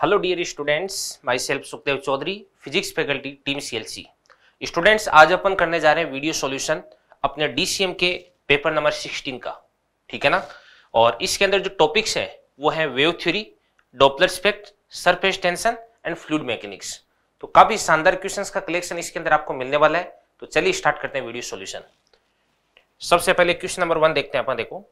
Hello dear students myself Sukhdev Chaudhary physics faculty team CLC students आज अपन करने जा रहे हैं वीडियो सॉल्यूशन अपने डीसीएम के पेपर नंबर 16 का। ठीक है ना? और इसके अंदर जो टॉपिक्स है, वो है wave theory Doppler effect surface tension and fluid mechanics तो काफ़ी शानदार क्वेश्चन का कलेक्शन इसके अंदर आपको मिलने वाला है। तो चलिए स्टार्ट करते हैं वीडियो सोल्यूशन सबसे पहले क्वेश्चन नंबर वन देखते हैं अपन, देखो।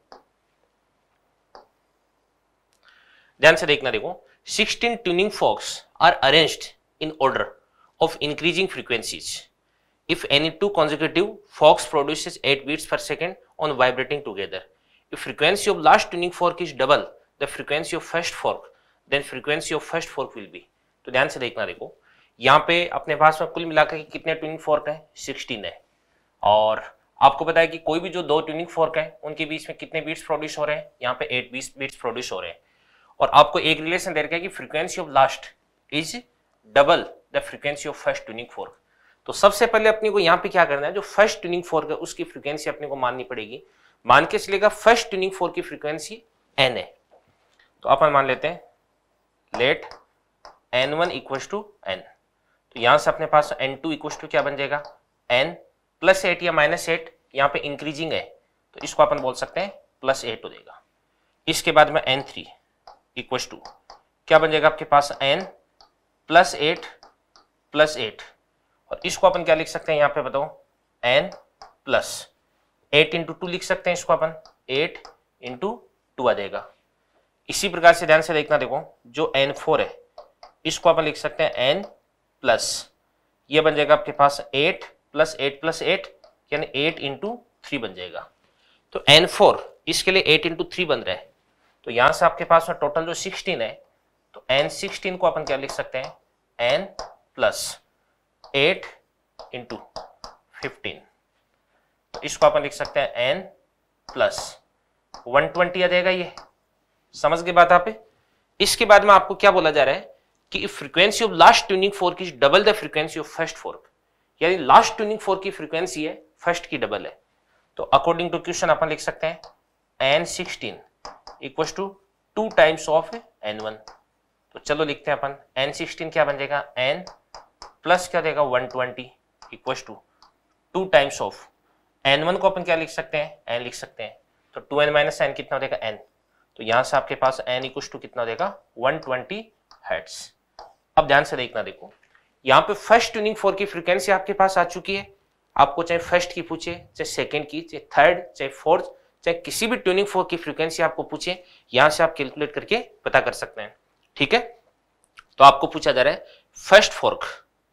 ध्यान से देखना, देखो। 16 tuning forks are arranged in order of increasing frequencies. If any two consecutive forks produces 8 beats per second on vibrating together. If frequency of last tuning fork is double the frequency of first fork, then frequency of first fork will be. तो ध्यान से देखना देखो यहाँ पे अपने पास में कुल मिलाकर के कितने ट्यूनिंग फोर्क है 16 है और आपको पता है कि कोई भी जो दो ट्यूनिंग फोर्क है उनके बीच में कितने बीट्स प्रोड्यूस हो रहे हैं यहाँ पे 8 बीट्स बीट्स प्रोड्यूस हो रहे हैं और आपको एक रिलेशन दे रखा है कि frequency of last is double the frequency of first tuning fork तो सबसे पहले अपने को यहाँ पे क्या करना है? जो फ़र्स्ट ट्यूनिंग फोर्क है, उसकी फ्रीक्वेंसी अपने को माननी पड़ेगी। मान के चलेगा फ़र्स्ट ट्यूनिंग फोर्क की फ्रीक्वेंसी एन है। तो अपन मान लेते हैं let n one equal to n तो यहाँ से अपने पास एन टू इक्व टू क्या बन जाएगा? एन प्लस एट या माइनस एट यहाँ पे इंक्रीजिंग है। तो इसको अपन बोल सकते हैं प्लस एट हो जाएगा। इसके बाद में एन थ्री इक्व टू क्या बन जाएगा आपके पास n plus eight plus eight और इसको अपन क्या लिख सकते हैं यहाँ पे बताओ? N plus eight into two लिख सकते हैं इसको अपन। एट इंटू टू आ जाएगा। इसी प्रकार से ध्यान से देखना देखो, जो एन फोर है, इसको अपन लिख सकते हैं एन प्लस ये बन जाएगा आपके पास eight plus eight plus eight यानी एट इंटू थ्री बन जाएगा। तो एन फोर इसके लिए एट इंटू थ्री बन रहा है। तो यहाँ से आपके पास में टोटल जो 16 है तो एन सिक्सटीन को अपन क्या लिख सकते हैं? N plus eight into fifteen तो इसको अपन लिख सकते हैं एन प्लस वन ट्वेंटी आ जाएगा ये। समझ गए बात आप इसके बाद में आपको क्या बोला जा रहा है कि frequency of last tuning fork is double the frequency of first fork यानी लास्ट ट्यूनिंग फोर्क की फ्रीक्वेंसी है फ़र्स्ट की डबल है। तो अकॉर्डिंग टू क्वेश्चन अपन लिख सकते हैं n sixteen equal to two times of n one तो चलो लिखते हैं अपन एन सिक्सटीन क्या बन जाएगा? एन प्लस क्या देगा? One twenty equal to two times of n one को अपन क्या लिख सकते हैं? एन लिख सकते हैं। तो टू एन माइनस एन कितना देगा एन तो यहाँ से आपके पास एन इक्व टू कितना देगा वन ट्वेंटी हेड्स अब ध्यान से देखना देखो। यहाँ पे फ़र्स्ट ट्यूनिंग फोर की फ्रीक्वेंसी आपके पास आ चुकी है। आपको चाहे फ़र्स्ट की पूछे, चाहे सेकंड की, चाहे थर्ड चाहे फोर्थ चाहे किसी भी ट्यूनिंग फोर्क की फ्रीक्वेंसी आपको पूछे, यहाँ से आप कैलकुलेट करके पता कर सकते हैं। ठीक है? तो आपको पूछा जा रहा है, फ़र्स्ट फोर्क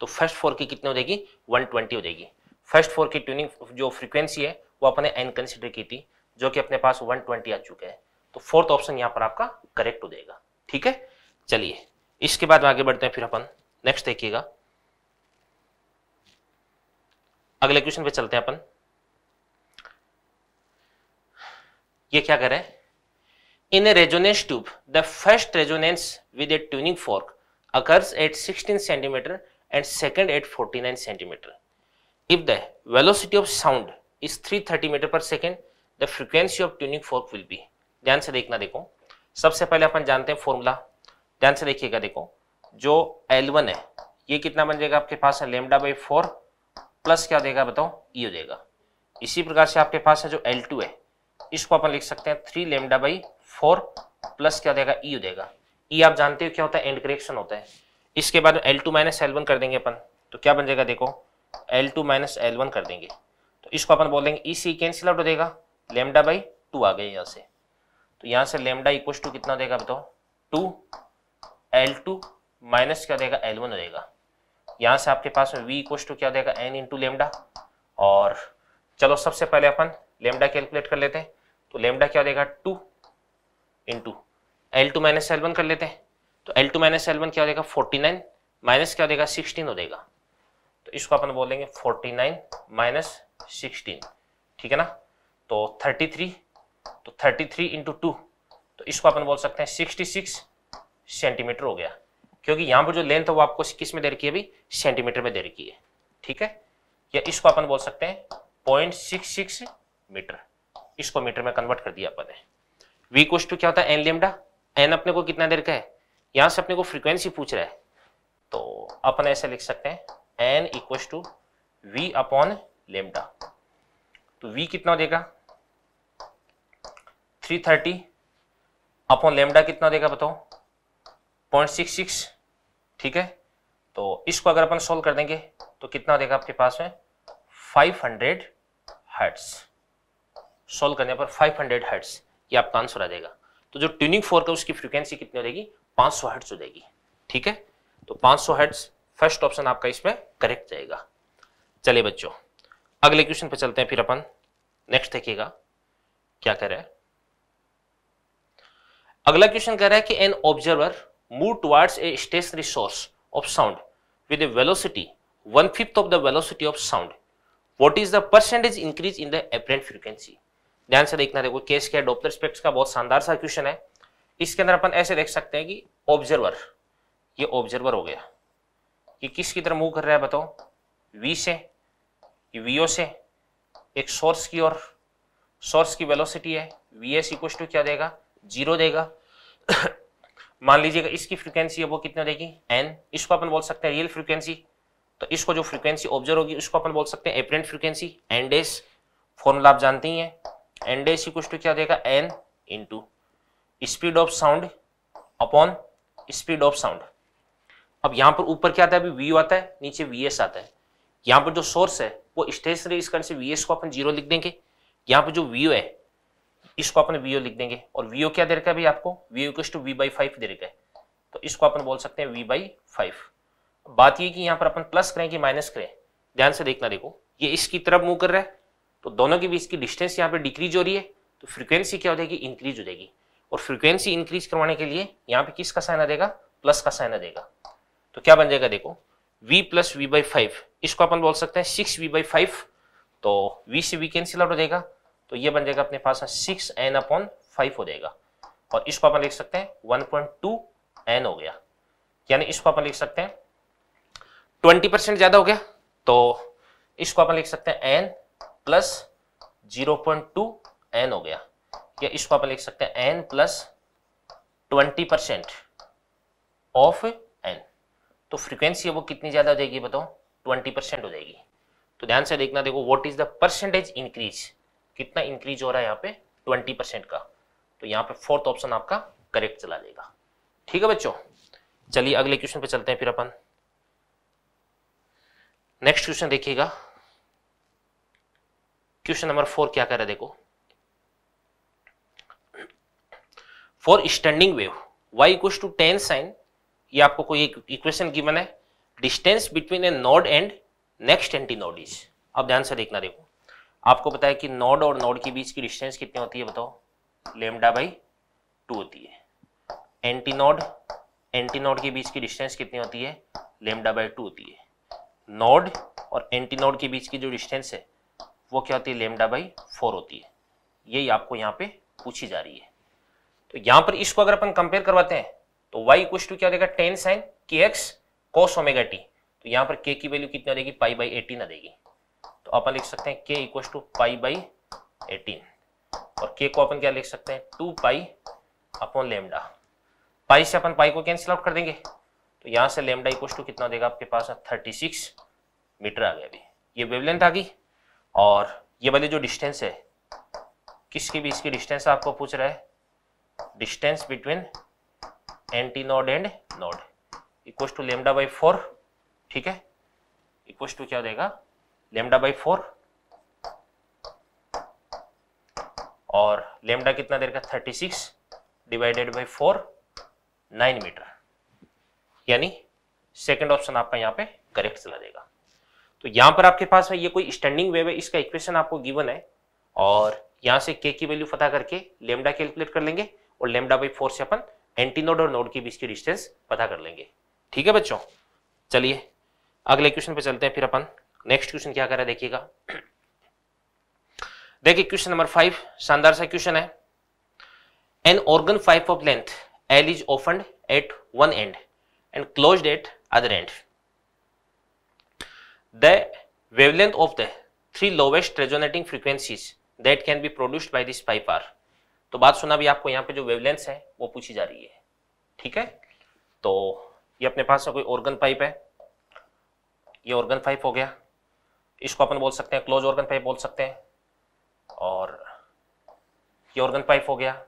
तो फ़र्स्ट फोर्क की कितनी हो जाएगी? 120 हो जाएगी। फ़र्स्ट फोर्क की ट्यूनिंग जो फ्रीक्वेंसी है, वो अपने एन कंसिडर की थी, जो कि अपने पास 120 आ चुके हैं। तो फोर्थ ऑप्शन यहाँ पर आपका करेक्ट हो जाएगा। ठीक है? चलिए, इसके बाद आगे बढ़ते हैं, फिर अपन नेक्स्ट देखिएगा। अगले क्वेश्चन पे चलते हैं अपन। ये क्या करे in resonance tube the first resonance with a tuning fork occurs at 16 centimeter and second at 49 centimeter. If the velocity of sound is 330 meter per second, the frequency of tuning fork will be. ध्यान से देखना देखो। सबसे पहले अपन जानते हैं formula ध्यान से देखिएगा देखो। जो L1 है ये कितना बन जाएगा आपके पास? है लेमडा बाई फोर प्लस क्या देगा बताओ? ई e हो जाएगा। इसी प्रकार से आपके पास है जो L2 है। इसको अपन लिख सकते हैं three lambda by four plus क्या देगा ई e हो जाएगा। ई e आप जानते हो क्या होता है? एंड करेक्शन होता है। इसके बाद l two minus l one कर देंगे अपन। तो क्या बन जाएगा देखो? L two minus l one कर देंगे। तो इसको अपन बोल देंगे ई सी कैंसिल आउट हो जाएगा। लेमडा बाई टू आ गए यहाँ से। तो यहाँ से लेमडा इक्व टू कितना देगा बताओ? टू एल टू माइनस क्या देगा एल वन हो जाएगा। यहाँ से आपके पास में वी इक्व टू क्या देगा एन इंटू लेमडा और चलो सबसे पहले अपन लेमडा कैलकुलेट कर लेते हैं। तो लेमडा क्या हो जाएगा two l two minus l one कर लेते हैं। तो एल टू माइनस एल क्या हो जाएगा फोर्टी नाइन माइनस क्या हो जाएगा सिक्सटीन हो जाएगा तो इसको अपन बोलेंगे फोर्टी नाइन माइनस सिक्सटीन ठीक है ना? तो थर्टी थ्री तो थर्टी थ्री इंटू टू तो इसको अपन बोल सकते हैं सिक्सटी सिक्स सेंटीमीटर हो गया। क्योंकि यहाँ पर जो लेंथ है वो आपको किसमें दे रखी है अभी? सेंटीमीटर में दे रखी है। ठीक है? या इसको अपन बोल सकते हैं पॉइंट सिक्स सिक्स मीटर इसको मीटर में कन्वर्ट कर दिया अपन वी क्वेश्चन क्या होता है? एन लेमडा एन अपने को कितना देर का है? यहाँ से अपने को फ्रीक्वेंसी पूछ रहा है। तो अपन ऐसे लिख सकते हैं। N equal to v upon lambda तो वी कितना देगा? 330 अपॉन लेमडा कितना देगा बताओ? पॉइंट सिक्स सिक्स ठीक है? तो इसको अगर अपन सोल्व कर देंगे तो कितना देगा आपके पास में? 500 हंड्रेड हर्ट्स सोल्व करने पर 500 हंड्रेड हर्ट्स ये आपका आंसर आ जाएगा। तो जो ट्यूनिंग फोर्क है, उसकी फ्रीक्वेंसी कितनी हो जाएगी? 500 हर्ट्स हो जाएगी। ठीक है? तो 500 हर्ट्स फ़र्स्ट ऑप्शन आपका इसमें करेक्ट जाएगा। चलिए बच्चों, अगले क्वेश्चन पे चलते हैं फिर अपन। नेक्स्ट देखिएगा, क्या कह रहा है? अगला क्वेश्चन कह रहा है कि an observer move towards a stationary source of sound with a velocity one fifth of the velocity of sound what is the percentage increase in the apparent frequency ध्यान से देखना, देखो केस क्या डॉपलर स्पेक्ट्स का बहुत शानदार सा क्वेश्चन है। इसके अंदर अपन ऐसे देख सकते हैं कि ऑब्जर्वर ये ऑब्जर्वर हो गया। ये किसकी तरह मूव कर रहा है बताओ? वी से वीओ से, एक सोर्स की और सोर्स की वेलोसिटी है। वी एस इक्व टू क्या देगा? ज़ीरो देगा। मान लीजिएगा, इसकी फ्रीक्वेंसी है वो कितना देगी? एन इसको अपन बोल सकते हैं रियल फ्रीक्वेंसी तो इसको जो फ्रीक्वेंसी ऑब्ज़र्व होगी, उसको अपन बोल सकते हैं apparent frequency n dash formula आप जानते ही हैं। एन डेस इक्व टू क्या देगा? N into speed of sound upon speed of sound अब यहाँ पर ऊपर क्या आता है? अभी वी आता है, नीचे वी एस आता है। यहाँ पर जो सोर्स है, वो स्टेशनरी इस कारण से वी एस को अपन ज़ीरो लिख देंगे। यहाँ पर जो वीओ है, इसको अपन वीओ लिख देंगे। और वीओ क्या दे रखा है भाई आपको? V o equal to v by five दे रखा है। तो इसको अपन बोल सकते हैं वी बाई फाइव बात ये कि यहाँ पर अपन प्लस करें कि माइनस करें। ध्यान से देखना देखो। ये इसकी तरफ़ मूव कर रहा है। तो दोनों के बीच की डिस्टेंस यहाँ पे डिक्रीज हो रही है तो फ्रीक्वेंसी क्या हो जाएगी? इंक्रीज हो जाएगी। और फ्रीक्वेंसी इंक्रीज करवाने के लिए यहाँ पे किसका साइन आ देगा? प्लस का साइन आ देगा। तो क्या बन जाएगा देखो, v plus v by five इसको अपन बोल सकते हैं सिक्स वी बाई फाइव तो v से v कैंसिल आउट हो जाएगा तो ये बन जाएगा अपने पास सिक्स एन अपॉन फाइव हो जाएगा। और इसको अपन लिख सकते हैं वन पॉइंट टू एन हो गया। यानी इसको अपन लिख सकते हैं ट्वेंटी परसेंट ज़्यादा हो गया तो इसको अपन लिख सकते हैं n plus zero point two n हो गया। या इसको अपन लिख सकते हैं? N plus twenty percent of n. तो फ्रीक्वेंसी है वो कितनी ज़्यादा हो जाएगी बताओ? ट्वेंटी परसेंट हो जाएगी। तो ध्यान से देखना, देखो what is the percentage increase कितना इंक्रीज हो रहा है यहाँ पे? ट्वेंटी परसेंट का। तो यहाँ पे फोर्थ ऑप्शन आपका करेक्ट चला जाएगा। ठीक है बच्चों? चलिए अगले क्वेश्चन पे चलते हैं फिर अपन। नेक्स्ट क्वेश्चन देखिएगा। क्वेश्चन नंबर फोर क्या कर रहा है? देखो। For standing wave, y equal to ten sine ये आपको कोई इक्वेशन गिवन है। Distance between a node and next antinode is अब ध्यान से देखना, देखो। आपको है कि नोड और नोड के बीच की डिस्टेंस कितनी होती है, बताओ। लेमडा बाई टू होती है। एंटी नोड एंटी नोड के बीच की डिस्टेंस कितनी होती है? लेमडा बाई टू होती है। नोड और एंटी नोड के बीच की जो डिस्टेंस है वो क्या होती है लेमडा बाई फोर होती है। यही आपको यहाँ पे पूछी जा रही है। तो यहाँ पर इसको अगर अपन कंपेयर करवाते हैं तो y इक्व टू क्या देगा ten sine k x cos omega t तो यहाँ पर k की वैल्यू कितनी देगी पाई बाई एटीन आ देगी तो अपन लिख सकते हैं, k equal to pi by eighteen और k को अपन क्या लिख सकते हैं two pi upon lambda pi से अपन पाई को कैंसिल आउट कर देंगे। तो यहाँ से लेमडा इक्व टू कितना देगा, आपके पास थर्टी सिक्स मीटर आ गया अभी। ये वेवलेंथ आ गई। और ये वाली जो डिस्टेंस है, किसके बीच की डिस्टेंस आपको पूछ रहा है? Distance between antinode and node equal to lambda by four ठीक है? इक्व टू क्या देगा? लेमडा बाई फोर और लेमडा कितना देर का? Thirty six divided by four nine metre यानी सेकेंड ऑप्शन आपका यहाँ पे करेक्ट चला जाएगा तो यहाँ पर आपके पास है, ये कोई स्टैंडिंग वेव है, इसका इक्वेशन आपको गिवन है। और यहाँ से के की वैल्यू पता करके लेमडा कैलकुलेट कर लेंगे और लेमडा बाई फोर से अपन एंटी नोड और नोड के बीच की डिस्टेंस पता कर लेंगे। ठीक है बच्चों? चलिए, अगले क्वेश्चन पे चलते हैं, फिर अपन नेक्स्ट क्वेश्चन क्या कर देखिएगा। देखिए क्वेश्चन नंबर फाइव शानदार सा क्वेश्चन है। An organ pipe of length l is open at one end and close at other end the wavelength of the three lowest resonating frequencies that can be produced by this pipe are तो बात सुना भी आपको यहाँ पे जो wavelength है, वो पूछी जा रही है। ठीक है? तो ये अपने पास कोई ऑर्गन पाइप है। ये ऑर्गन पाइप हो गया। इसको अपन बोल सकते हैं क्लोज ऑर्गन पाइप बोल सकते हैं। और ये ऑर्गन पाइप हो गया।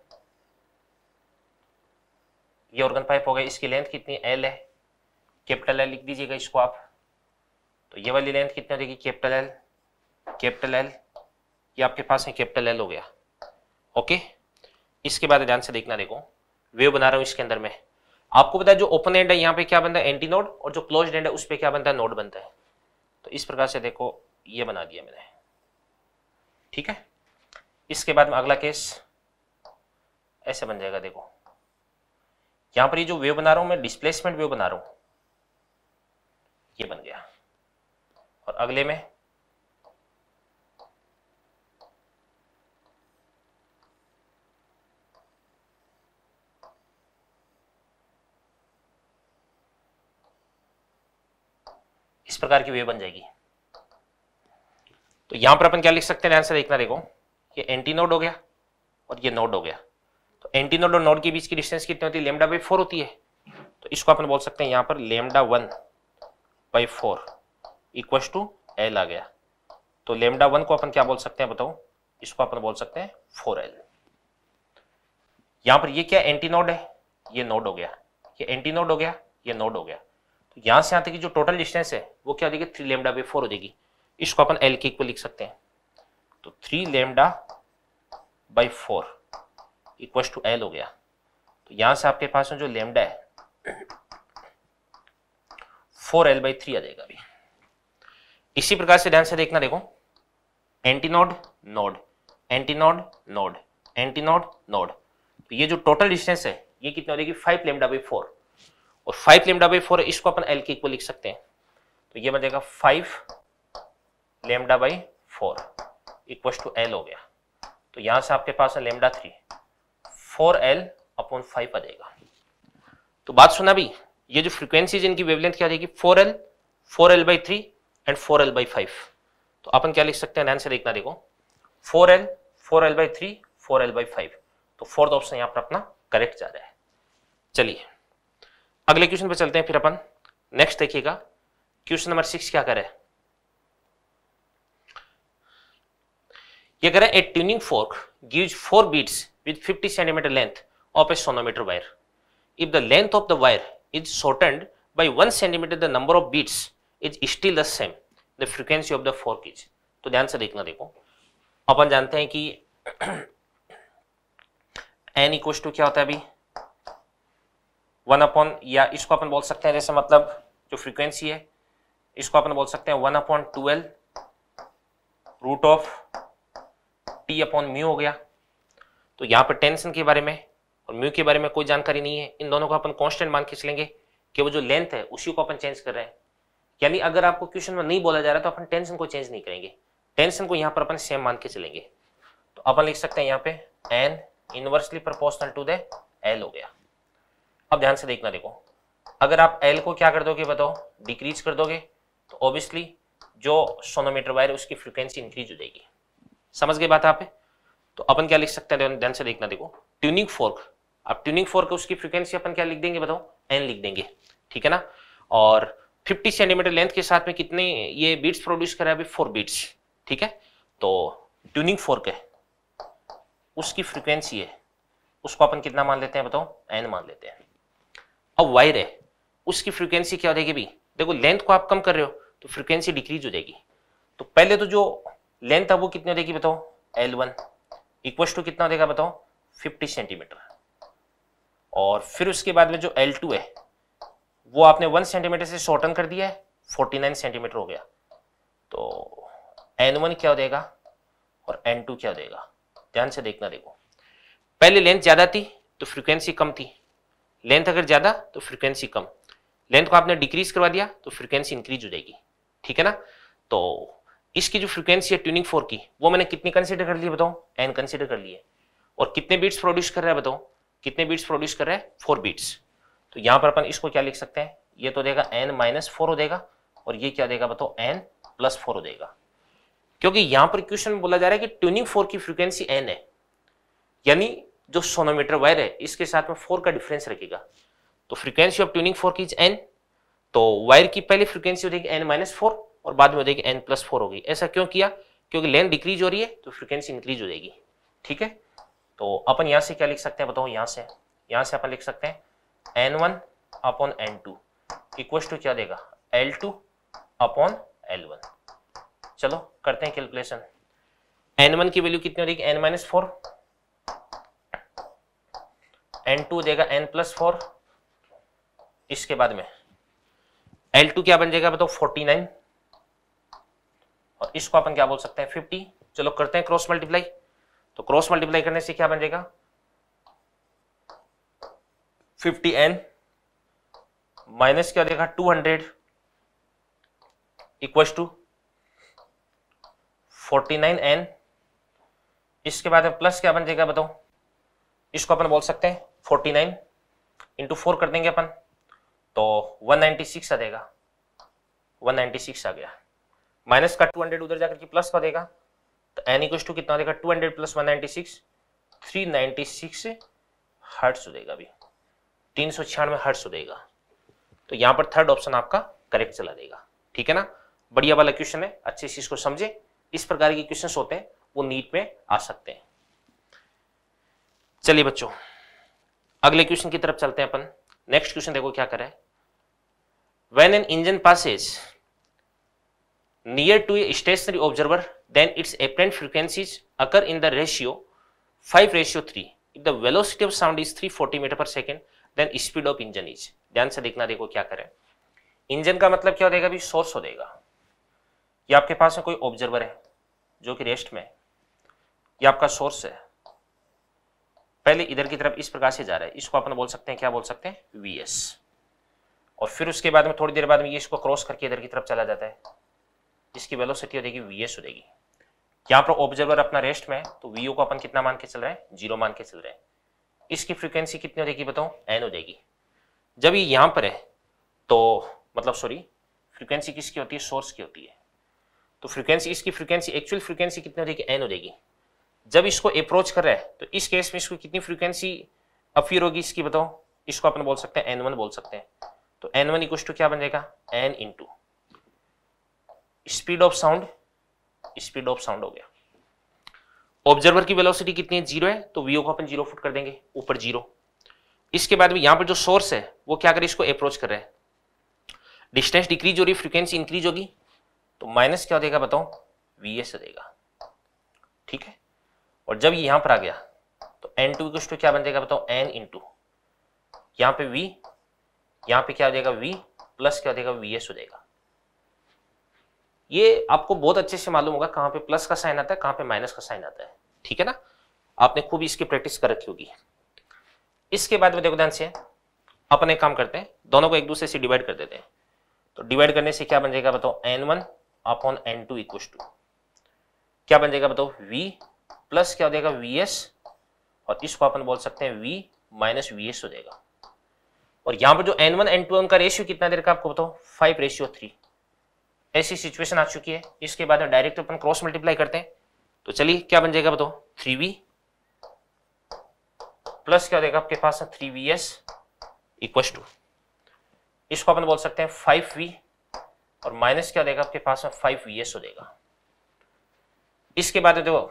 ये ऑर्गन पाइप हो गया। इसकी लेंथ कितनी? एल है। कैपिटल एल लिख दीजिएगा इसको आप। तो ये वाली लेंथ कितनी हो जाएगी कैपिटल एल कैपिटल एल ये आपके पास है कैपिटल एल हो गया। ओके इसके बाद ध्यान से देखना, देखो वेव बना रहा हूँ इसके अंदर में। आपको पता है जो ओपन एंड है, यहाँ पे क्या बनता है? एंटी नोड और जो क्लोज एंड है, उस पर क्या बनता है? नोड बनता है। तो इस प्रकार से देखो, ये बना दिया मैंने। ठीक है? इसके बाद में अगला केस ऐसे बन जाएगा, देखो। यहाँ पर ये जो वेव बना रहा हूँ, मैं डिस्प्लेसमेंट वेव बना रहा हूँ। ये बन गया। और अगले में इस प्रकार की वेव बन जाएगी। तो यहाँ पर अपन क्या लिख सकते हैं? से देखना देखो। ये एंटी नोड हो गया और ये नोड हो गया। तो एंटी नोड और नोड के बीच की डिस्टेंस कितनी होती है? लेमडा बाई फोर होती है। तो इसको अपन बोल सकते हैं यहाँ पर lambda one by four. Equal to l आ गया। तो लेमडा वन को अपन क्या बोल सकते हैं बताओ इसको अपन बोल सकते हैं फोर एल यहाँ पर ये क्या एंटी नोड है? ये नोड हो गया। ये एंटी नोड हो गया, ये नोड हो गया। तो यहाँ से यहाँ तक जो टोटल डिस्टेंस है, वो क्या हो जाएगी? थ्री लेमडा बाई फोर हो जाएगी। इसको अपन एल के लिख सकते हैं। तो three lambda by four equal to l हो गया। तो यहाँ से आपके पास में जो लेमडा है फोर एल बाई थ्री आ जाएगा अभी। इसी प्रकार से ध्यान से देखना, देखो। Antinode node antinode node antinode node तो ये जो टोटल डिस्टेंस है, ये कितनी हो जाएगी? फाइव लेमडा बाई फोर और फाइव लेमडा बाई फोर इसको अपन एल के इक्वल लिख सकते हैं। तो ये बन जाएगा five lambda by four equal to l हो गया। तो यहाँ से आपके पास है lambda three four l upon five आ जाएगा। तो बात सुना भी, ये जो फ्रीक्वेंसी इनकी वेवलेंथ क्या आ जाएगी? Four l four l by three and four l by five तो अपन क्या लिख सकते हैं? ध्यान से देखना देखो। Four l four l by three four l by five तो फोर्थ ऑप्शन यहाँ पर अपना करेक्ट जा रहा है। चलिए। अगले क्वेश्चन पे चलते हैं फिर अपन। नेक्स्ट देखिएगा। क्वेश्चन नंबर सिक्स क्या करे? ये करें a tuning fork gives four beats with 50 centimeter length of a sonometer wire. If the length of the wire is shortened by 1 centimeter, the number of beats is still the same. The frequency of the fork is. तो ध्यान से देखना देखो अपन जानते हैं कि N equals to क्या होता है अभी वन अपॉन या इसको अपन बोल सकते हैं जैसे मतलब जो फ्रीक्वेंसी है, इसको अपन बोल सकते हैं one upon twelve root of t upon mu हो गया तो यहाँ पर टेंशन के बारे में और म्यू के बारे में कोई जानकारी नहीं है इन दोनों को अपन कांस्टेंट मान के चलेंगे कि वो जो लेंथ है, उसी को अपन चेंज कर रहे हैं यानी अगर आपको क्वेश्चन में नहीं बोला जा रहा तो अपन टेंशन को चेंज नहीं करेंगे। टेंशन को यहाँ पर अपन सेम मान के चलेंगे। तो अपन लिख सकते हैं यहाँ पे n inversely proportional to the l हो गया। अब ध्यान से देखना देखो। अगर आप एल को क्या कर दोगे बताओ? डिक्रीज कर दोगे तो ऑब्वियसली जो सोनोमीटर वायर उसकी फ्रिक्वेंसी इंक्रीज हो जाएगी। समझ गए बात आप? तो अपन क्या लिख सकते हैं? ध्यान से देखना देखो। Tuning fork. अब ट्यूनिंग फोर्क उसकी फ्रिक्वेंसी अपन क्या लिख देंगे बताओ? एन लिख देंगे। ठीक है ना? और 50 सेंटीमीटर लेंथ के साथ में कितने ये बीट्स प्रोड्यूस करा अभी? फोर बीट्स ठीक है? तो ट्यूनिंग फोर्क है। उसकी फ्रीक्वेंसी है। उसको अपन कितना मान लेते हैं बताओ? एन मान लेते हैं। अब वायर है। उसकी फ्रीक्वेंसी क्या हो जाएगी भी देखो लेंथ को आप कम कर रहे हो तो फ्रीक्वेंसी डिक्रीज हो जाएगी। तो पहले तो जो लेंथ है, वो कितनी हो जाएगी बताओ? एल वन इक्वल टू कितना देगा बताओ? 50 सेंटीमीटर और फिर उसके बाद में जो L2 है वो आपने वन सेंटीमीटर से शॉर्टन कर दिया है 49 सेंटीमीटर हो गया। तो एन वन क्या हो जाएगा और N2 क्या हो जाएगा ध्यान से देखना देखो। पहले लेंथ ज़्यादा थी तो फ्रीक्वेंसी कम थी। लेंथ अगर ज़्यादा तो फ्रीक्वेंसी कम। लेंथ को आपने डिक्रीज करवा दिया तो फ्रीक्वेंसी इंक्रीज हो जाएगी। ठीक है ना? तो इसकी जो फ्रीक्वेंसी है ट्यूनिंग फोर की, वो मैंने कितनी कंसिडर कर ली बताओ एन कंसिडर कर लिए और कितने बीट्स प्रोड्यूस कर रहा है बताओ कितने बीट्स प्रोड्यूस कर रहा है? फोर बीट्स तो यहाँ पर अपन इसको क्या लिख सकते हैं? ये तो देगा एन माइनस फोर हो देगा और ये क्या देगा बताओ? एन प्लस फोर हो देगा। क्योंकि यहाँ पर क्वेश्चन में बोला जा रहा है कि ट्यूनिंग फोर की फ्रीक्वेंसी एन है। यानी जो सोनोमीटर वायर है, इसके साथ में फोर का डिफरेंस रखेगा। तो frequency of tuning fork is n तो वायर की पहली फ्रीक्वेंसी हो जाएगी एन माइनस फोर और बाद में हो जाएगी एन प्लस फोर होगी ऐसा क्यों किया? क्योंकि लेंथ डिक्रीज हो रही है तो फ्रीक्वेंसी इंक्रीज हो जाएगी। ठीक है? तो अपन यहाँ से क्या लिख सकते हैं बताओ? यहाँ से। यहाँ से अपन लिख सकते हैं n one upon n two equal to क्या देगा? L two upon l one चलो, करते हैं कैलकुलेशन एन वन की वैल्यू कितनी हो जाएगी n minus four n two देगा एन प्लस फोर इसके बाद में एल टू क्या बन जाएगा बताओ? फोर्टी नाइन और इसको अपन क्या बोल सकते हैं? फिफ्टी चलो, करते हैं क्रॉस मल्टीप्लाई तो क्रॉस मल्टीप्लाई करने से क्या बन जाएगा? फिफ्टी एन माइनस क्या देगा two hundred equal to forty nine n. इसके बाद में प्लस क्या बन जाएगा बताओ? इसको अपन बोल सकते हैं फोर्टी नाइन इंटू फोर कर देंगे अपन। तो वन नाइनटी सिक्स आ देगा वन नाइनटी सिक्स आ गया। माइनस का टू हंड्रेड उधर जाकर के प्लस का देगा। तो एन इक्व टू कितना देगा? Two hundred plus one ninety six. Three ninety six hertz हो देगा अभी। तीन सौ छियानवे हर्ट्स हो देगा। तो यहाँ पर थर्ड ऑप्शन आपका करेक्ट चला देगा। ठीक है ना? बढ़िया वाला क्वेश्चन है, अच्छे से इसको समझे। इस प्रकार के क्वेश्चन होते हैं, वो नीट में आ सकते हैं। चलिए बच्चों, अगले क्वेश्चन की तरफ़ चलते हैं अपन। नेक्स्ट क्वेश्चन देखो क्या करें when an engine passes near to a stationary observer then its apparent frequencies occur in the ratio five ratio three if the velocity of sound is three forty metre per second then speed of engine is ध्यान से देखना देखो क्या करें। Engine का मतलब क्या हो जाएगा अभी? सोर्स हो जाएगा ये आपके पास में कोई ऑब्जर्वर है, जो कि रेस्ट में ये आपका सोर्स है। पहले इधर की तरफ़ इस प्रकार से जा रहा है। इसको अपन बोल सकते हैं, क्या बोल सकते हैं? वी एस और फिर उसके बाद में थोड़ी देर बाद में ये इसको क्रॉस करके इधर की तरफ़ चला जाता है। इसकी वेलोसिटी हो जाएगी वी एस हो जाएगी यहाँ पर ऑब्जर्वर अपना रेस्ट में है तो वीओ को अपन कितना मान के चल रहे हैं? ज़ीरो मान के चल रहे हैं। इसकी फ्रीक्वेंसी कितनी हो जाएगी बताओ एन हो जाएगी। जब ये यहाँ पर है तो मतलब सॉरी फ्रीक्वेंसी किसकी होती है? सोर्स की होती है। तो फ्रीक्वेंसी इसकी फ्रीक्वेंसी एक्चुअल फ्रीक्वेंसी कितनी हो जाएगी? एन हो जाएगी। जब इसको अप्रोच कर रहा है तो इस केस में इसको कितनी फ्रीक्वेंसी अफियर होगी इसकी बताओ इसको अपन बोल सकते हैं एन वन बोल सकते हैं। तो एन वन इक्व टू क्या बन जाएगा? N into speed of sound speed of sound हो गया। ऑब्जर्वर की वेलोसिटी कितनी है? ज़ीरो है तो वीओ को अपन ज़ीरो फुट कर देंगे, ऊपर ज़ीरो इसके बाद में यहाँ पर जो सोर्स है, वो क्या करे, इसको अप्रोच कर रहे हैं। डिस्टेंस डिक्रीज हो रही फ्रीक्वेंसी इंक्रीज होगी तो माइनस क्या देगा बताओ वी एस देगा। ठीक है? और जब ये यहाँ पर आ गया तो एन टू टू क्या बन जाएगा बताओ एन इंटू यहाँ पे वी यहाँ पे क्या हो जाएगा? वी प्लस क्या हो जाएगा? वी एस हो जाएगा। ये आपको बहुत अच्छे से मालूम होगा कहाँ पे प्लस का साइन आता है, कहाँ पे माइनस का साइन आता है। ठीक है ना? आपने खूब इसकी प्रैक्टिस कर रखी होगी। इसके बाद में देखो ध्यान से अपन काम करते हैं, दोनों को एक दूसरे से डिवाइड कर देते हैं। तो डिवाइड करने से क्या बन जाएगा बताओ? N one upon n two equal to क्या बन जाएगा बताओ? V प्लस क्या हो जाएगा? वी एस और इसको अपन बोल सकते हैं वी माइनस वी एस हो जाएगा। और यहाँ पर जो एन वन एन टू उनका रेशियो कितना देर का आपको बताओ? फाइव रेशियो थ्री ऐसी सिचुएशन आ चुकी है। इसके बाद में डायरेक्ट अपन क्रॉस मल्टीप्लाई करते हैं। तो चलिए, क्या बन जाएगा बताओ? थ्री वी प्लस क्या हो जाएगा आपके पास? Three v s equal to इसको अपन बोल सकते हैं फाइव वी और माइनस क्या देगा आपके पास? फाइव वी एस हो देगा। इसके बाद देखो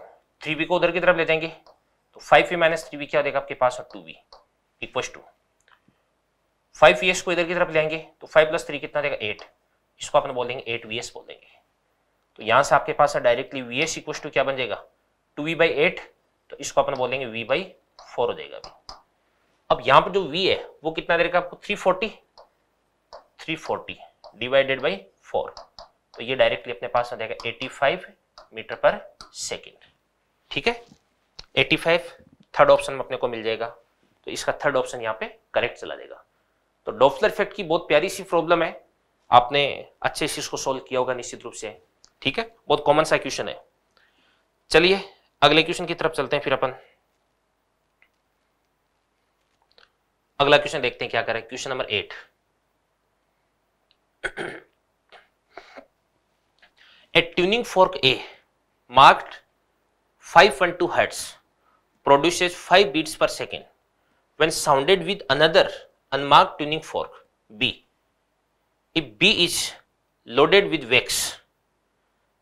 थ्री वी को उधर की तरफ़ ले जाएँगे तो five v minus three v क्या देगा आपके पास? Two v equal to five v s को इधर की तरफ़ ले तो फाइव प्लस थ्री कितना देगा? एट इसको अपन बोल देंगे एट वी एस बोल देंगे। तो यहाँ से आपके पास directly v s equal to क्या बन जाएगा? टू वी बाई एट तो इसको अपन बोलेंगे वी बाई फोर हो जाएगा अभी। अब यहाँ पर जो वी है, वो कितना देगा आपको? Three forty three forty divided by four तो ये डायरेक्टली अपने पास आ जाएगा 85 मीटर पर सेकेंड ठीक है? 85 थर्ड ऑप्शन में अपने को मिल जाएगा। तो इसका थर्ड ऑप्शन यहाँ पे करेक्ट चला जाएगा। तो डॉप्लर इफ़ेक्ट की बहुत प्यारी सी प्रॉब्लम है। आपने अच्छे से इसको सोल्व किया होगा निश्चित रूप से। ठीक है? बहुत कॉमन सा क्वेश्चन है। चलिए, अगले क्वेश्चन की तरफ़ चलते हैं फिर अपन। अगला क्वेश्चन देखते हैं क्या करें। Question number eight a tuning fork a marked five one two hertz produces five beats per second when sounded with another unmark tuning fork b if b is loaded with wax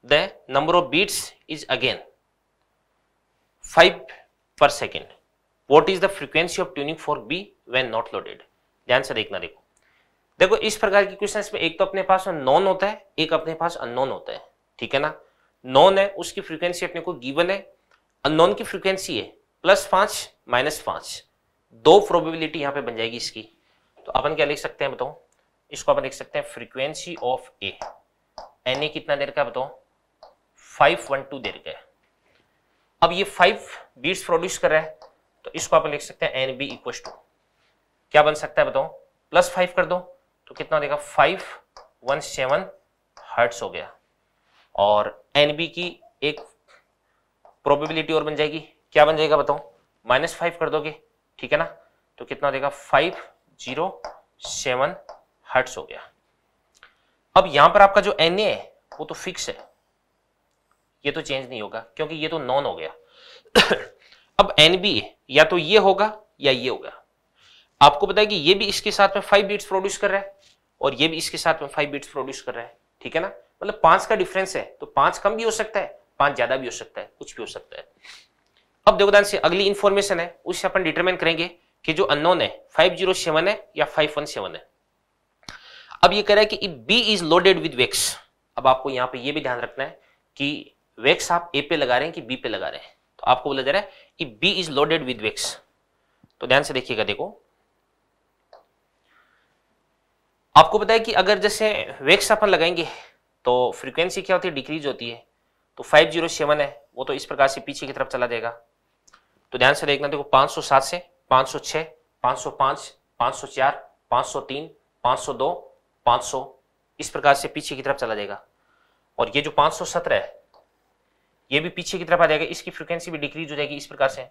the number of beats is again 5 per second. What is the frequency of tuning fork B when not loaded? ध्यान से देखना देखो। देखो, इस प्रकार की question में एक तो अपने पास नॉन होता है, एक अपने पास अननोन होता है। ठीक है ना? नॉन है, उसकी फ्रीक्वेंसी अपने को गिवन है। अननोन की फ्रीक्वेंसी है प्लस पाँच माइनस पाँच। दो प्रोबेबिलिटी यहाँ पे बन जाएगी इसकी। तो अपन क्या लिख सकते हैं बताओ इसको अपन लिख सकते हैं frequency of a n a कितना देर का बताओ फाइव वन टू दे का है। अब ये फाइव बीट्स प्रोड्यूस कर रहा है तो इसको आप लिख सकते हैं एन बी इक्व टू। क्या बन सकता है बताओ प्लस फाइव कर दो तो कितना देगा फाइव वन सेवन हर्ट्स हो गया। और एन बी की एक प्रोबेबिलिटी और बन जाएगी। क्या बन जाएगा बताओ माइनस फाइव कर दोगे, ठीक है ना? तो कितना देगा फाइव ज़ीरो सेवन हर्ट्स हो गया। अब यहाँ पर आपका जो एन ए है, वो तो फिक्स है। ये तो चेंज नहीं होगा, क्योंकि ये तो नॉन हो गया। अब एन बी या तो ये होगा या ये होगा। आपको पता है कि ये भी इसके साथ में फाइव बीट्स प्रोड्यूस कर रहा है और ये भी इसके साथ में फाइव बीट्स प्रोड्यूस कर रहा है, ठीक है ना? मतलब पाँच का डिफरेंस है तो पाँच कम भी हो सकता है, पाँच ज़्यादा भी हो सकता है, कुछ भी हो सकता है। अब देखो से, अगली इंफॉर्मेशन है उससे अपन डिटरमाइन करेंगे कि जो अननोन है फाइव ज़ीरो सेवन है या फाइव वन सेवन है। अब ये कह रहा है कि b is loaded with wax अब आपको यहाँ पे ये भी ध्यान रखना है कि वेक्स आप ए पे लगा रहे हैं कि बी पे लगा रहे हैं? तो आपको बोला जा रहा है कि b is loaded with wax तो ध्यान से देखिएगा, देखो। आपको पता है कि अगर जैसे वेक्स अपन लगाएँगे तो फ्रीक्वेंसी क्या होती है? डिक्रीज होती है। तो फाइव ज़ीरो सेवन है, वो तो इस प्रकार से पीछे की तरफ़ चला जाएगा। तो ध्यान से देखना, देखो, पाँच सौ सात से पाँच सौ छह, पाँच सौ पाँच पाँच सौ चार, पाँच सौ तीन, पाँच सौ दो, पाँच सौ, इस प्रकार से पीछे की तरफ़ चला जाएगा। और ये जो पाँच सौ सत्रह है ये भी पीछे की तरफ़ आ जाएगा, इसकी फ्रिक्वेंसी भी डिक्रीज हो जाएगी इस प्रकार से।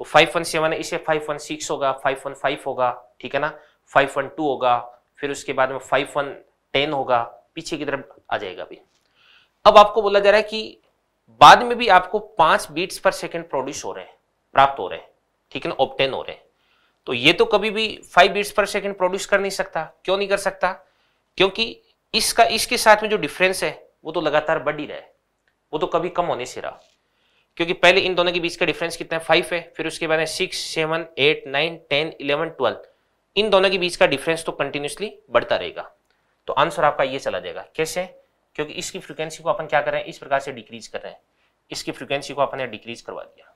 तो फाइव वन सेवन इसे फाइव वन सिक्स होगा फाइव वन फाइव होगा, ठीक है ना? फाइव वन टू होगा, फिर उसके बाद में फाइव वन टेन होगा, पीछे की तरफ़ आ जाएगा अभी। अब आपको बोला जा रहा है कि बाद में भी आपको पाँच बीट्स पर सेकेंड प्रोड्यूस हो रहे हैं, प्राप्त हो रहे हैं, ठीक है ना? ऑप्टेन हो रहे हैं। तो ये तो कभी भी five beats per second produce कर नहीं सकता। क्यों नहीं कर सकता? क्योंकि इसका, इसके साथ में जो डिफरेंस है, वो तो लगातार बढ़ ही रहा है। वो तो कभी कम होने से रहा। क्योंकि पहले इन दोनों के बीच का डिफरेंस कितना है? फाइव है, फिर उसके बाद six seven eight nine ten eleven twelve इन दोनों के बीच का डिफरेंस तो कंटिन्यूसली बढ़ता रहेगा। तो आंसर आपका ये चला जाएगा। कैसे? क्योंकि इसकी फ्रिक्वेंसी को अपन क्या कर रहे हैं? इस प्रकार से डिक्रीज कर रहे हैं। इसकी फ्रिक्वेंसी को अपन डिक्रीज करवा दिया।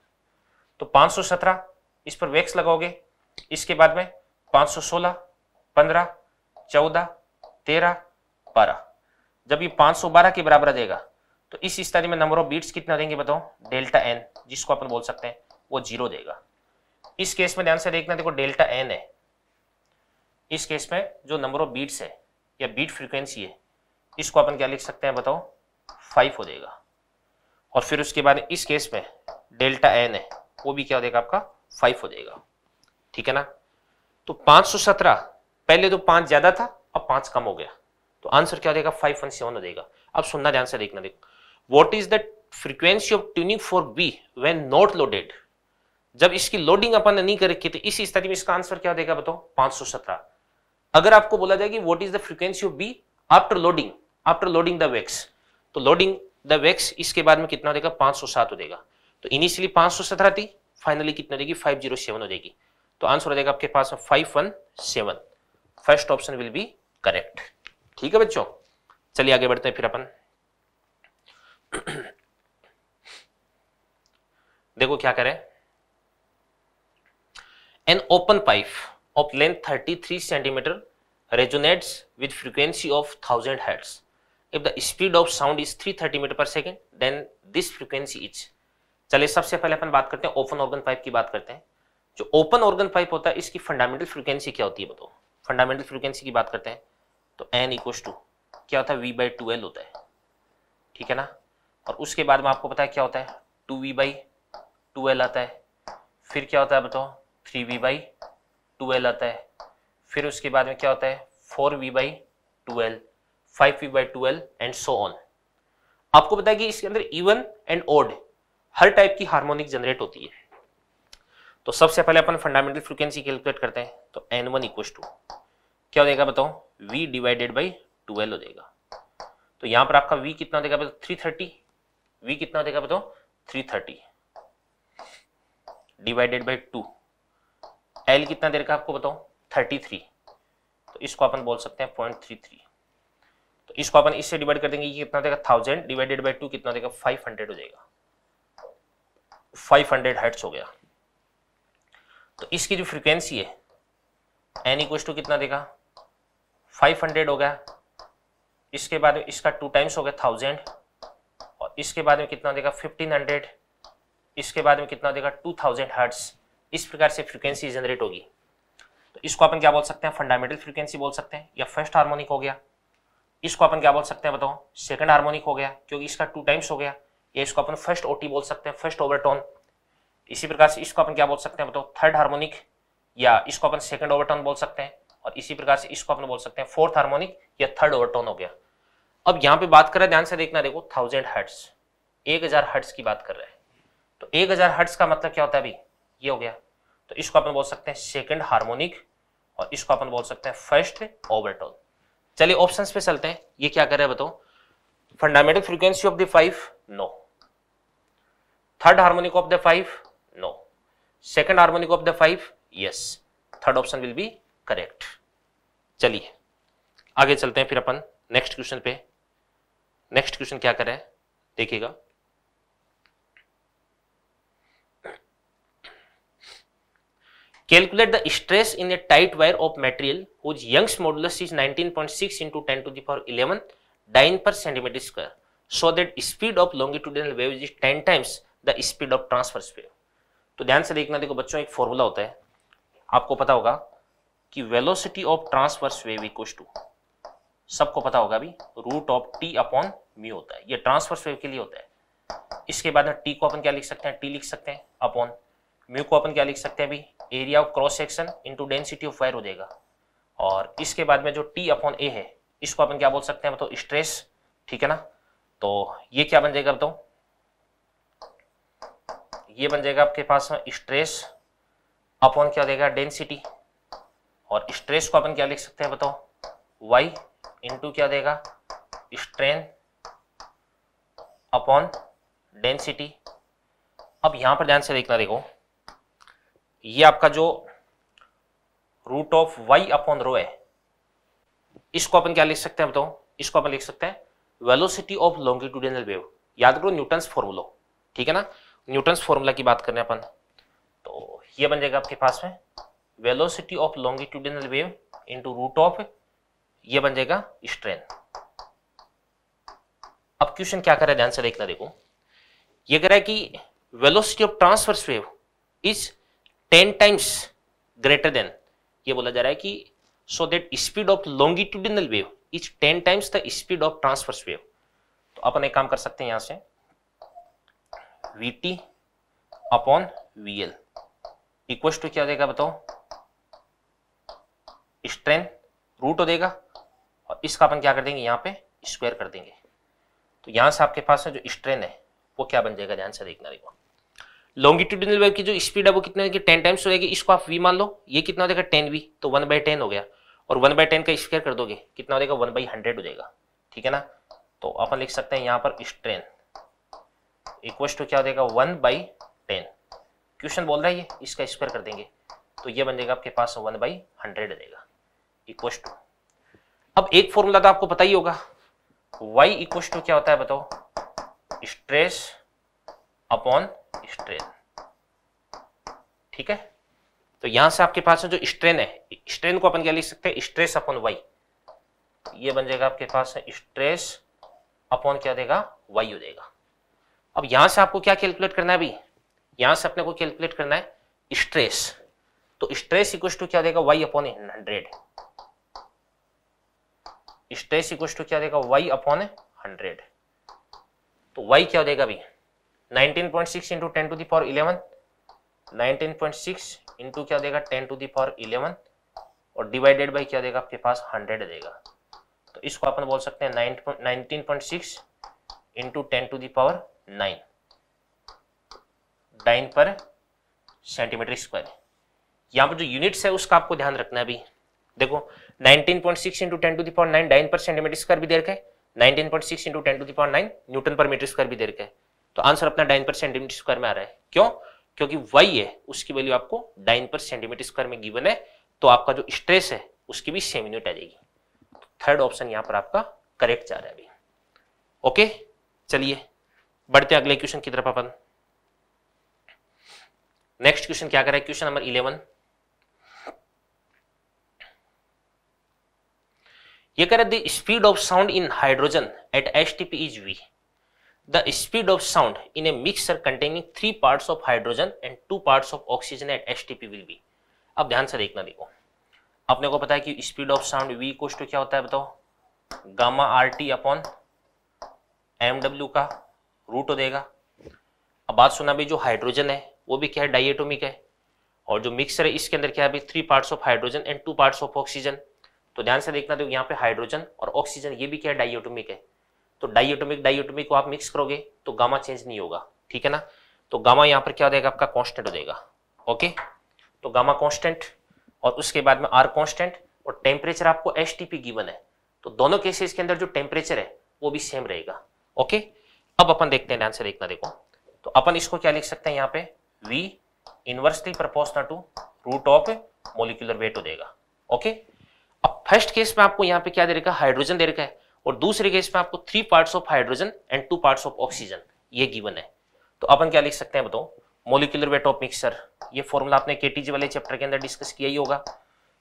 तो 517 इस पर वैक्स लगाओगे। इसके बाद में 516 15 14 13 12 जब ये 512 के बराबर आ जाएगा तो इस स्थिति में नंबर ऑफ़ बीट्स कितना देंगे बताओ? डेल्टा एन जिसको अपन बोल सकते हैं, वो ज़ीरो देगा। इस केस में ध्यान से देखना, देखो डेल्टा एन है। इस केस में जो नंबर ऑफ़ बीट्स है, या बीट फ्रीक्वेंसी है, इसको अपन क्या लिख सकते हैं बताओ? फाइव हो जाएगा और फिर उसके बाद इस केस में डेल्टा एन है, वो भी क्या हो जाएगा आपका? फाइव हो जाएगा ठीक है ना? तो 517 पहले तो पाँच ज़्यादा था, अब पाँच कम हो गया। तो आंसर क्या हो जाएगा फाइव वन सेवन हो जाएगा अब सुनना, ध्यान से देखना, देखो। What is the frequency of tuning fork b when not loaded जब इसकी लोडिंग अपन ने नहीं कर रखी तो इस स्थिति में इसका आंसर क्या देगा बताओ? 517 अगर आपको बोला जाए कि what is the frequency of b after loading after loading the wax तो लोडिंग द वेक्स इसके बाद में कितना देगा? 507 हो जाएगा तो इनिशियली 517 थी फाइनली कितना देगी? 507 हो जाएगी तो आंसर हो जाएगा आपके पास में 517 first option will be correct ठीक है बच्चों? चलिए आगे बढ़ते हैं फिर अपन। देखो क्या करें। An open pipe of length 33 centimetre resonates with frequency of 1000 hertz. If the speed of sound is 330 meter per second, then this frequency is चलिए सबसे पहले अपन बात करते हैं ओपन ऑर्गन पाइप की बात करते हैं। जो ओपन ऑर्गन पाइप होता है, इसकी फंडामेंटल फ्रीक्वेंसी क्या होती है बताओ। फंडामेंटल फ्रीक्वेंसी की बात करते हैं। तो एन इक्व टू क्या होता है? वी बाई टू एल होता है। ठीक है ना? और उसके बाद में आपको पता है क्या होता है? Two V by two L आता है। फिर क्या होता है बताओ? Three V by two L आता है। फिर उसके बाद में क्या होता है? Four V by twelve five V by twelve and so on आपको पता है कि इसके अंदर इवन एंड ओड हर टाइप की हार्मोनिक जनरेट होती है। तो सबसे पहले अपन फंडामेंटल फ्रीक्वेंसी कैलकुलेट करते हैं। तो एन वन इक्व टू क्या हो जाएगा बताओ? वी डिवाइडेड बाई ट्वेल्व हो जाएगा। तो यहाँ पर आपका वी कितना देगा बताओ? थ्री थर्टी वी कितना देगा बताओ? Three thirty divided by two L कितना देर का आपको बताओ? थर्टी थ्री तो इसको अपन बोल सकते हैं पॉइंट थ्री थ्री तो इसको अपन इससे डिवाइड कर देंगे, ये कितना देगा थाउज़ेंड डिवाइडेड बाई टू कितना देगा फाइव हंड्रेड हो जाएगा. फाइव हंड्रेड हर्ट्स हो गया. तो इसकी जो फ्रीक्वेंसी है एन इक्व टू कितना देगा? फाइव हंड्रेड हो गया. इसके बाद इसका टू टाइम्स हो गया थाउज़ेंड और इसके बाद में कितना देगा? फिफ्टीन हंड्रेड इसके बाद में कितना देगा? टू थाउज़ेंड हर्ट्स इस प्रकार से फ्रीक्वेंसी जनरेट होगी। तो इसको अपन क्या बोल सकते हैं? फंडामेंटल फ्रीक्वेंसी बोल सकते हैं या फ़र्स्ट हार्मोनिक हो गया। इसको अपन क्या बोल सकते हैं बताओ? सेकंड हार्मोनिक हो गया, क्योंकि इसका टू टाइम्स हो गया। या इसको अपन फ़र्स्ट ओटी बोल सकते हैं फ़र्स्ट ओवरटोन इसी प्रकार से इसको अपन क्या बोल सकते हैं बताओ? थर्ड हार्मोनिक या इसको अपन सेकंड ओवरटोन बोल सकते हैं। और इसी प्रकार से इसको अपन बोल सकते हैं फोर्थ हार्मोनिक या थर्ड ओवरटोन हो गया। अब यहाँ पे बात कर रहे हैं, ध्यान से देखना, देखो थाउज़ेंड हर्ट्स एक हज़ार हर्ट्स की बात कर रहे हैं। तो एक हज़ार हर्ट्स का मतलब क्या होता है अभी? ये हो गया। तो इसको अपन बोल सकते हैं सेकंड हार्मोनिक और इसको अपन बोल सकते हैं फ़र्स्ट ओवरटोन चलिए ऑप्शंस पे चलते हैं। ये क्या कर रहे हैं बताओ? Fundamental frequency of the five no third harmonic of the five no second harmonic of the five yes third option will be correct चलिए, आगे चलते हैं फिर अपन नेक्स्ट क्वेश्चन पे। नेक्स्ट क्वेश्चन क्या करा है? देखिएगा। Calculate the stress in a tight wire of material Young's modulus is 19.6 point six into ten to the power eleven dyne per centimetre square so that speed of longitudinal wave is ten times the speed of transverse speed तो ध्यान से देखना, देखो बच्चों, एक formula होता है। आपको पता होगा कि velocity of transverse wave equal to सबको पता होगा अभी। Root of T upon mu होता है। ये ट्रांसवर्स वेव के लिए होता है। इसके बाद में टी को अपन क्या लिख सकते हैं? टी लिख सकते हैं अपॉन म्यू को अपन क्या लिख सकते हैं अभी? Area of cross section into density of wire हो जाएगा। और इसके बाद में जो टी अपॉन ए है, इसको अपन क्या बोल सकते हैं? बताओ स्ट्रेस ठीक है ना? तो ये क्या बन जाएगा बताओ ये बन जाएगा आपके पास में स्ट्रेस अपॉन क्या देगा डेंसिटी और स्ट्रेस को अपन क्या लिख सकते हैं बताओ वाई इंटू क्या देगा स्ट्रेन अपॉन डेंसिटी अब यहाँ पर ध्यान से देखना, देखो। ये आपका जो root of Y upon rho है, इसको अपन क्या लिख सकते हैं बताओ इसको अपन लिख सकते हैं वेलोसिटी ऑफ़ लॉन्गिट्यूडिनल वेव याद करो न्यूटन्स फॉर्मूला ठीक है ना? न्यूटन्स फॉर्मूला की बात करने अपन। तो ये बन जाएगा आपके पास में velocity of longitudinal wave into root of ये बन जाएगा स्ट्रेन क्वेश्चन क्या कर रहा है? ध्यान से देखना, देखो। ये कह रहा है कि velocity of transverse wave is ten times greater than ये बोला जा रहा है कि so that speed of longitudinal wave is ten times the speed of transverse wave तो अपन एक काम कर सकते हैं यहाँ से। V T upon V L equal to क्या देगा बताओ? स्ट्रेन रूट हो देगा। और इसका अपन क्या कर देंगे? यहाँ पे स्क्वायर कर देंगे। तो यहाँ से आपके पास जो स्ट्रेन है, वो क्या बन जाएगा? ध्यान से देखना देखो लॉन्गिट्यूडिनल वेव की जो स्पीड है, वो कितने की? टेन टाइम्स हो जाएगी इसको आप वी मान लो। ये कितना हो जाएगा? टेन वी तो वन बाई टेन हो गया। और वन बाई टेन का स्क्वायर कर दोगे, कितना हो जाएगा? वन बाई हंड्रेड हो जाएगा। ठीक है ना? तो अपन लिख सकते हैं यहाँ पर स्ट्रेन इक्व टू क्या हो जाएगा? वन बाई टेन क्वेश्चन बोल रहा है ये? इसका स्क्वायर कर देंगे। तो ये बन जाएगा आपके पास वन बाई हंड्रेड आ जाएगा। इक्व टू अब एक फॉर्मूला तो आपको पता ही होगा। Y इक्व टू क्या होता है बताओ? स्ट्रेस अपॉन स्ट्रेन ठीक है? तो यहाँ से आपके पास जो स्ट्रेन है स्ट्रेन को अपन क्या लिख सकते हैं? स्ट्रेस अपॉन वाई ये बन जाएगा आपके पास स्ट्रेस अपॉन क्या देगा? वाई हो जाएगा अब यहाँ से आपको क्या कैलकुलेट करना है अभी? यहाँ से अपने को कैलकुलेट करना है स्ट्रेस तो स्ट्रेस इक्व टू क्या देगा? Y upon hundred stress equal to क्या देगा? वाई अपॉन हंड्रेड तो वाई क्या देगा अभी 19.6 point six into ten to the power eleven nineteen point six into क्या देगा? Ten to the power eleven और डिवाइडेड बाई क्या देगा? आपके पास हंड्रेड देगा। तो इसको अपन बोल सकते हैं nineteen point six into ten to the power nine nine per centimetre square यहाँ पर जो यूनिट्स है, उसका आपको ध्यान रखना है अभी देखो 19.6 point six into ten to nine dyne per centimetre square भी है। 19.6 point six into ten to nine newton per metre square भी है। तो आंसर अपना डाइन पर सेंटीमीटर स्क्वायर में आ रहा है। क्यों? क्योंकि वाई है, उसकी वैल्यू आपको डाइन पर सेंटीमीटर स्क्वायर में गिवन है तो आपका जो स्ट्रेस है, उसकी भी सेम यूनिट आ जाएगी। तो थर्ड ऑप्शन यहाँ पर आपका करेक्ट जा रहा है अभी। ओके चलिए, बढ़ते अगले क्वेश्चन की तरफ़ अपन। नेक्स्ट क्वेश्चन क्या करें क्वेश्चन नंबर इलेवन ये कह रहे the speed of sound in hydrogen at H T P is V the speed of sound in a mixer containing three parts of hydrogen and two parts of oxygen at H T P will be अब ध्यान से देखना देखो। अपने को पता है कि स्पीड ऑफ़ साउंड वी कोस्ट क्या होता है, बताओ? Gamma R T upon M W का रूट हो देगा अब बात सुना भी जो हाइड्रोजन है, वो भी क्या है? डाइएटोमिक है। और जो मिक्सर है, इसके अंदर क्या है three parts of hydrogen and two parts of oxygen तो ध्यान से देखना देखो, यहाँ पे हाइड्रोजन और ऑक्सीजन ये भी क्या है डाइएटोमिक है। तो डाइएटोमिक डाइएटोमिक को आप मिक्स करोगे तो गामा चेंज नहीं होगा, ठीक है ना? तो गामा यहाँ पर क्या हो जाएगा, आपका कॉन्स्टेंट हो जाएगा ओके तो गामा कॉन्स्टेंट और उसके बाद में आर कॉन्स्टेंट और टेम्परेचर आपको एस गिवन है। तो दोनों केसेस के अंदर जो टेम्परेचर है, वो भी सेम रहेगा ओके अब अपन देखते हैं, ध्यान से देखना देखो। तो अपन इसको क्या लिख सकते हैं यहाँ पे? V inversely proportional to root of molecular weight हो जाएगा ओके अब फ़र्स्ट केस में आपको यहाँ पे क्या दे रखा हाइड्रोजन दे रखा है। और दूसरे केस में आपको three parts of hydrogen and two parts of oxygen ये गिवन है। तो अपन क्या लिख सकते हैं बताओ? मोलिकुलर वेट ऑफ़ मिक्सर ये फॉर्मूला आपने केटीजी वाले चैप्टर के अंदर डिस्कस किया ही होगा।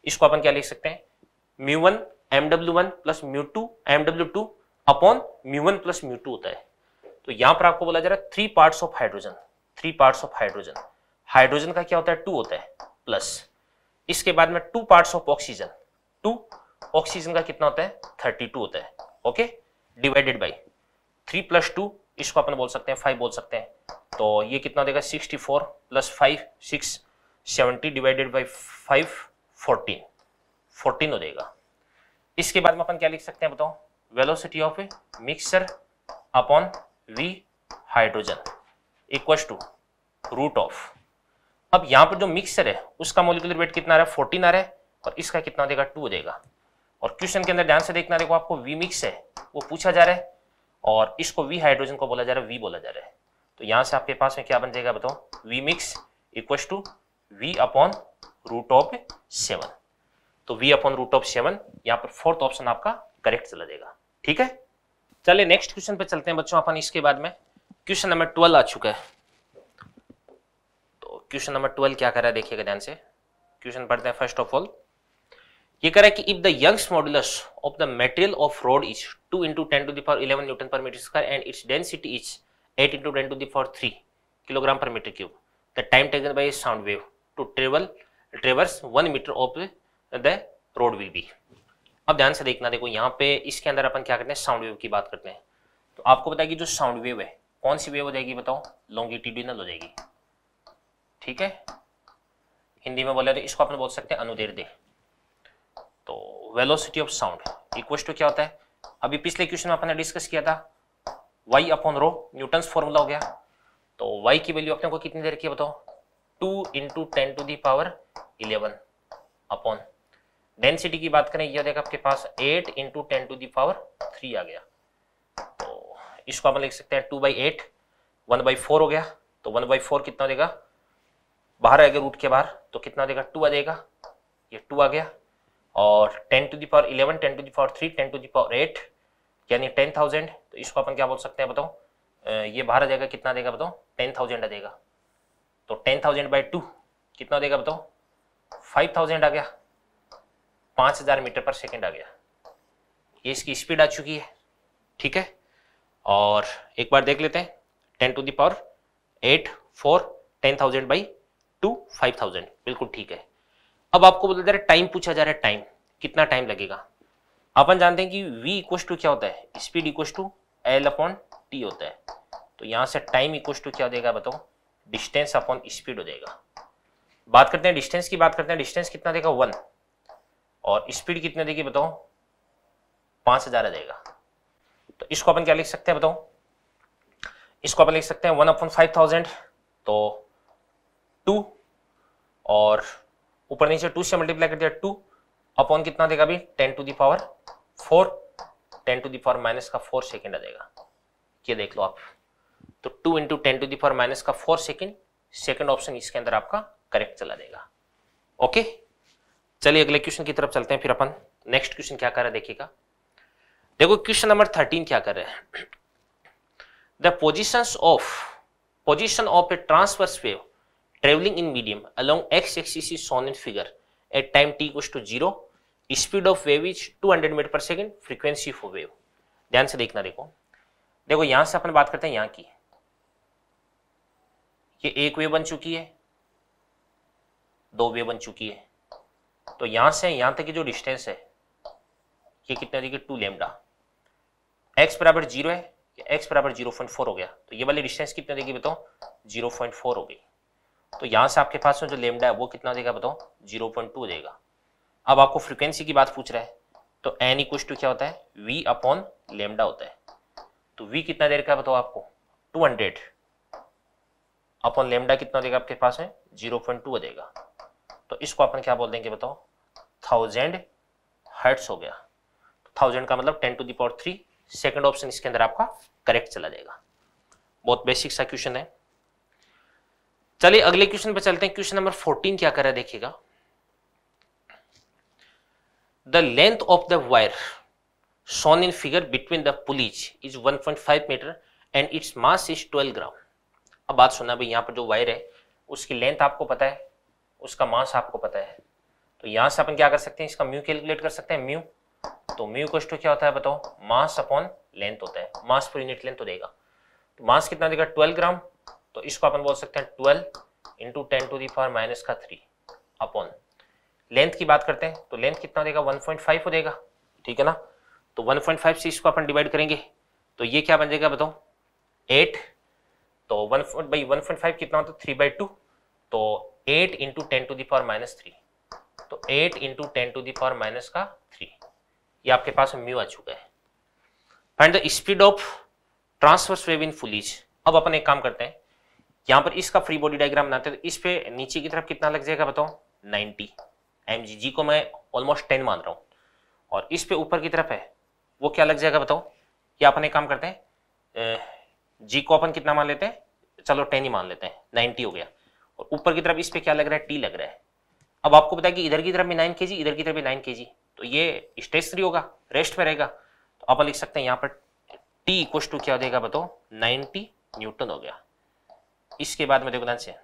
इसको अपन क्या लिख सकते हैं? Mu one M W one plus mu two M W two upon mu one plus mu two होता है। तो यहाँ पर आपको बोला जा रहा है three parts of hydrogen three parts of hydrogen hydrogen का क्या होता है? टू होता है। प्लस इसके बाद में two parts of oxygen two oxygen का कितना होता है? थर्टी टू होता है okay divided by three plus two इसको अपन बोल सकते हैं फाइव बोल सकते हैं। तो ये कितना देगा sixty four plus five six seventy divided by five fourteen fourteen हो जाएगा। इसके बाद में अपन क्या लिख सकते हैं बताओ? Velocity of a mixer upon V hydrogen equal to root of अब यहाँ पर जो मिक्सर है, उसका मोलिकुलर वेट कितना आ रहा है? फोर्टीन आ रहा है। और इसका कितना देगा? टू देगा। और क्वेश्चन के अंदर ध्यान से देखना, देखो आपको वी मिक्स है, वो पूछा जा रहा है और इसको वी हाइड्रोजन को बोला जा रहा है वी बोला जा रहा है। तो यहाँ से आपके पास में क्या बन जाएगा बताओ? V mix equal to V upon root of seven तो V upon root of seven यहाँ पर फोर्थ ऑप्शन आपका करेक्ट चला जाएगा। ठीक है? चलिए नेक्स्ट क्वेश्चन पे चलते हैं बच्चों अपन इसके बाद में। क्वेश्चन नंबर ट्वेल्व आ चुका है। तो क्वेश्चन नंबर ट्वेल्व क्या कर रहा है? देखिएगा ध्यान से। क्वेश्चन पढ़ते हैं फ़र्स्ट ऑफ़ ऑल ये कह रहा है कि if the Young's modulus of the material of rod is 2 into 10 to the power 11 newton per metre square and its density is 8 into 10 to the power 3 kilogram per metre cube the time taken by sound wave to travel traverse 1 metre of the rod will be अब ध्यान से देखना, देखो यहाँ पे इसके अंदर अपन क्या करते हैं? साउंड वेव की बात करते हैं। तो आपको बताएगी जो साउंड वेव है, कौन सी वेव हो जाएगी बताओ? लॉन्गिट्यूडिनल हो जाएगी। ठीक है? हिंदी में बोले तो इसको अपन बोल सकते हैं अनुदेर दे तो velocity of sound equal to क्या होता है? अभी पिछले क्वेश्चन में अपने डिस्कस किया था Y upon rho newton formula हो गया। तो वाई की वैल्यू अपने को कितनी देर की बताओ? Two into ten to the power eleven upon density की बात करें, यह देखा आपके पास eight into ten to the power three आ गया। तो इसको अपन लिख सकते हैं two by eight one by four हो गया। तो वन बाई फोर कितना देगा? बाहर आएगा रूट के बाहर तो कितना देगा? टू आ जाएगा ये टू आ गया। और ten to the power eleven ten to the power three ten to the power eight यानी टेन थाउज़ेंड तो इसको अपन क्या बोल सकते हैं बताओ ये बाहर आ जाएगा, कितना देगा बताओ टेन थाउज़ेंड आ जाएगा तो टेन थाउज़ेंड बाई टू कितना देगा बताओ फाइव थाउज़ेंड आ गया। पाँच हज़ार मीटर पर सेकेंड आ गया। ये इसकी स्पीड आ चुकी है, ठीक है? और एक बार देख लेते हैं। Ten to the power eight four ten thousand by two five thousand बिल्कुल ठीक है। अब आपको बोला जा रहा है टाइम पूछा जा रहा है टाइम कितना टाइम लगेगा? अपन जानते हैं कि v इक्व टू क्या होता है? Speed equal to L upon T होता है। तो यहाँ से टाइम इक्व टू क्या हो जाएगा बताओ? डिस्टेंस अपॉन स्पीड हो जाएगा। बात करते हैं डिस्टेंस की, बात करते हैं डिस्टेंस कितना देगा? वन और स्पीड कितने देगी बताओ? पाँच हज़ार आ जाएगा। तो इसको अपन क्या लिख सकते हैं बताओ? इसको अपन लिख सकते हैं वन अपॉन फाइव थाउज़ेंड तो टू और ऊपर नीचे टू से मल्टीप्लाई कर दिया टू अपॉन कितना देगा अभी? Ten to the power four ten to the power minus का फोर सेकेंड आ जाएगा। ये देख लो आप। तो two into ten to the power minus का फोर सेकेंड सेकेंड ऑप्शन इसके अंदर आपका करेक्ट चला देगा। ओके चलिए अगले क्वेश्चन की तरफ़ चलते हैं फिर अपन। नेक्स्ट क्वेश्चन क्या कर रहा है देखिएगा। देखो क्वेश्चन नंबर थर्टीन क्या कर रहे हैं। The position of position of a transverse wave traveling in medium, along x axis is shown in figure. At time t equals to 0 speed of wave is 200 metre per second frequency for wave ध्यान से देखना देखो। देखो, यहाँ से अपन बात करते हैं यहाँ की। ये एक वेव बन चुकी है, दो वेव बन चुकी है। तो यहाँ से, यहाँ तक की जो डिस्टेंस है, ये कितना देखिए टू लेमडा एक्स बराबर ज़ीरो है एक्स बराबर ज़ीरो पॉइंट फोर हो गया। तो ये वाली डिस्टेंस कितना देगी बताओ ज़ीरो पॉइंट फोर हो गई। तो यहाँ से आपके पास में जो लेमडा है, वो कितना देगा बताओ? ज़ीरो पॉइंट टू देगा। अब आपको फ्रीक्वेंसी की बात पूछ रहा है तो एन इक्व टू क्या होता है? वी अपॉन लेमडा होता है। तो वी कितना देर का बताओ आपको? टू हंड्रेड अपॉन लेमडा कितना देगा आपके पास है ज़ीरो पॉइंट टू देगा। तो इसको अपन क्या बोल देंगे बताओ? थाउज़ेंड हर्ट्स हो गया। थाउज़ेंड का मतलब ten to the the power three second option इसके अंदर आपका करेक्ट चला जाएगा। बहुत बेसिक सा क्वेश्चन है। चलिए, अगले क्वेश्चन पे चलते हैं। क्वेश्चन नंबर फोर्टीन क्या कर देखिएगा। The length of the wire shown in figure between the pulleys is 1.5 metre and its mass is 12 gram अब बात सुना भाई, यहाँ पर जो वायर है, उसकी लेंथ आपको पता है, उसका मास आपको पता है। तो यहाँ से अपन क्या कर सकते हैं, इसका म्यू कैलकुलेट कर सकते हैं म्यू तो म्यू क्वेश्चन क्या होता है बताओ मास अपॉन लेंथ होता है। मास पर यूनिट लेंथ तो देगा। तो मास कितना देगा? 12 ग्राम तो इसको अपन बोल सकते हैं twelve into ten to the power minus का थ्री अपॉन लेंथ की बात करते हैं तो लेंथ कितना देगा? 1.5 हो देगा, ठीक है ना? तो 1.5 से इसको अपन डिवाइड करेंगे। तो ये क्या बन जाएगा बताओ? एट तो one by one point five कितना होता है? थ्री बाई टू तो eight into ten to the power minus three तो eight into ten to the power minus का थ्री ये आपके पास म्यू आ चुका है। Find the speed of transverse wave in pulleys अब अपन एक काम करते हैं यहाँ पर इसका फ्री बॉडी डायग्राम बनाते हैं तो इस पे नीचे की तरफ़ कितना लग जाएगा बताओ? 90 एम जी को मैं ऑलमोस्ट 10 मान रहा हूँ। और इस पे ऊपर की तरफ़ है, वो क्या लग जाएगा बताओ? क्या अपन एक काम करते हैं जी को अपन कितना मान लेते हैं? चलो टेन ही मान लेते हैं, नाइनटी हो गया। और ऊपर की तरफ़ इस पे क्या लग रहा है? टी लग रहा है। अब आपको बताया कि इधर की तरफ़ भी नाइन के इधर की तरफ़ भी नाइन के तो ये स्टेशनरी होगा रेस्ट में रहेगा। तो अपन लिख सकते हैं यहाँ पर टी इक्व टू क्या देगा बताओ? नाइनटी न्यूटन हो गया। इसके बाद में देखो ध्यान से।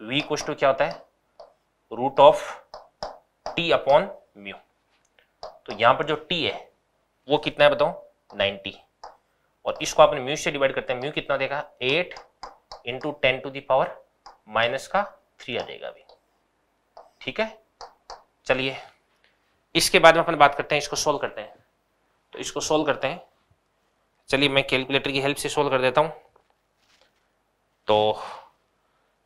V कुछ टू क्या होता है? Root of t upon mu तो यहाँ पर जो t है, वो कितना है बताओ? 90 और इसको आपने म्यू से डिवाइड करते हैं। म्यू कितना देगा? 8 into ten to the power minus का थ्री आ जाएगा अभी। ठीक है? चलिए। इसके बाद में अपन बात करते हैं, इसको सोल्व करते हैं। तो इसको सोल्व करते हैं। चलिए, मैं कैलकुलेटर की हेल्प से सोल्व कर देता हूँ। तो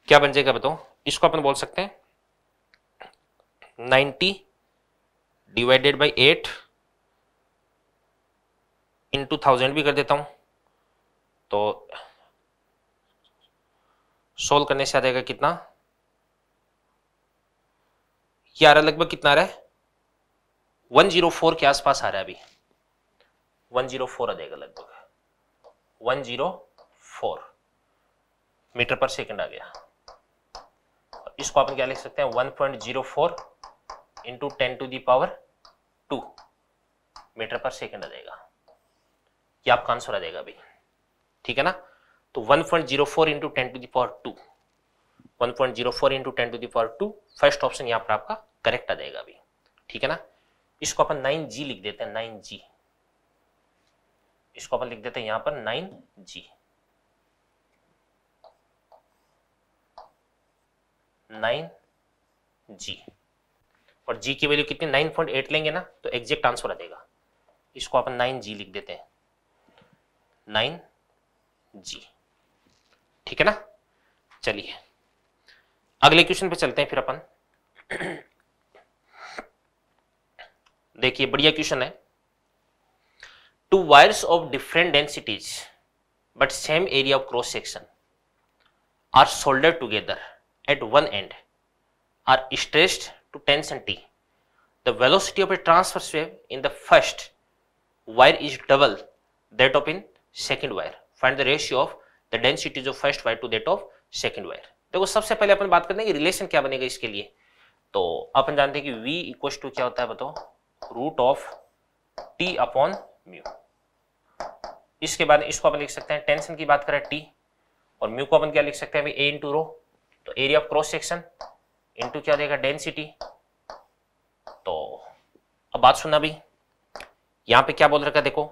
क्या बन जाएगा बताओ? इसको अपन बोल सकते हैं 90 divided by eight into thousand भी कर देता हूँ। तो सोल्व करने से आ जाएगा कितना? ये आ रहा लगभग कितना आ रहा है? 104 के आसपास आ रहा है अभी। 104 आ जाएगा लगभग। 104 मीटर पर सेकंड आ गया। इसको अपन क्या लिख सकते हैं? 1.04 point zero four into ten to the power two metre per second आ जाएगा। ये आपका आंसर आ जाएगा अभी। ठीक है ना? तो 1.04 point zero four into ten to the power two one point zero four into ten to the power two first option यहाँ पर आपका करेक्ट आ जाएगा अभी। ठीक है ना? इसको अपन नाइन जी लिख देते हैं नाइन जी इसको अपन लिख देते हैं यहाँ पर नाइन जी नाइन जी। और जी की वैल्यू कितनी? नाइन पॉइंट एट लेंगे ना तो एग्जैक्ट आंसर आ जाएगा। इसको अपन नाइन जी लिख देते हैं। Nine G. ठीक है ना? चलिए। अगले क्वेश्चन पे चलते हैं फिर अपन। देखिए, बढ़िया क्वेश्चन है। Two wires of different densities but same area of cross section are solder together at one end are stretched to tension T. The velocity of a transverse wave in the first wire is double that of in second wire. Find the ratio of the densities of first wire to that of second wire. देखो सबसे पहले अपन बात करते हैं कि relation क्या बनेगा इसके लिए तो अपन जानते हैं कि V इक्व टू क्या होता है बताओ root of T upon mu इसके बाद इसको अपन लिख सकते हैं टेंशन की बात करें टी और म्यू को अपन क्या लिख सकते हैं ए इंटू रो तो area of cross section into क्या देगा डेंसिटी तो अब बात सुनना भी यहाँ पे क्या बोल रखा देखो।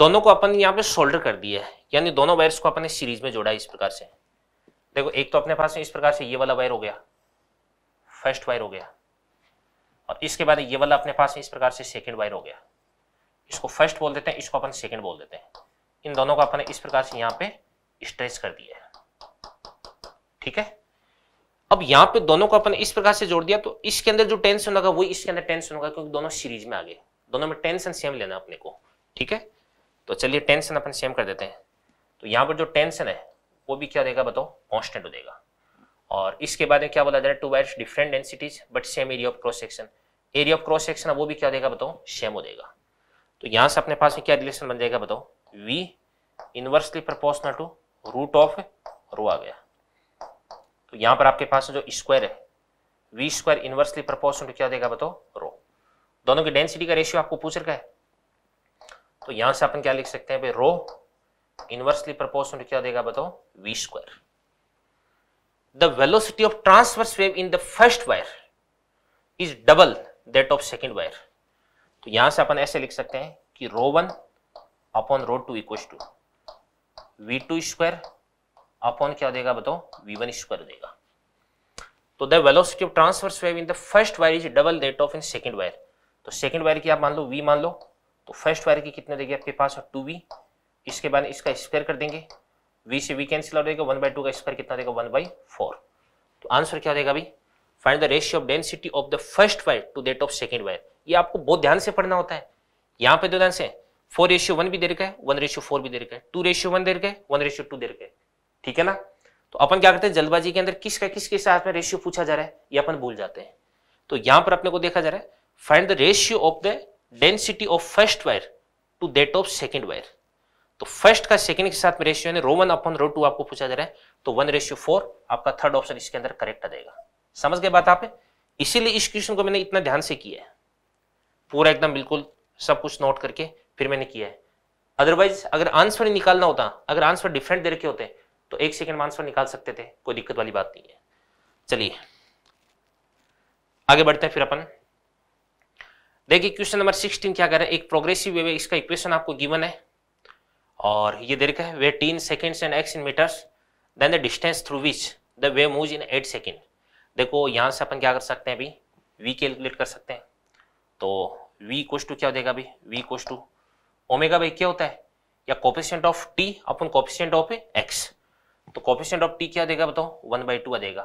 दोनों को अपन यहाँ पे सोल्डर कर दिया है। यानी दोनों वायर्स को अपन सीरीज़ में जोड़ा है इस प्रकार से। देखो, एक तो अपने पास में इस प्रकार से ये वाला वायर हो गया। फ़र्स्ट वायर हो गया। और इसके बाद ये वाला अपने पास में इस प्रकार से सेकेंड वायर हो गया। इसको फ़र्स्ट बोल देते हैं, इसको अपन सेकेंड बोल देते हैं। इन दोनों को अपन इस प्रकार से यहाँ पे स्ट्रेच कर दिया है। ठीक है? अब यहाँ पे दोनों को अपन इस प्रकार से जोड़ दिया तो इसके अंदर जो टेंशन होगा, वही इसके अंदर टेंशन होगा, क्योंकि दोनों सीरीज़ में आ गए। दोनों में टेंशन सेम लेना अपने को, ठीक है? तो चलिए टेंशन अपन सेम कर देते हैं। तो यहाँ पर जो टेंशन है, वो भी क्या देगा बताओ? कॉन्स्टेंट हो देगा और इसके बाद क्या बोला जा रहा है? Two wires different densities but same area of cross section area of cross section वो भी क्या देगा बताओ? सेम हो देगा तो यहाँ से अपने पास में क्या रिलेशन बन जाएगा बताओ? V inversely proportional to root of rho आ गया। तो यहाँ पर आपके पास जो स्क्वायर है V square inversely proportional to क्या देगा बताओ? रो दोनों की डेंसिटी का रेशियो आपको पूछ रखा है। तो यहाँ से अपन क्या लिख सकते हैं भाई? रो इनवर्सली प्रोपोर्शनल टू क्या देगा बताओ? V square the velocity of transverse wave in the first wire is double that of second wire तो यहाँ से अपन ऐसे लिख सकते हैं कि rho one upon rho two equal to V two square upon क्या देगा बताओ? वी वन स्क्वायर देगा। तो velocity of transverse wave in the first wire is double that of in second wire तो सेकंड वायर की आप मान लो we मान लो तो फ़र्स्ट वायर की कितने देगी आपके पास? टू वी इसके बाद इसका स्क्वायर कर देंगे। वी से वी कैंसिल आउट देगा वन बाई टू का स्क्वायर कितना देगा? वन बाई फोर तो आंसर क्या देगा अभी find the ratio of density of the first wire to that of second wire ये आपको बहुत ध्यान से पढ़ना होता है। यहाँ पे दो ध्यान से। फोर रेशियो वन भी दे रखा है वन रेशियो फोर भी दे रखा है। टू रेशियो वन दे रखा है वन रेशियो टू दे रखा है। ठीक है ना? तो अपन क्या करते हैं? जल्दबाजी के अंदर किसका किसके साथ में रेशियो पूछा जा रहा है, ये अपन भूल जाते हैं। तो यहाँ पर अपने को देखा जा रहा है find the ratio of the density of first wire to that of second wire तो फ़र्स्ट का सेकंड के साथ में रेशियो है रो वन अपन रो टू आपको पूछा जा रहा है तो वन रेशियो फोर आपका थर्ड ऑप्शन इसके अंदर करेक्ट आ जाएगा। समझ गए बात आप? इसीलिए इस क्वेश्चन को मैंने इतना ध्यान से किया है। पूरा एकदम बिल्कुल सब कुछ नोट करके फिर मैंने किया है। अदरवाइज़ अगर आंसर निकालना होता, अगर आंसर डिफरेंट दे रखे होते तो एक सेकेंड में आंसर निकाल सकते थे, कोई दिक्कत वाली बात नहीं है। चलिए, आगे बढ़ते हैं फिर अपन। देखिए क्वेश्चन नंबर 16 क्या कर रहे हैं? एक प्रोग्रेसिव वेव इसका इक्वेशन आपको गिवन है। और ये दे रखा है where T in seconds and X in meters then the distance through which the wave move in eight second देखो, यहाँ से अपन क्या कर सकते हैं अभी? वी कैलकुलेट कर सकते हैं। तो वी कोश क्या देगा अभी? वी कोश टू ओमेगा भाई क्या होता है? या coefficient of T upon coefficient of X तो कोपिशियंट ऑफ़ टी क्या देगा बताओ? वन बाई टू आ जाएगा।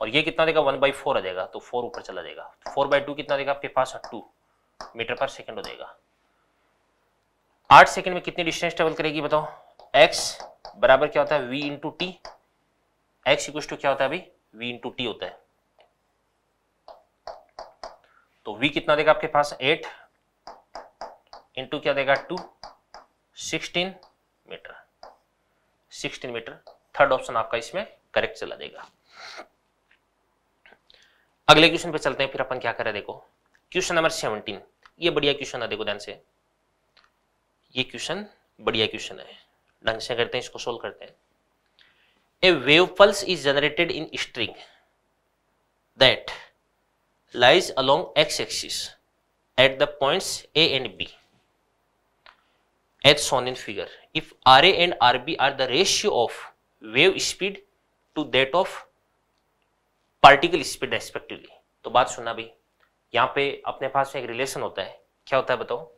और ये कितना देगा? वन बाई फोर आ जाएगा तो फोर ऊपर चला जाएगा। फोर बाई टू कितना देगा? आपके पास टू मीटर पर सेकेंड हो जाएगा। आठ सेकेंड में कितनी डिस्टेंस ट्रेवल करेगी बताओ? एक्स बराबर क्या होता है? V into T X equal to क्या होता है अभी? वी इंटू टी होता है। तो v कितना देगा आपके पास? एट इंटू क्या देगा? Two sixteen meter. Sixteen meter third option आपका इसमें करेक्ट चला देगा। अगले क्वेश्चन पे चलते हैं, फिर अपन क्या करें, देखो। क्वेश्चन नंबर सेवनटीन ये बढ़िया क्वेश्चन है, देखो ध्यान से। ये क्वेश्चन बढ़िया क्वेश्चन है। ढंग से करते हैं, इसको सोल्व करते हैं। A wave pulse is generated in string that lies along x-axis at the points A and B as shown in figure. If RA and RB are the ratio of wave speed to that of particle speed respectively. तो बात सुनना भाई। यहाँ पे अपने पास में एक रिलेशन होता है। क्या होता है बताओ?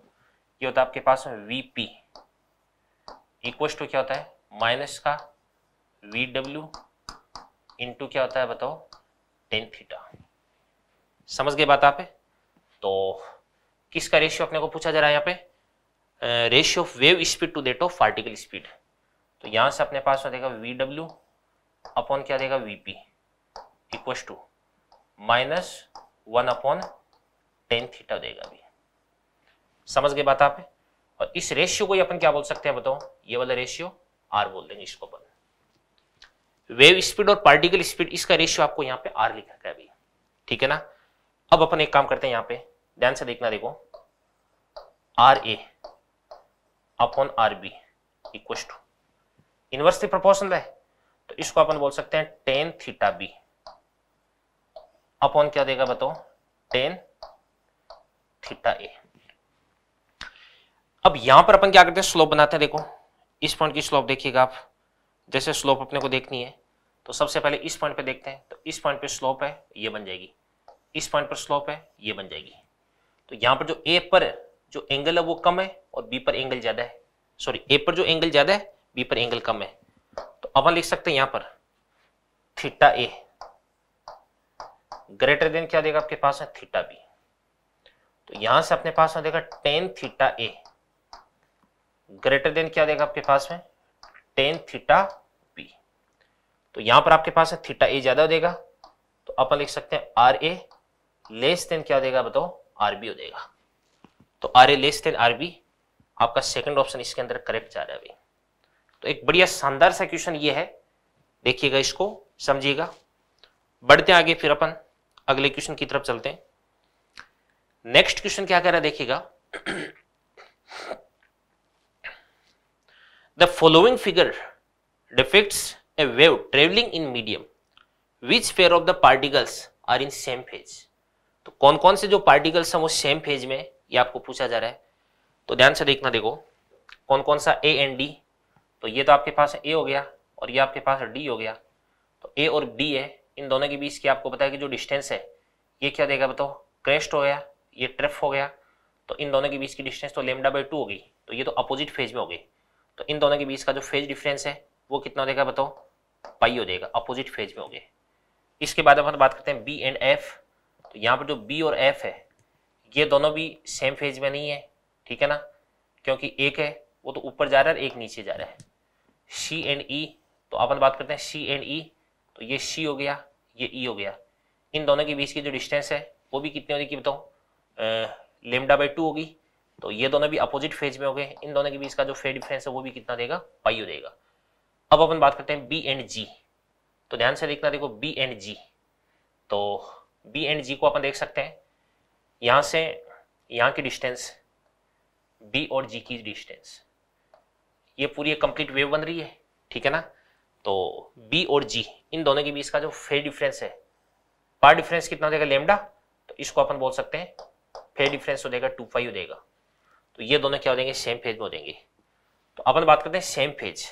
ये होता है आपके पास में वी पी इक्व टू क्या होता है? माइनस का वी डब्ल्यू इंटू क्या होता है बताओ? टेन थीटा समझ गए बात आप? तो किसका रेशियो अपने को पूछा जा रहा है यहाँ पे? Ratio of wave speed to that of particle speed तो यहाँ से अपने पास देगा वी डब्ल्यू अपॉन क्या देगा VP equal to minus one upon tan theta देगा अभी समझ गए बात आप? और इस रेशियो को अपन क्या बोल सकते हैं बताओ? ये वाला रेशियो आर बोल देंगे इसको अपन। वेव स्पीड और पार्टिकल स्पीड इसका रेशियो आपको यहाँ पे आर लिखा है अभी ठीक है ना? अब अपन एक काम करते हैं यहाँ पे। ध्यान से देखना देखो। R A upon R B equal to inversely proportional है तो इसको अपन बोल सकते हैं टेन थीटा बी अपॉन क्या देगा बताओ? टेन थीटा ए अब यहाँ पर अपन क्या करते हैं? स्लोप बनाते हैं। देखो, इस पॉइंट की स्लोप देखिएगा आप। जैसे स्लोप अपने को देखनी है तो सबसे पहले इस पॉइंट पे देखते हैं। तो इस पॉइंट पे स्लोप है, ये बन जाएगी। इस पॉइंट पर स्लोप है, ये बन जाएगी। तो यहाँ पर जो ए पर जो एंगल है वो कम है और बी पर एंगल ज़्यादा है। सॉरी ए पर जो एंगल ज़्यादा है बी पर एंगल कम है। तो अपन लिख सकते हैं यहाँ पर थीटा ए ग्रेटर देन क्या देगा आपके पास है थीटा बी तो यहाँ से अपने पास में देगा tan theta A greater than क्या देगा आपके पास में? टेन थीटा बी तो यहाँ पर आपके पास है थीटा ए ज़्यादा देगा। तो अपन लिख सकते हैं आर ए लेस देन क्या देगा बताओ? आर बी हो देगा। तो R A less than R B आपका सेकंड ऑप्शन इसके अंदर करेक्ट जा रहा है तो एक बढ़िया शानदार सा क्वेश्चन ये है। देखिएगा इसको, समझिएगा। बढ़ते आगे फिर अपन, अगले क्वेश्चन की तरफ़ चलते हैं। नेक्स्ट क्वेश्चन क्या कह रहा है देखिएगा। The following figure depicts a wave travelling in medium which pair of the particles are in same phase तो कौन कौन से जो पार्टिकल्स हैं वो सेम फ़ेज़ में ये आपको पूछा जा रहा है। तो ध्यान से देखना देखो कौन कौन सा ए एंड डी तो ये तो आपके पास ए हो गया और ये आपके पास डी हो गया। तो ए और डी है, इन दोनों के बीच की आपको बताया कि जो डिस्टेंस है, ये क्या देगा बताओ? क्रेस्ट हो गया, ये ट्रिप हो गया। तो इन दोनों के बीच की डिस्टेंस तो लेमडा बाई टू होगी तो ये तो अपोजिट फ़ेज़ में हो गई। तो इन दोनों के बीच का जो फ़ेज़ डिफरेंस है, वो कितना हो देगा बताओ? पाई हो जाएगा अपोजिट फ़ेज़ में हो गए इसके बाद अपन बात करते हैं बी एंड एफ़ तो यहाँ पर जो बी और एफ़ है ये दोनों भी सेम फ़ेज़ में नहीं है, ठीक है ना? क्योंकि एक है, वो तो ऊपर जा रहा है एक नीचे जा रहा है। सी एंड ई तो अपन बात करते हैं सी एंड ई तो ये सी हो गया, ये ई e हो गया। इन दोनों के बीच की जो डिस्टेंस है, वो भी कितनी होगी बताओ लेमडा बाई टू होगी। तो ये दोनों भी अपोजिट फ़ेज़ में हो गए इन दोनों के बीच का जो फ़ेज़ डिफरेंस है, वो भी कितना देगा? पाई हो देगा। अब अपन बात करते हैं बी एंड जी तो ध्यान से देखना, देखो बी एंड जी तो बी एंड जी को अपन देख सकते हैं। यहाँ से, यहाँ की डिस्टेंस बी और जी की डिस्टेंस ये पूरी एक कंप्लीट वेव बन रही है, ठीक है ना? तो बी और जी इन दोनों के बीच का जो फ़ेज़ डिफरेंस है पार डिफरेंस कितना हो जाएगा लेमडा तो इसको अपन बोल सकते हैं फ़ेज़ डिफरेंस हो जाएगा टू फाइव हो जाएगा। तो ये दोनों क्या हो जाएँगे सेम फ़ेज़ में हो जाएँगे। तो अपन बात करते हैं सेम फ़ेज़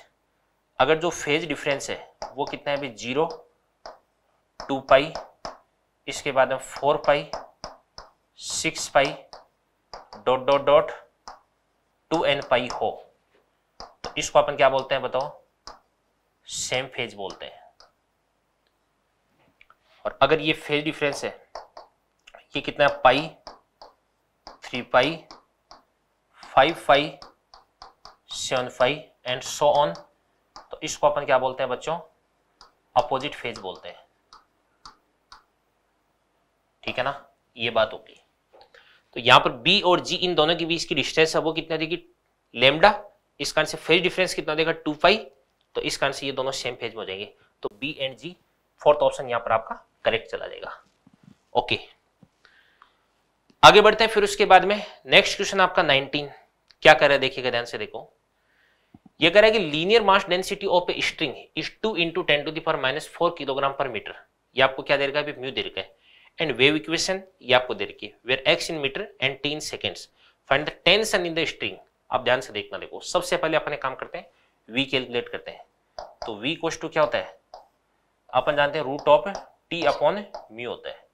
अगर जो फ़ेज़ डिफरेंस है, वो कितना है अभी? ज़ीरो टू पाई इसके बाद में four pi six pi dot dot dot two N pi हो। तो इसको अपन क्या बोलते हैं बताओ? सेम फ़ेज़ बोलते हैं। और अगर ये फ़ेज़ डिफरेंस है, ये कितना है? Pi three pi five five seven five and so on तो इसको अपन क्या बोलते हैं बच्चों? अपोजिट फ़ेज़ बोलते हैं। ठीक है ना? ये बात होगी तो यहाँ पर बी और जी इन दोनों के बीच की डिस्टेंस है वो कितना देगी? लेमडा इस कारण से फ़ेज़ डिफरेंस कितना देगा? टू फाइव तो इस कारण से ये दोनों सेम फ़ेज़ में हो जाएँगे। तो B and G fourth option यहाँ पर आपका करेक्ट चला जाएगा। ओके आगे बढ़ते हैं फिर उसके बाद में। नेक्स्ट क्वेश्चन आपका 19 क्या कर रहा है? देखिएगा, ध्यान से देखो। ये कह रहा है कि linear mass density of a string is two into ten to the power minus four kilogram per meter ये आपको क्या दे रखा है? म्यू दे रखा है। एंड वेव इक्वेशन ये आपको दे रखी है। Where X in meter and T in seconds find the tension in the string आप ध्यान से देखना देखो। सबसे पहले अपने काम करते हैं। वी कैलकुलेट करते हैं। तो वी कोश टू क्या होता है? अपन जानते हैं root of T upon mu होता है।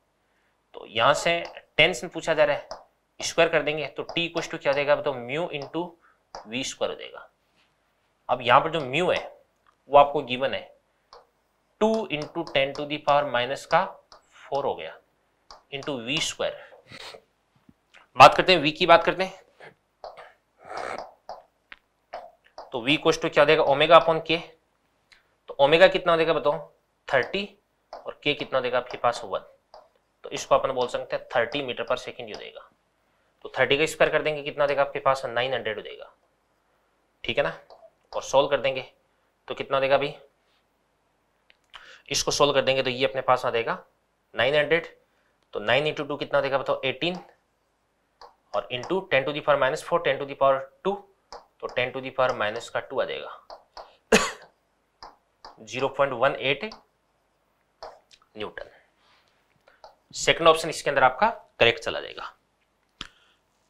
तो यहाँ से टेंशन पूछा जा रहा है। स्क्वायर कर देंगे। तो टी इक्व टू क्या देगा तो म्यू इंटू वी स्क्वायर हो जाएगा। अब यहाँ पर जो म्यू है, वो आपको गिवन है। Two into ten to the power minus का फोर हो गया। इंटू वी स्क्वायर बात करते हैं वी की बात करते हैं। तो वी टू क्या देगा? ओमेगा अपॉन के तो ओमेगा कितना जाएगा बताओ? थर्टी और के कितना देगा आपके पास? वन तो इसको अपन बोल सकते हैं thirty meter per second U देगा। तो थर्टी का स्क्वायर कर देंगे, कितना देगा आपके पास? नाइन हंड्रेड देगा। ठीक है ना? और सोल्व कर देंगे। तो कितना देगा भाई इसको सोल्व कर देंगे तो ये अपने पास आ देगा नाइन हंड्रेड तो नाइन इंटू टू कितना देगा बताओ? एटीन और into ten to the power minus four ten to the power two तो ten to the power minus का टू आ जाएगा। Zero point one eight newton second option इसके अंदर आपका करेक्ट चला जाएगा।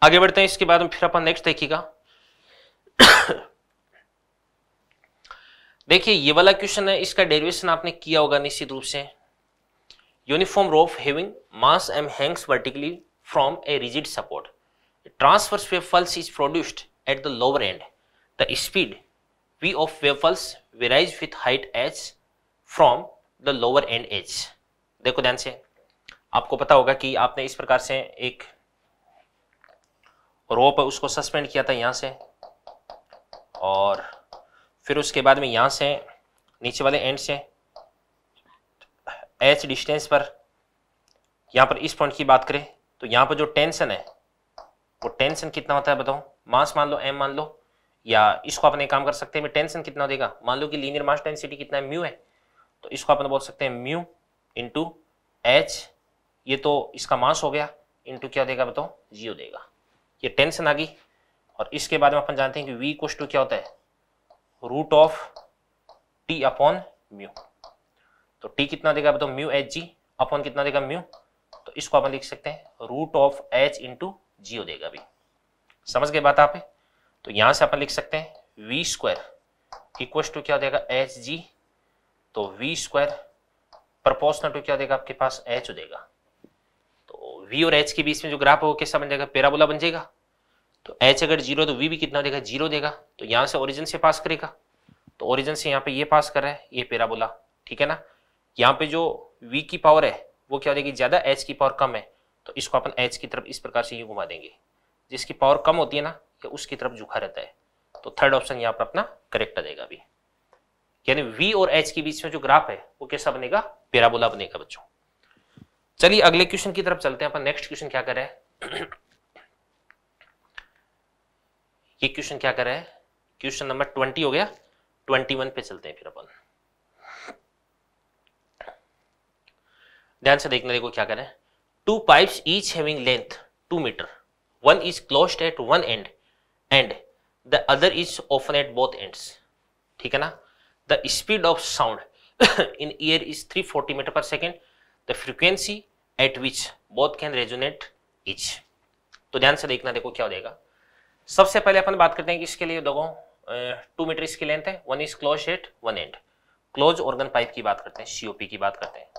आगे बढ़ते हैं, इसके बाद में फिर अपन नेक्स्ट देखिएगा। देखिए, ये वाला क्वेश्चन है, इसका डेरिवेशन आपने किया होगा निश्चित रूप से। Uniform rope having mass M hangs vertically from a rigid support transverse wave pulse is produced at the lower end the speed v of wave pulse varies with height h from the lower end h देखो ध्यान से आपको पता होगा कि आपने इस प्रकार से एक रोप उसको सस्पेंड किया था यहाँ से और फिर उसके बाद में यहाँ से नीचे वाले एंड से एच डिस्टेंस पर यहाँ पर इस पॉइंट की बात करें तो यहाँ पर जो टेंशन है, वो टेंशन कितना होता है बताओ मास मान लो एम मान लो, या इसको अपने काम कर सकते हैं टेंशन कितना देगा? मान लो कि लीनियर मास डेंसिटी कितना है म्यू है तो इसको अपन बोल सकते हैं म्यू इंटू एच ये तो इसका मास हो गया इंटू क्या देगा बताओ जियो देगा। ये टेंशन आ गई, और इसके बाद में अपन जानते हैं कि वी कोश टू क्या होता है? Root of T upon mu तो टी कितना देगा बताओ? म्यू एच जी अपॉन कितना देगा म्यू तो इसको अपन लिख सकते हैं root of H into G देगा भी समझ गए बात आप? तो यहाँ से अपन लिख सकते हैं वी स्क्वायर इक्व टू क्या देगा एच जी तो वी स्क्वायर प्रपोर्शनल टू क्या देगा आपके पास? एच देगा तो वी और एच के बीच में जो ग्राफ है वो कैसा बन जाएगा? पेराबोला बन जाएगा। तो एच अगर ज़ीरो तो वी भी कितना देगा ज़ीरो देगा। तो यहाँ से ओरिजिन से पास करेगा। तो ओरिजिन से यहाँ पे ये पास कर रहा है, ये पेराबोला ठीक है ना? यहाँ पे जो वी की पावर है, वो क्या हो जाएगी? ज़्यादा एच की पावर कम है तो इसको अपन एच की तरफ़ इस प्रकार से यूँ घुमा देंगे। जिसकी पावर कम होती है ना कि उसकी तरफ़ झुका रहता है तो थर्ड ऑप्शन यहाँ पर अपना करेक्ट आ जाएगा अभी। यानी वी और एच के बीच में जो ग्राफ है, वो कैसा बनेगा? पेराबोला बनेगा बच्चों। चलिए अगले क्वेश्चन की तरफ़ चलते हैं, अपन नेक्स्ट क्वेश्चन क्या कर रहे हैं? ये क्वेश्चन क्या कर रहे हैं? क्वेश्चन नंबर ट्वेंटी हो गया ट्वेंटी वन पे चलते हैं फिर अपन। ध्यान से देखने देखो क्या करें। Two pipe each having length two meter one is close at one end and the other is open at both ends ठीक है ना? The speed of sound in air is 340 meter per second the frequency at which both can resonate each तो ध्यान से देखना देखो क्या हो जाएगा। सबसे पहले अपन बात करते हैं कि इसके लिए देखो टू मीटर इसकी लेंथ है। One is close at one end close organ pipe की बात करते हैं सीओपी की बात करते हैं।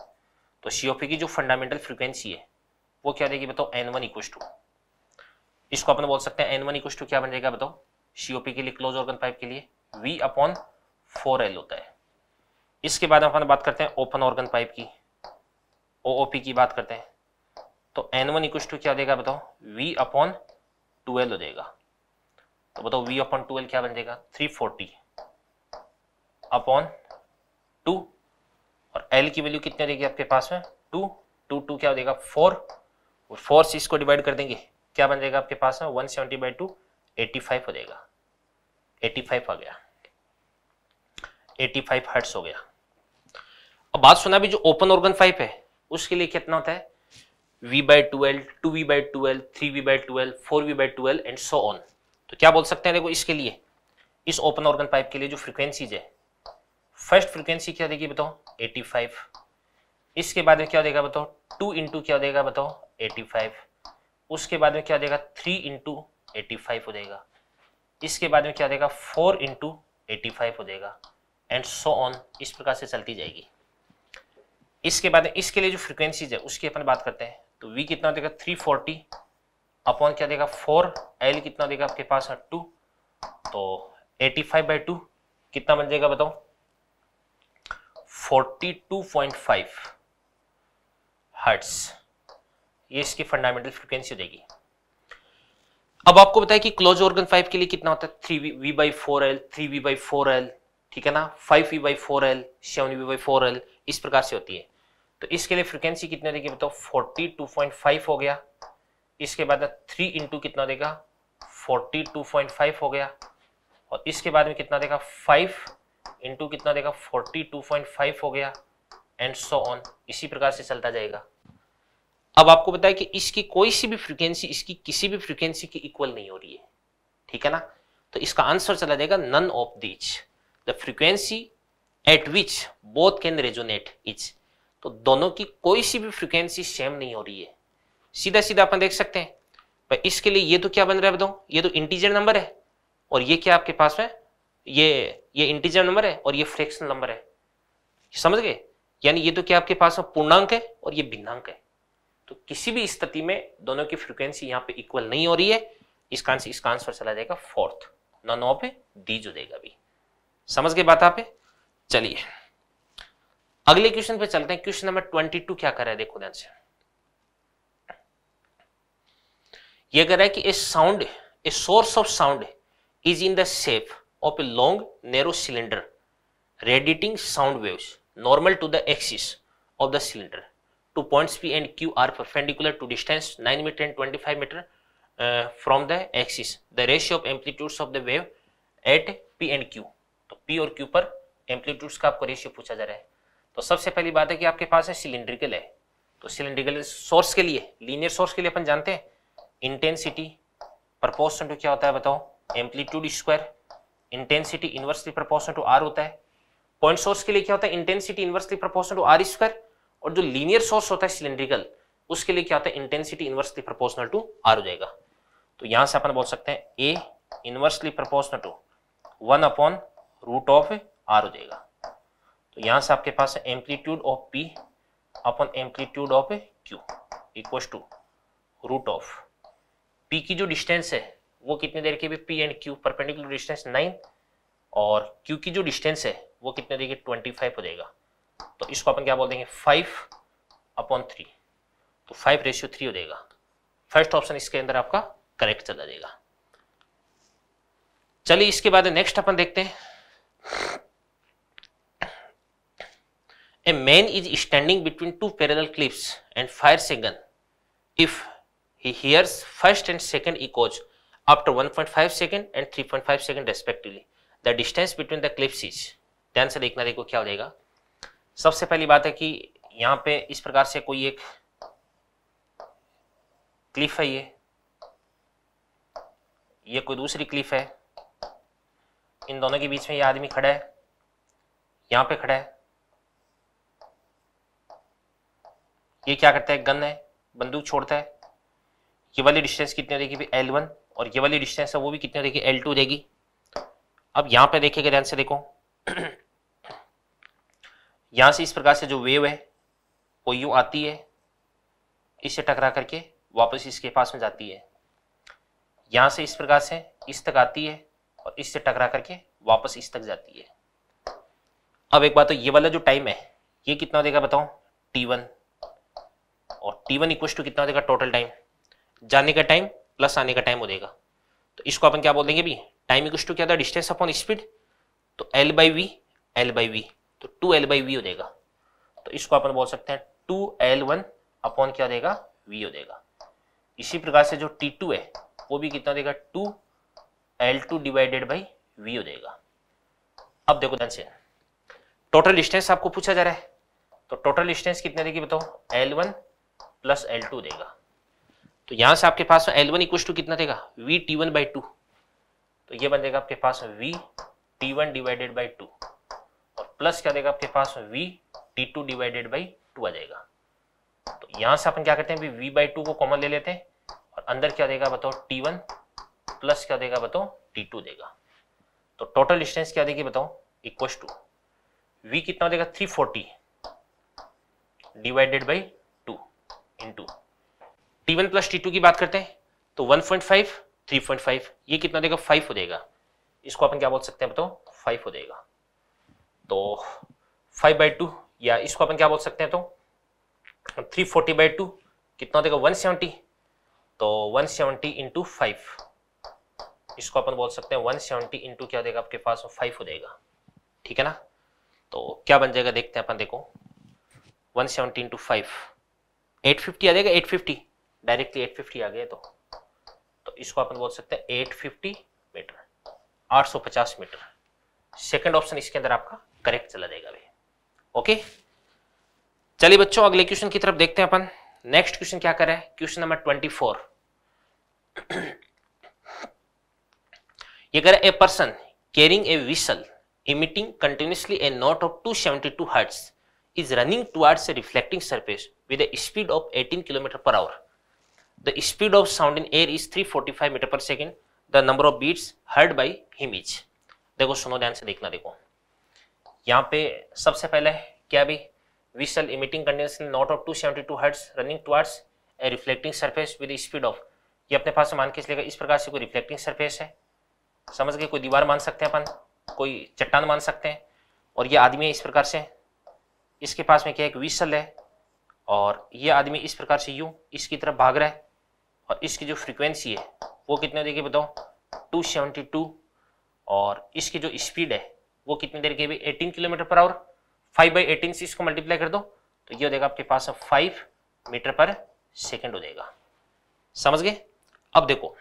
तो सीओपी की जो फंडामेंटल फ्रीक्वेंसी है, वो क्या देगी बताओ? एन वन इक्व टू इसको अपन बोल सकते हैं एन वन इक्व टू क्या बन जाएगा बताओ? सीओपी के लिए क्लोज ऑर्गन पाइप के लिए वी अपॉन फोर एल होता है। इसके बाद अपन बात करते हैं ओपन ऑर्गन पाइप की। ओओपी की बात करते हैं। तो एन वन इक्व टू क्या देगा बताओ? वी अपॉन ट्वेल्व हो जाएगा। तो बताओ वी अपॉन ट्वेल्व क्या बन जाएगा? थ्री फोर्टी अपॉन टू और एल की वैल्यू कितनी रहेगी आपके पास में? टू टू टू क्या हो जाएगा? फोर और फोर से इसको डिवाइड कर देंगे, क्या बन जाएगा आपके पास में? One seventy by two eighty five हो जाएगा। एटी फाइव आ गया। एटी फाइव हर्ट्स हो गया। अब बात सुना भी जो ओपन ऑर्गन पाइप है, उसके लिए कितना होता है? V by twelve two V by twelve three V by twelve four and so on तो क्या बोल सकते हैं? देखो, इसके लिए, इस ओपन ऑर्गन पाइप के लिए जो फ्रीक्वेंसीज है फ़र्स्ट फ्रीक्वेंसी क्या देगी बताओ? 85 इसके बाद में क्या देगा बताओ? टू इंटू क्या देगा बताओ? Eighty five. उसके बाद में क्या देगा? थ्री इंटू एटी हो जाएगा। इसके बाद में क्या देगा? फोर इंटू एटी हो जाएगा। एंड सो ऑन इस प्रकार से चलती जाएगी। इसके बाद में, इसके लिए जो फ्रिक्वेंसीज है, उसकी अपन बात करते हैं। तो वी कितना देगा? थ्री फोर्टी अपॉन क्या देगा? फोर। एल कितना देगा आपके पास? टू तो एटी फाइव बाई टू कितना बन जाएगा बताओ? Forty two point five hertz ये इसकी फंडामेंटल फ्रिक्वेंसी देगी। अब आपको बताया कि क्लोज ऑर्गन फाइव के लिए कितना होता है? Three V by four L three V by four L ठीक है ना? Five V by four L seven V by four L इस प्रकार से होती है। तो इसके लिए फ्रिक्वेंसी कितने देगी बताओ? फोर्टी टू पॉइंट फाइव हो गया। इसके बाद थ्री इंटू कितना देगा? फोर्टी टू पॉइंट फाइव हो गया। और इसके बाद में कितना देगा? फाइव इंटू कितना देगा? फोर्टी, टू पॉइंट फाइव हो गया एंड सो ऑन इसी प्रकार से चलता जाएगा। अब आपको बताया कि इसकी कोई सी भी फ्रीक्वेंसी इसकी किसी भी फ्रीक्वेंसी की इक्वल नहीं हो रही है। ठीक है ना? तो इसका आंसर चला जाएगा none of these the frequency at which both can resonate each तो दोनों की कोई सी भी फ्रीक्वेंसी सेम नहीं हो रही है। सीधा सीधा अपन देख सकते हैं। पर इसके लिए ये तो क्या बन रहा है बताओ ये तो इंटीजर नंबर है, और ये क्या आपके पास है ये ये इंटीजर नंबर है और ये फ्रैक्शनल नंबर है। समझ गए? यानी ये तो क्या आपके पास पूर्णांक है और ये भिन्नांक है। तो किसी भी स्थिति में दोनों की फ्रीक्वेंसी यहाँ पे इक्वल नहीं हो रही है। इसका आंसर इसका आंसर चला जाएगा फोर्थ नन ऑफ़ डी जो देगा भी समझ गए बात आप चलिए। अगले क्वेश्चन पे चलते हैं। क्वेश्चन नंबर ट्वेंटी टू क्या कर रहा है? देखो ध्यान से। ये कह रहा है कि a sound a source of sound is in the shape of a long narrow cylinder radiating sound waves normal to the axis of the cylinder two points P and Q are perpendicular to distance 9 meter and 25 meter uh, from the axis. The ratio of amplitudes of the wave at P and Q. तो P और Q पर amplitudes का आपको ratio पूछा जा रहा है तो सबसे पहली बात है कि आपके पास है सिलिंड्रिकल है तो सिलिंड्रिकल सोर्स के लिए लीनियर सोर्स के लिए अपन जानते हैं इंटेंसिटी प्रपोर्शन टू क्या होता है बताओ amplitude square intensity inversely proportion to R होता है। पॉइंट सोर्स के लिए क्या होता है? Intensity inversely proportion to R square और जो लीनियर सोर्स होता है सिलेंड्रिकल उसके लिए क्या होता है? Intensity inversely proportional to R हो जाएगा। तो यहाँ से अपन बोल सकते हैं A inversely proportional to one upon root of R हो जाएगा। तो यहाँ से आपके पास amplitude of P upon amplitude of Q equal to root of P की जो डिस्टेंस है वो कितनी देर के भी P and Q perpendicular distance nine और क्यू की जो डिस्टेंस है, वो कितने देर की ट्वेंटी फाइव हो जाएगा। तो इसको अपन क्या बोल देंगे फाइव अपॉन थ्री तो फाइव रेशियो थ्री हो जाएगा। फ़र्स्ट ऑप्शन इसके अंदर आपका करेक्ट चला जाएगा। चलिए, इसके बाद नेक्स्ट अपन देखते हैं। A man is standing between two parallel cliffs and fire gun if he hears first and second echoes after 1.5 second and 3.5 second respectively. The distance between the clips is, ध्यान से देखना देखो क्या हो जाएगा। सबसे पहली बात है कि यहाँ पे इस प्रकार से कोई एक क्लिफ है ये। ये कोई दूसरी क्लिफ है। इन दोनों के बीच में ये आदमी खड़ा है। यहाँ पे खड़ा है। ये क्या करता है? गन है। बंदूक छोड़ता है। ये वाली डिस्टेंस कितनी देगी भी एल वन और ये वाली डिस्टेंस है वो भी कितनी देगी एल टू देगी। अब यहाँ पे देखिएगा ध्यान से देखो। यहाँ से इस प्रकार से जो वेव है, वो यू आती है। इससे टकरा करके वापस इसके पास में जाती है। यहाँ से इस प्रकार से इस तक आती है और इससे टकरा करके वापस इस तक जाती है। अब एक बात तो ये वाला जो टाइम है, ये कितना देगा बताओ टी वन और टी वन इक्व टू कितना देगा टोटल टाइम जाने का टाइम प्लस आने का टाइम हो देगा तो इसको अपन क्या बोल देंगे भी टाइम इक्व टू क्या था? डिस्टेंस अपॉन स्पीड तो L by V L by V तो टू एल बाई वी हो देगा तो इसको अपन बोल सकते हैं टू एल वन अपॉन क्या देगा वी हो देगा इसी प्रकार से जो टी टू है, वो भी कितना देगा two L two divided by V हो देगा अब देखो ध्यान से। टोटल डिस्टेंस आपको पूछा जा रहा है। तो टोटल डिस्टेंस कितने देगी बताओ? L one plus L two देगा तो यहाँ से आपके पास एल वन इक्व टू कितना देगा? V T one by two तो ये बन जाएगा आपके पास V T one divided by two और प्लस क्या देगा आपके पास v T two divided by two आ जाएगा। तो यहाँ से अपन क्या करते हैं? v बाई टू को कॉमन ले लेते हैं। और अंदर क्या देगा बताओ? टी वन प्लस क्या देगा बताओ? टी टू देगा। तो टोटल डिस्टेंस क्या देगी बताओ? इक्व टू वी कितना देगा? Three forty divided by two into T one plus T की बात करते हैं तो one point five three point five ये कितना देगा? फाइव हो जाएगा। इसको अपन क्या बोल सकते हैं बताओ? फाइव हो जाएगा। तो फाइव बाई टू या इसको अपन क्या बोल सकते हैं तो थ्री फोर्टी बाई टू कितना देगा? वन सेवेंटी तो वन सेवेंटी इंटू इसको अपन बोल सकते हैं वन सेवेंटी इंटू क्या देगा आपके पास? फाइव हो जाएगा। ठीक है ना? तो क्या बन जाएगा? देखते हैं अपन, देखो। One seventy into five eight fifty आ जाएगा? Eight fifty directly eight fifty आ गया तो। तो इसको अपन बोल सकते हैं एट फिफ्टी मीटर, आठ सौ पचास मीटर। सेकेंड ऑप्शन इसके अंदर आपका करेक्ट चला जाएगा भाई ओके चलिए बच्चों, अगले क्वेश्चन की तरफ़ देखते हैं अपन। नेक्स्ट क्वेश्चन क्या कर रहा है? क्वेश्चन नंबर ट्वेंटी फोर ये कह रहा है a person carrying a whistle emitting continuously a note of 272 hertz is running towards a reflecting surface with a speed of 18 km per hour. The speed of sound in air is 345 meter per second. The number of beats heard by him is. देखो, सुनो, ध्यान से देखना, देखो। यहाँ पे सबसे पहले क्या भी? Whistle emitting continuously note of 272 hertz running towards a reflecting surface with speed of ये अपने पास मान के चलेगा, इस प्रकार से कोई रिफ्लेक्टिंग सरफेस है। समझ गए? कोई दीवार मान सकते हैं अपन, कोई चट्टान मान सकते हैं। और ये आदमी है इस प्रकार से। इसके पास में क्या एक विसल है। और ये आदमी इस प्रकार से यूँ इसकी तरफ़ भाग रहा है। और इसकी जो फ्रीक्वेंसी है, वो कितने की बताओ 272 और इसकी जो स्पीड है, वो कितनी देर की भी 18 kilometre per our five by eighteen से इसको मल्टीप्लाई कर दो तो ये हो जाएगा आपके पास फाइव मीटर पर सेकेंड हो जाएगा। समझ गए? अब देखो,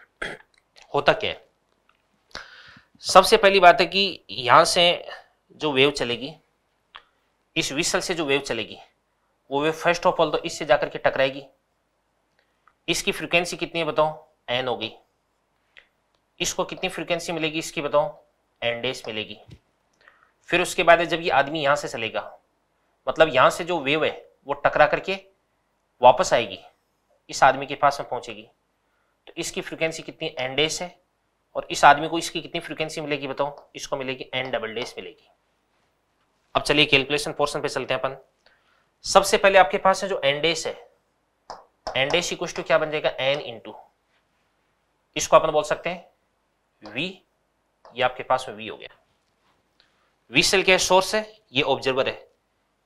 होता क्या है? सबसे पहली बात है कि यहाँ से जो वेव चलेगी, इस विसल से जो वेव चलेगी, वो वेव फ़र्स्ट ऑफ़ ऑल तो इससे जाकर के टकराएगी। इसकी फ्रीक्वेंसी कितनी है बताओ एन होगी। इसको कितनी फ्रीक्वेंसी मिलेगी इसकी बताओ एन डेस मिलेगी। फिर उसके बाद जब ये आदमी यहाँ से चलेगा मतलब यहाँ से जो वेव है, वो टकरा करके वापस आएगी, इस आदमी के पास में पहुंचेगी। तो इसकी फ्रीक्वेंसी कितनी एन डेस है और इस आदमी को इसकी कितनी फ्रीक्वेंसी मिलेगी बताओ इसको मिलेगी एन डबल डेस मिलेगी। अब चलिए कैलकुलेशन पोर्शन पे चलते हैं अपन। सबसे पहले आपके पास है जो एन डेस है एन डेस इक्व टू क्या बन जाएगा? एन इंटू इसको अपन बोल सकते हैं वी ये आपके पास में वी हो गया। वी सेल क्या है? सोर्स है। ये ऑब्जर्वर है।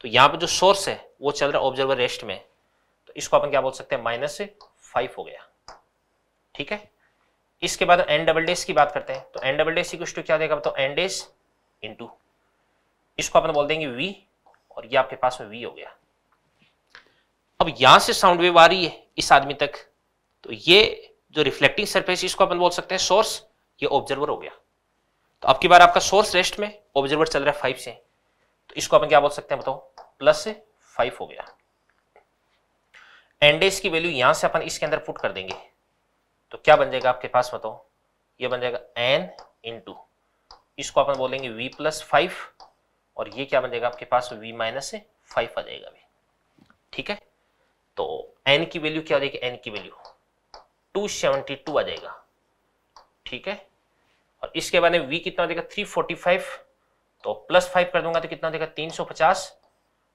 तो यहाँ पर जो सोर्स है, वो चल रहा है ऑब्जर्वर रेस्ट में। तो इसको अपन क्या बोल सकते हैं? माइनस फाइव हो गया। ठीक है? इसके बाद एन डबल डेस की बात करते हैं। तो N double dash equal to क्या देगा बताओ? एन डेस इंटू इसको अपन बोल देंगे वी और ये आपके पास में वी हो गया। अब यहाँ से साउंड वेव आ रही है इस आदमी तक। तो ये जो रिफ्लेक्टिंग सरफेस इसको अपन बोल सकते हैं सोर्स ये ऑब्जर्वर हो गया। तो अब की बार आपका सोर्स रेस्ट में ऑब्जर्वर चल रहा है फाइव से। तो इसको अपन क्या बोल सकते हैं बताओ? प्लस से फाइव हो गया। एंडेस की वैल्यू यहाँ से अपन इसके अंदर पुट कर देंगे। तो क्या बन जाएगा आपके पास बताओ? ये बन जाएगा एन इंटू इसको अपन बोलेंगे वी प्लस फाइव और ये क्या बन जाएगा आपके पास? वी माइनस फाइव आ जाएगा ठीक है? तो एन की वैल्यू क्या हो जाएगी? एन की वैल्यू टू सेवेंटी टू आ जाएगा। ठीक है? और इसके बाद में वी कितना हो जाएगा? थ्री फोर्टी फाइव तो प्लस फाइव कर दूँगा तो कितना हो जाएगा? तीन सौ पचास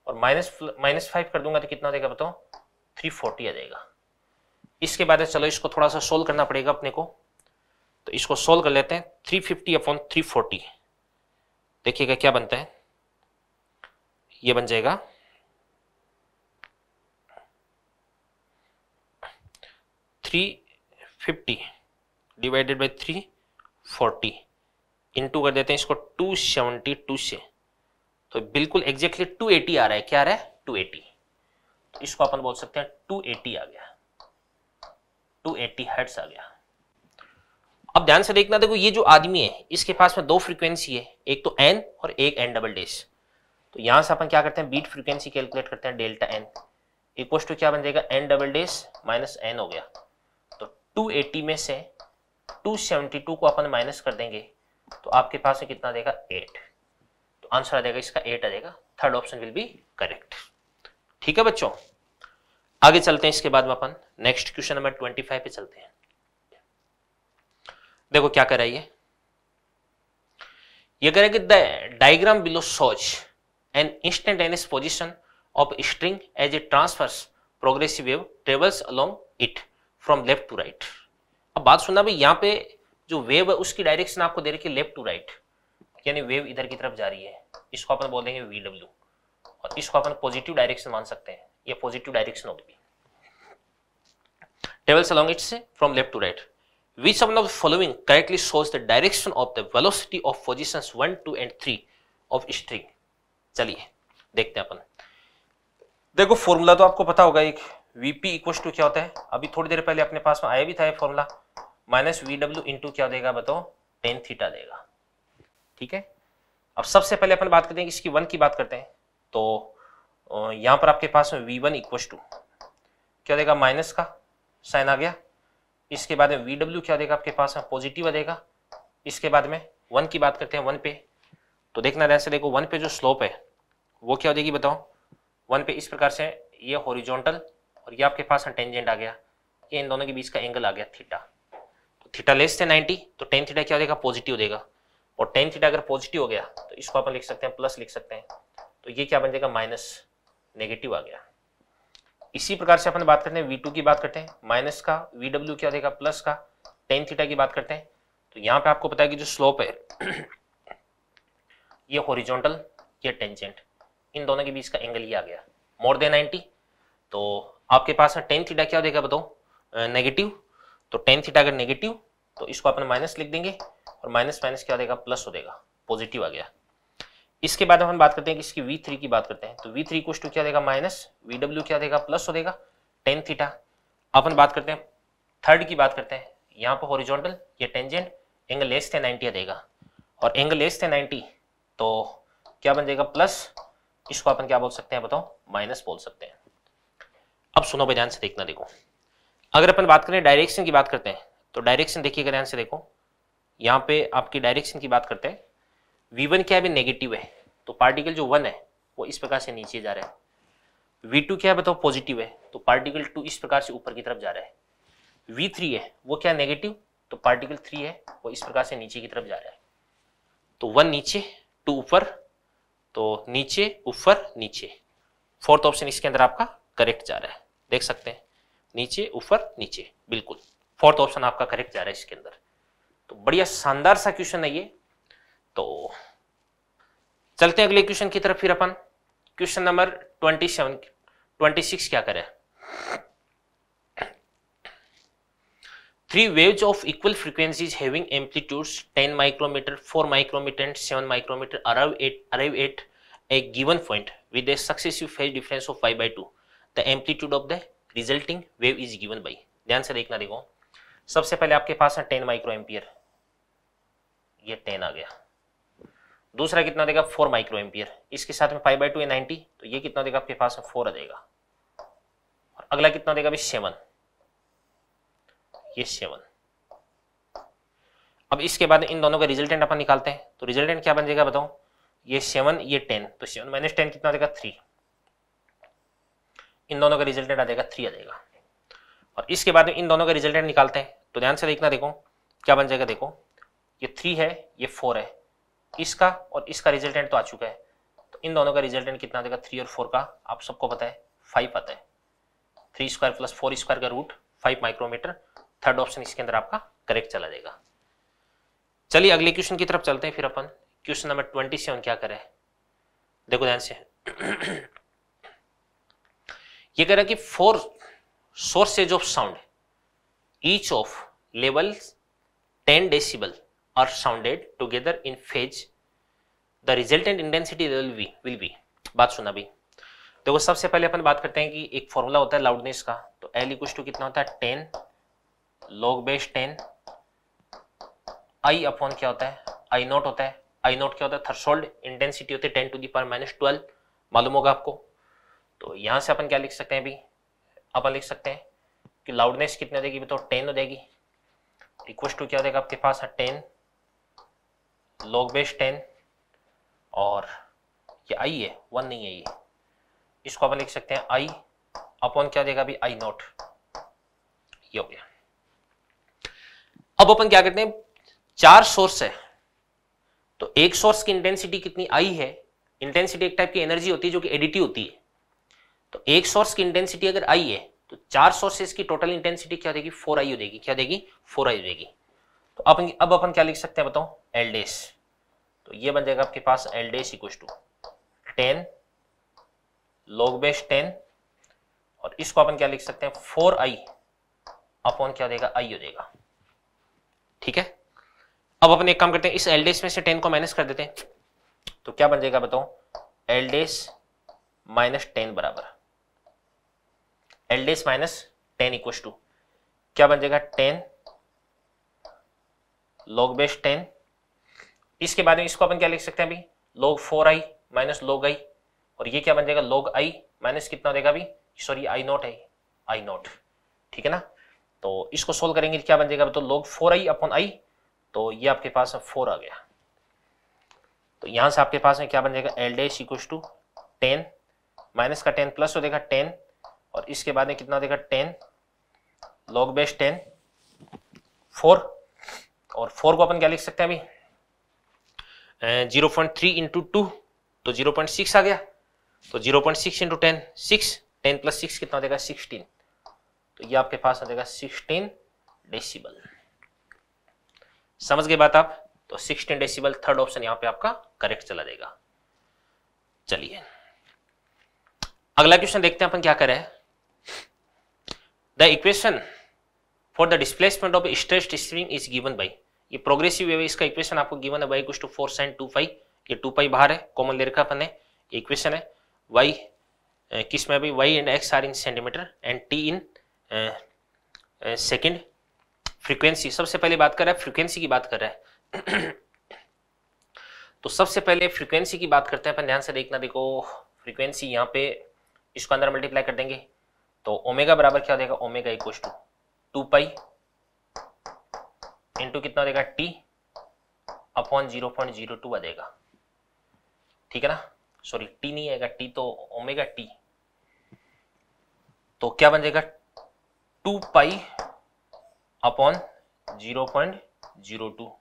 और माइनस माइनस फाइव कर दूँगा तो कितना हो जाएगा बताओ? थ्री फोर्टी आ जाएगा। इसके बाद चलो इसको थोड़ा सा सोल्व करना पड़ेगा अपने को। तो इसको सोल्व कर लेते हैं। थ्री फिफ्टी अपॉन थ्री देखिएगा क्या बनता है। ये बन जाएगा। Three fifty divided by three forty into कर देते हैं इसको टू सेवेंटी टू से। तो बिल्कुल एग्जैक्टली टू एटी आ रहा है। क्या आ रहा है? टू एटी तो इसको अपन बोल सकते हैं टू एटी आ गया। टू एट्टी हर्ट्स आ गया। अब ध्यान से देखना, देखो ये जो आदमी है, इसके पास में दो फ्रीक्वेंसी है, एक तो एन और एक एन डबल डेस तो यहाँ से अपन क्या करते हैं? बीट फ्रीक्वेंसी कैलकुलेट करते हैं डेल्टा एन इक्व टू क्या बन जाएगा? N double dash minus N हो गया। 280 में से 272 को अपन माइनस कर देंगे तो आपके पास में कितना देगा 8 तो आंसर आ जाएगा इसका 8 आ जाएगा third option will be correct ठीक है बच्चों? आगे चलते हैं, इसके बाद में अपन next question number twenty five पे चलते हैं। देखो क्या कर रहा है ये। कह रहा है कि the diagram below shows an instantaneous position of string as a transverse progressive wave travels along it from left to right अब बात सुनना भाई, यहाँ पे जो वेव है, उसकी डायरेक्शन आपको दे रखी है लेफ़्ट टू राइट यानी वेव इधर की तरफ़ जा रही है। इसको अपन बोल देंगे वी डब्ल्यू और इसको अपन पॉजिटिव डायरेक्शन मान सकते हैं। ये पॉजिटिव डायरेक्शन होगी। Travels along its from left to right. Which one of the following correctly shows the direction of the velocity of positions 1 2 and 3 of string? चलिए, देखते हैं अपन। देखो फॉर्मूला तो आपको पता होगा एक। वीपी इक्व टू क्या होता है? अभी थोड़ी देर पहले अपने पास में आया भी था ये formula minus V W into क्या देगा बताओ? टेन थीटा देगा। ठीक है? अब सबसे पहले अपन बात करते हैं इसकी वन की बात करते हैं। तो यहाँ पर आपके पास में वी वन इक्व टू क्या देगा? माइनस का साइन आ गया। इसके बाद में वी डब्ल्यू क्या देगा आपके पास में? पॉजिटिव देगा। इसके बाद में वन की बात करते हैं वन पे। तो देखना ध्यान से देखो वन पे जो स्लोप है, वो क्या हो जाएगी बताओ? वन पे इस प्रकार से ये हॉरिजॉन्टल और ये आपके पास टेंजेंट आ गया। ये इन दोनों के बीच का एंगल आ गया थीटा तो थीटा लेस थे 90 तो टेन थीटा क्या हो जाएगा? पॉजिटिव देगा और टेन थीटा अगर पॉजिटिव हो गया तो इसको अपन लिख सकते हैं प्लस लिख सकते हैं। तो ये क्या बन जाएगा? माइनस नेगेटिव आ गया। इसी प्रकार से अपन बात करते हैं V2 की बात करते हैं। माइनस का VW क्या देगा प्लस का। टेन थीटा की बात करते हैं। तो यहाँ पे आपको पता है कि जो स्लोप है, ये हॉरिजॉन्टल ये टेंजेंट इन दोनों के बीच का एंगल ये आ गया। मोर देन 90 तो आपके पास है टेन थीटा क्या देगा बताओ? नेगेटिव तो टेन थीटा अगर नेगेटिव तो इसको अपन माइनस लिख देंगे, और माइनस माइनस क्या देगा प्लस हो देगा पॉजिटिव आ गया। इसके बाद हम बात करते हैं कि इसकी वी थ्री की बात करते हैं। तो वी थ्री कुछ टू क्या देगा माइनस वी डब्ल्यू क्या देगा प्लस हो देगा टेन थीटा अपन बात करते हैं थर्ड की बात करते हैं। यहाँ पर हॉरिजॉन्टल ये tangent angle less than ninety देगा और एंगल लेस थे नाइनटी तो क्या बन जाएगा? प्लस इसको अपन क्या बोल सकते हैं बताओ? माइनस बोल सकते हैं। अब सुनो भाई, ध्यान से देखना, देखो। अगर अपन बात करें डायरेक्शन की बात करते हैं तो डायरेक्शन देखिएगा ध्यान से देखो। यहाँ पे आपकी डायरेक्शन की बात करते हैं। वी वन क्या है? नेगेटिव है। तो पार्टिकल जो वन है, वो इस प्रकार से नीचे जा रहा है। वी टू क्या है? बताओ पॉजिटिव है। तो पार्टिकल टू इस प्रकार से ऊपर की तरफ़ जा रहा है। वी थ्री है, वो क्या नेगेटिव तो पार्टिकल थ्री है, वो इस प्रकार से नीचे की तरफ़ जा रहा है। तो वन नीचे टू ऊपर तो नीचे, ऊपर, नीचे। फोर्थ ऑप्शन इसके अंदर आपका करेक्ट जा रहा है। देख सकते हैं। नीचे, ऊपर, नीचे। बिल्कुल। फोर्थ ऑप्शन आपका करेक्ट जा रहा है इसके अंदर। तो बढ़िया शानदार सा क्वेश्चन है ये। तो चलते हैं अगले क्वेश्चन की तरफ़ फिर अपन। Question number twenty seven twenty six क्या करे? Three waves of equal frequencies having amplitudes ten micrometre four micrometre and seven micrometre arrive at arrive at a given point with a successive phase difference of five by two The amplitude of the resulting wave is given by. ध्यान से देखना देखो। सबसे पहले आपके पास है 10 micro ampere ये 10 आ गया। दूसरा कितना देगा? 4 माइक्रो एम्पियर इसके साथ में पाई बाई टू है 90 तो ये कितना देगा आपके पास? 4 आ जाएगा। और अगला कितना देगा? अभी 7 ये सेवन। अब इसके बाद इन दोनों का रिजल्टेंट अपन निकालते हैं। तो रिजल्टेंट क्या बन जाएगा बताओ ये सेवन, ये टेन। तो सेवन माइनस टेन कितना देगा? थ्री। इन दोनों का रिजल्टेंट आ जाएगा थ्री आ जाएगा और इसके बाद में इन दोनों का रिजल्टेंट निकालते हैं। तो ध्यान से देखना, देखो, क्या बन जाएगा, देखो। ये थ्री है, ये फोर है। इसका और इसका रिजल्टेंट तो आ चुका है। तो इन दोनों का रिजल्टेंट कितना देगा थ्री और फोर का? आप सबको पता है फाइव आता है। Three square plus four square का root five micrometre third option इसके अंदर आपका करेक्ट चला जाएगा चलिए, अगले क्वेश्चन की तरफ़ चलते हैं फिर अपन। क्वेश्चन नंबर ट्वेंटी सेवन क्या करे? देखो ध्यान से। ये कह रहा है कि four sources of sound each of level 10 decibel are sounded together in phase the resultant intensity level we will be बात सुना भी देखो, सबसे पहले अपन बात करते हैं कि एक फॉर्मूला होता है लाउडनेस का। तो एल इक्व टू कितना होता है? Ten log base ten I upon क्या होता है? आई नोट होता है। आई नोट क्या होता है? थर्सोल्ड इंटेंसिटी होती है ten to the power minus twelve मालूम होगा आपको? तो यहाँ से अपन क्या लिख सकते हैं अभी? अपन लिख सकते हैं कि लाउडनेस कितने देगी? बताओ टेन हो देगी। इक्वल टू क्या देगा आपके पास? है टेन लॉग बेस टेन और ये आई है वन नहीं है ये। इसको अपन लिख सकते हैं आई अपॉन क्या देगा अभी? आई नोट ये हो गया। अब अपन क्या करते हैं? चार सोर्स है। तो एक सोर्स की इंटेंसिटी कितनी आई है? इंटेंसिटी एक टाइप की एनर्जी होती है जो कि एडिटिव होती है। तो एक सोर्स की इंटेंसिटी अगर आई है तो चार सोर्सेस की टोटल इंटेंसिटी क्या देगी? फोर आई देगी। क्या देगी? फोर आई देगी। तो अपन अब अपन क्या लिख सकते हैं बताओ? एल डेस तो ये बन जाएगा आपके पास L dash equal to ten log base ten और इसको अपन क्या लिख सकते हैं? फोर आई अपॉन क्या देगा? आई देगा। ठीक है? अब अपन एक काम करते हैं, इस एलडेस में से टेन को माइनस कर देते हैं। तो क्या बन जाएगा बताओ? एलडेस माइनस टेन बराबर। L dash minus ten equal to. क्या बन जाएगा टेन? Log base ten. इसके बाद में इसको अपन क्या लिख सकते हैं अभी? Log four I minus log I और ये क्या बन जाएगा? लॉग आई माइनस कितना देगा अभी? सॉरी आई नॉट है। आई नॉट ठीक है ना? तो इसको सोल्व करेंगे क्या बन जाएगा? तो log four I upon I तो ये आपके पास फोर आ गया। तो यहाँ से आपके पास में क्या बन जाएगा? L dash equal to ten. Minus का टेन प्लस हो देगा टेन। और इसके बाद में कितना देगा? Ten. Log base ten. Four. और फोर को अपन क्या लिख सकते हैं अभी? Zero point three into two तो ज़ीरो पॉइंट सिक्स आ गया। तो zero point six into ten six ten plus six कितना देगा सिक्सटीन। तो ये आपके पास आ जाएगा सिक्सटीन डेसिबल। समझ गए बात आप? तो सिक्सटीन डेसिबल थर्ड ऑप्शन यहाँ पे आपका करेक्ट चला जाएगा। चलिए। अगला क्वेश्चन देखते हैं अपन क्या करें। The equation for the displacement of stressed spring is given by ये प्रोग्रेसिव वेव इसका इक्वेशन आपको गिवन है बाई कुछ two four sine two five ये टू पाई बाहर है कॉमन ले रखा अपन है इक्वेशन है वाई किसमें भी Y and X are in centimetre and T in second frequency सबसे पहले बात कर रहा है फ्रीक्वेंसी की बात कर रहा है। तो सबसे पहले फ्रीक्वेंसी की बात करते हैं, अपन ध्यान से देखना, देखो फ्रीक्वेंसी यहाँ पे, इसको अंदर मल्टीप्लाई कर देंगे। तो ओमेगा बराबर क्या देगा? Omega equal to two pi into कितना देगा? T upon zero point zero two आ देगा ठीक है ना? सॉरी टी नहीं आएगा। टी तो ओमेगा टी तो क्या बन जाएगा? Two pi upon zero point zero two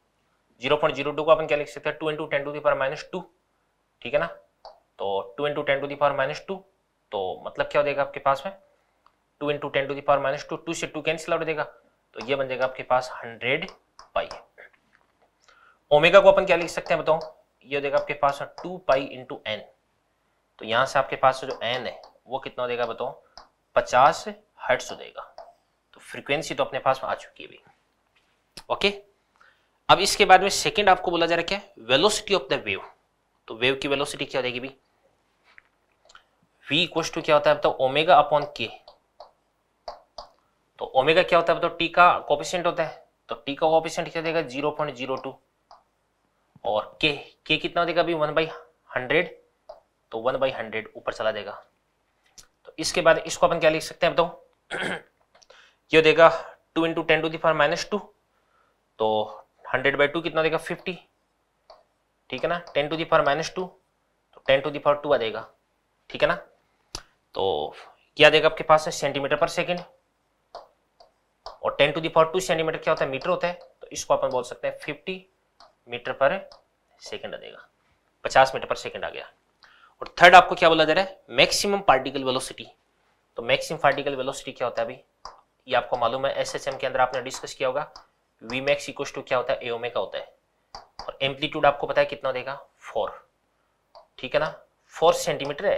zero point zero two को अपन क्या लिख सकते हैं? Two into ten to the power minus two ठीक है ना? तो two into ten to the power minus two तो मतलब क्या हो जाएगा आपके पास में? Two into ten to the power minus two two से टू कैंसिल आउट देगा। तो ये बन जाएगा आपके पास हंड्रेड पाई ओमेगा को अपन क्या लिख सकते हैं बताओ? ये हो जाएगा आपके पास टू पाई इंटू एन तो यहाँ से आपके पास जो एन है, वो कितना हो जाएगा बताओ? पचास हर्ट्स हो जाएगा। तो फ्रीक्वेंसी तो अपने पास आ चुकी है ओके अब इसके बाद में सेकंड आपको बोला जा रहा है वेलोसिटी ऑफ़ द वेव तो वेव की वेलोसिटी क्या हो जाएगी भाई वी इक्व टू क्या होता है बताओ? ओमेगा अपॉन के तो ओमेगा क्या होता है? बताओ टी का कॉपिशेंट होता है। तो टी का कॉपिशेंट क्या देगा? ज़ीरो पॉइंट ज़ीरो टू और के के कितना देगा अभी? वन बाई हंड्रेड तो वन बाई हंड्रेड ऊपर चला देगा तो इसके बाद इसको अपन क्या लिख सकते हैं बताओ ये देगा two into ten to the power minus two तो हंड्रेड बाई टू कितना देगा? फिफ्टी ठीक है ना? Ten to the power minus two तो ten to the power two आ देगा ठीक है ना? तो क्या देगा आपके पास? है सेंटीमीटर पर सेकेंड और ten to the power two centimetre क्या होता है? मीटर होता है। तो इसको अपन बोल सकते हैं फिफ्टी मीटर पर सेकेंड आ देगा पचास मीटर पर सेकेंड आ गया। और थर्ड आपको क्या बोला जा रहा है? Maximum particle velocity. तो मैक्सिमम पार्टिकल वेलोसिटी क्या होता है अभी? ये आपको मालूम है एसएचएम के अंदर आपने डिस्कस किया होगा। वी मैक्स इक्व टू क्या होता है? एओमे का होता है। और एम्पलीट्यूड आपको पता है कितना देगा फोर ठीक है ना? फोर सेंटीमीटर है।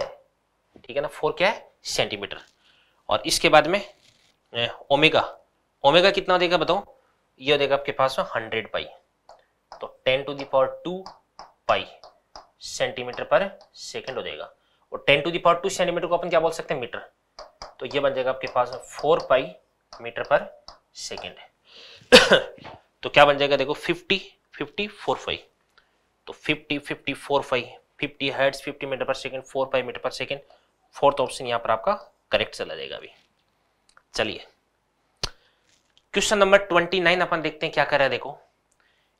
ठीक है ना? फोर क्या है? सेंटीमीटर और इसके बाद में ओमेगा ओमेगा कितना देगा बताओ? ये देगा आपके पास में हंड्रेड पाई तो ten to the power two pi centimetre per second हो जाएगा। और ten to the power two centimetre को अपन क्या बोल सकते हैं? मीटर। तो ये बन जाएगा आपके पास four pi metre per second तो क्या बन जाएगा? देखो फिफ्टी फिफ्टी फोर फाइव तो fifty fifty four five fifty hertz fifty metre per second four five metre per second fourth option यहाँ पर आपका करेक्ट चला जाएगा अभी। चलिए। क्वेश्चन नंबर 29 अपन देखते हैं क्या कर रहा है, देखो।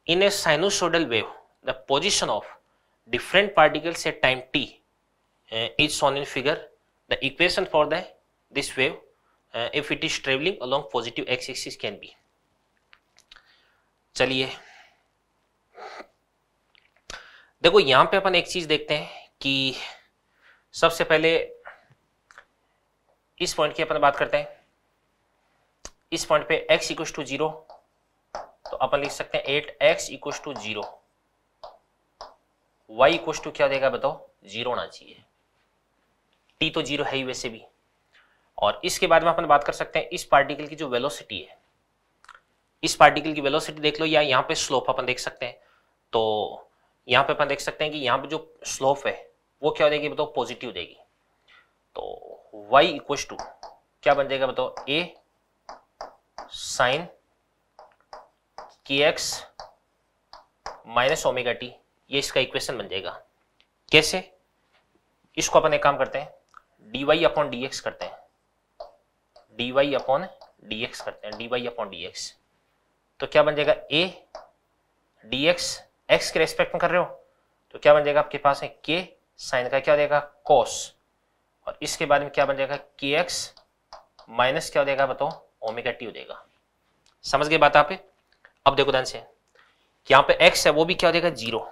In a sinusoidal wave the position of different particle at time T is shown in figure the equation for this wave if it is travelling along positive X axis can be चलिए। देखो, यहाँ पे अपन एक चीज़ देखते हैं कि सबसे पहले इस पॉइंट की अपन बात करते हैं। इस पॉइंट पे x इक्व टू ज़ीरो। तो अपन लिख सकते हैं at X equal to zero. y equal to क्या देगा बताओ? ज़ीरो होना चाहिए। t तो ज़ीरो है ही वैसे भी। और इसके बाद में अपन बात कर सकते हैं इस पार्टिकल की जो वेलोसिटी है। इस पार्टिकल की वेलोसिटी देख लो या यहाँ पे स्लोप अपन देख सकते हैं। तो यहाँ पे अपन देख सकते हैं कि यहाँ पे जो स्लोप है, वो क्या जाएगी बताओ? पॉजिटिव देगी। तो y इक्व टू क्या बन जाएगा बताओ? A sine K X minus omega T, ये इसका इक्वेशन बन जाएगा। कैसे? इसको अपन एक काम करते हैं D Y upon D X करते हैं। D Y upon D X करते हैं D Y upon D X तो क्या बन जाएगा? ए डी एक्स एक्स के रेस्पेक्ट में कर रहे हो? तो क्या बन जाएगा आपके पास है? के साइन का क्या हो जाएगा? कॉस और इसके बाद में क्या बन जाएगा? के एक्स माइनस क्या हो जाएगा? बताओ। ओमेगा टी जाएगा। समझ गए बात आप अब देखो ध्यान से। यहाँ पे x है, वो भी क्या हो जाएगा? ज़ीरो।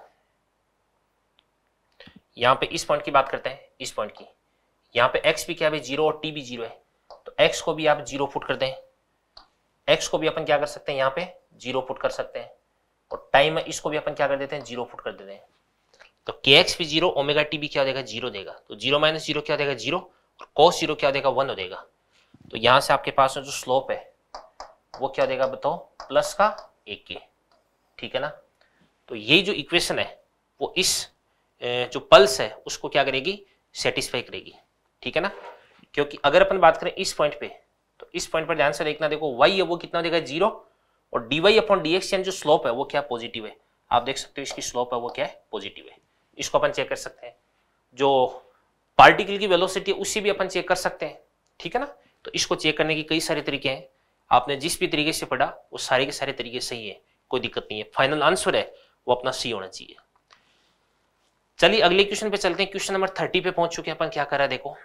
यहाँ पे इस पॉइंट की बात करते हैं, इस पॉइंट की। यहाँ पे x भी क्या है ज़ीरो और t भी ज़ीरो है। तो x को भी आप ज़ीरो फुट कर दें। x को भी अपन क्या कर सकते हैं? यहाँ पे ज़ीरो फुट कर सकते हैं। और टाइम है, इसको भी अपन क्या कर देते हैं? ज़ीरो फुट कर देते हैं। तो के एक्स भी ज़ीरो ओमेगा टी भी क्या हो जाएगा? ज़ीरो देगा। तो ज़ीरो माइनस ज़ीरो क्या हो जाएगा? ज़ीरो। और कॉस ज़ीरो क्या हो जाएगा? वन हो जाएगा। तो यहाँ से आपके पास में जो स्लोप है, वो क्या जाएगा बताओ? प्लस का एक के ठीक है ना? तो ये जो इक्वेशन है, वो इस जो पल्स है, उसको क्या करेगी? सेटिस्फाई करेगी, ठीक है ना? क्योंकि अगर अपन बात करें इस पॉइंट पे तो इस पॉइंट पर ध्यान से देखना, देखो वाई है वो कितना देगा? ज़ीरो और D Y upon D X जो स्लोप है, वो क्या पॉजिटिव है? आप देख सकते हो इसकी स्लोप है, वो क्या है? पॉजिटिव है। इसको अपन चेक कर सकते हैं। जो पार्टिकल की वेलोसिटी है उससे भी अपन चेक कर सकते हैं, ठीक है ना? तो इसको चेक करने के कई सारे तरीके हैं। आपने जिस भी तरीके से पढ़ा, वो सारे के सारे तरीके सही है, कोई दिक्कत नहीं है। फाइनल आंसर है, वो अपना सी होना चाहिए। चलिए, अगले क्वेश्चन पे चलते हैं। क्वेश्चन नंबर थर्टी पे पहुँच चुके हैं अपन। क्या कर रहा है, देखो।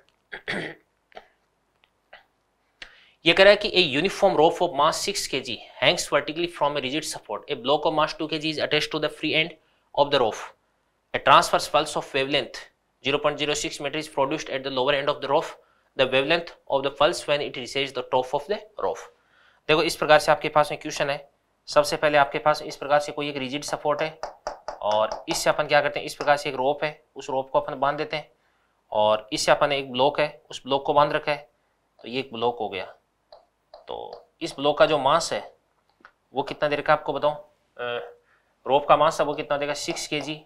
ये कह रहा है कि a uniform rope of mass six K G hangs vertically from a rigid support a block of mass two K G is attach to the free end of the rope a transverse pulse of wavelength zero point zero six metre is produced at the lower end of the rope The wavelength of the pulse when it reaches the top of the rope. देखो, इस प्रकार से आपके पास में question है। सबसे पहले आपके पास इस प्रकार से कोई एक रिजिड सपोर्ट है और इससे अपन क्या करते हैं? इस प्रकार से एक रोप है। उस रोप को अपन बाँध देते हैं और इससे अपन एक ब्लॉक है। उस ब्लॉक को बाँध रखा है। तो ये एक ब्लॉक हो गया। तो इस ब्लॉक का जो मास है, वो कितना देर का आपको बताऊँ? रोप का मास है वो कितना देगा? सिक्स के जी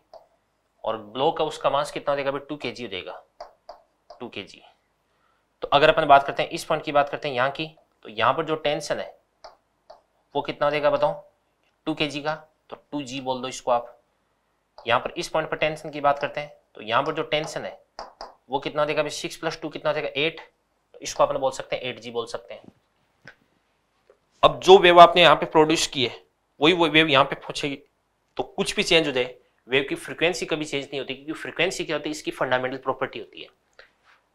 और ब्लॉक का उसका मास कितना देगा भाई टू के जी देगा टू के जी तो अगर अपन बात करते हैं, इस पॉइंट की बात करते हैं यहाँ की तो यहाँ पर जो टेंशन है, वो कितना देगा बताओ टू के का तो टू जी बोल दो इसको आप। यहाँ पर इस पॉइंट पर टेंशन की बात करते हैं तो यहाँ पर जो टेंशन है, वो कितना देगा भाई? सिक्स प्लस टू कितना देगा? एट तो इसको अपन बोल सकते हैं एट जी बोल सकते हैं। अब जो वेव आपने यहाँ पे प्रोड्यूस की है, वही वो वेव यहाँ पे पहुंचेगी। तो कुछ भी चेंज हो जाए वेव की फ्रीक्वेंसी कभी चेंज नहीं होती, क्योंकि फ्रीक्वेंसी क्या होती है? इसकी फंडामेंटल प्रॉपर्टी होती है।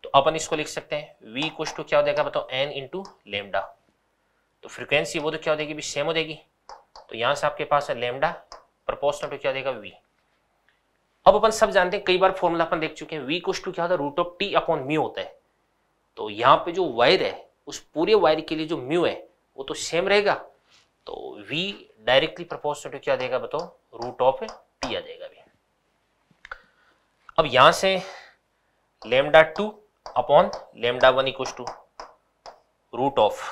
तो अपन इसको लिख सकते हैं वी कुछ टू क्या हो जाएगा बताओ एन इंटू लेमडा तो फ्रीक्वेंसी वो तो क्या हो जाएगी, भी सेम हो जाएगी। तो यहाँ से आपके पास है लेमडा प्रपोर्शनल टू क्या हो जाएगा वी अब अपन सब जानते हैं, कई बार फॉर्मूला अपन देख चुके हैं वी कुछ टू क्या होता है root of T upon mu होता है। तो यहाँ पे जो वायर है, उस पूरे वायर के लिए जो म्यू है, वो तो सेम रहेगा। तो v डायरेक्टली प्रपोर्शनल टू क्या देगा बताओ रूट ऑफ़ टी आ जाएगा भी। अब यहाँ से lambda two upon lambda one equal to root of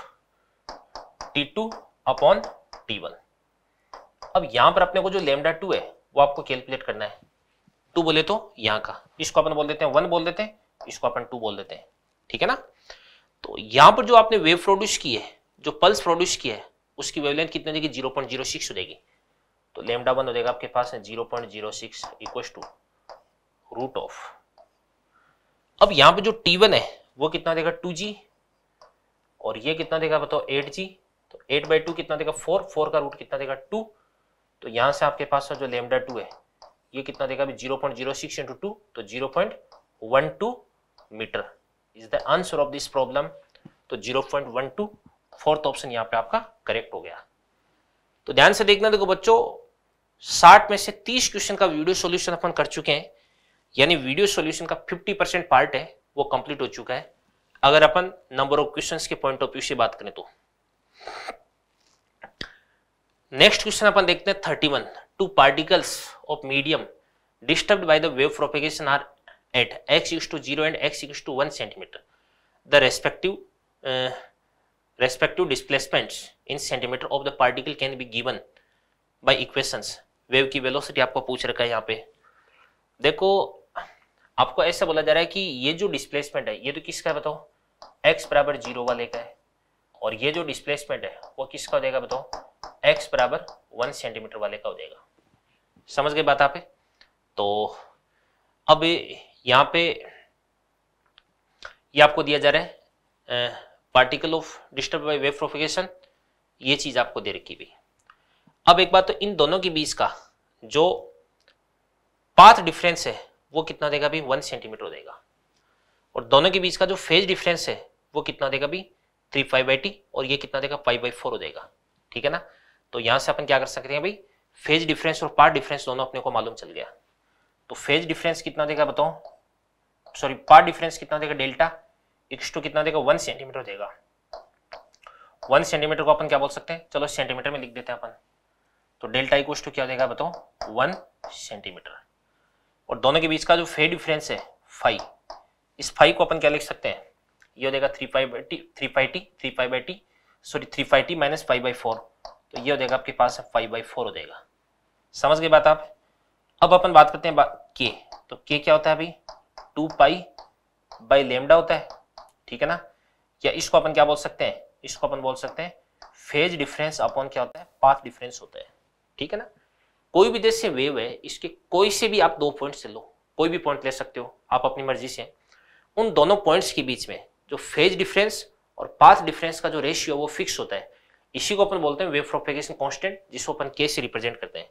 T two upon T one अब यहाँ पर अपने को जो लेमडा टू है, वो आपको कैलकुलेट करना है। टू बोले तो यहाँ का। इसको अपन बोल देते हैं वन बोल देते हैं, इसको अपन टू बोल देते हैं। ठीक है ना? तो यहाँ पर जो आपने वेव प्रोड्यूस की है, जो पल्स प्रोड्यूस की है, उसकी वेवलेंथ कितनी देगी ज़ीरो पॉइंट ज़ीरो सिक्स जाएगी। तो लेमडा वन हो जाएगा आपके पास zero point zero six equal to root of अब यहाँ पे जो टी वन है, वो कितना देगा टू जी और ये कितना देगा बताओ एट जी तो एट बाई टू कितना देगा फोर फोर का रूट कितना देगा टू तो यहाँ से आपके पास जो लेमडा टू है, ये कितना देगा zero point zero six into two तो zero point one two metre is the answer of this problem तो zero point one two fourth option यहाँ पे आपका करेक्ट हो गया। तो ध्यान से देखना, देखो बच्चों 60 में से 30 क्वेश्चन का वीडियो सॉल्यूशन अपन कर चुके हैं। यानी वीडियो सॉल्यूशन का 50 परसेंट पार्ट है वो कंप्लीट हो चुका है। अगर अपन नंबर ऑफ़ क्वेश्चंस के पॉइंट ऑफ़ व्यू से बात करें तो। नेक्स्ट क्वेश्चन अपन देखते हैं 31 two particles of medium disturbed by the wave propagation are at equals to 0 and x equals to 1 centimeter. The respective uh, respective displacements in centimeter of the particle can be given by equations. Wave की velocity आपको पूछ रखा है यहाँ पे। देखो आपको ऐसा बोला जा रहा है कि ये जो डिस्प्लेसमेंट है, ये तो किसका है बताओ? एक्स बराबर ज़ीरो वाले का है। और ये जो डिस्प्लेसमेंट है, वो किसका हो जाएगा बताओ? एक्स बराबर वन सेंटीमीटर वाले का हो जाएगा। समझ गए बात आप तो अब यहाँ पे ये आपको दिया जा रहा है particle of disturb by wave propagation ये चीज़ आपको दे रखी भी अब एक बात तो इन दोनों के बीच का जो पाथ डिफरेंस है वो कितना देगा भी वन सेंटीमीटर देगा। और दोनों के बीच का जो फ़ेज़ डिफरेंस है, वो कितना देगा भी थ्री फाइव बाई टी और ये कितना देगा? फाइव बाई फोर जाएगा ठीक है ना? तो यहाँ से अपन क्या कर सकते हैं भाई फ़ेज़ डिफरेंस और पार्ट डिफरेंस दोनों अपने को मालूम चल गया। तो फ़ेज़ डिफरेंस कितना देगा बताओ? सॉरी पार्ट डिफरेंस कितना देगा? डेल्टा इक्स टू कितना देगा? वन सेंटीमीटर देगा। वन सेंटीमीटर को अपन क्या बोल सकते हैं? चलो सेंटीमीटर में लिख देते हैं अपन। तो डेल्टा इक्व टू क्या देगा बताओ? वन सेंटीमीटर और दोनों के बीच का जो फ़ेज़ डिफरेंस है फाइव इस फाइव को अपन क्या लिख सकते हैं? ये हो जाएगा three five by T three five T three five by T sorry three five T minus five by four तो ये हो जाएगा आपके पास फाइव बाई फोर हो जाएगा। समझ गए बात आप? अब अपन बात करते हैं के तो के क्या होता है अभी? टू पाई बाई लेमडा होता है, ठीक है ना? या इसको अपन क्या बोल सकते हैं? इसको अपन बोल सकते हैं फ़ेज़ डिफरेंस अपॉन क्या होता है? पाथ डिफरेंस होता है, ठीक है ना? कोई भी जैसे वेव है, इसके कोई से भी आप दो पॉइंट से लो, कोई भी पॉइंट ले सकते हो, आप अपनी मर्ज़ी से। उन दोनों पॉइंट्स के बीच में, जो फ़ेज़ डिफरेंस और पाथ डिफरेंस का जो रेशियो वो फिक्स होता है। इसी को अपन बोलते हैं वेव प्रोपेगेशन कांस्टेंट जिसको अपन के से रिप्रेजेंट करते हैं।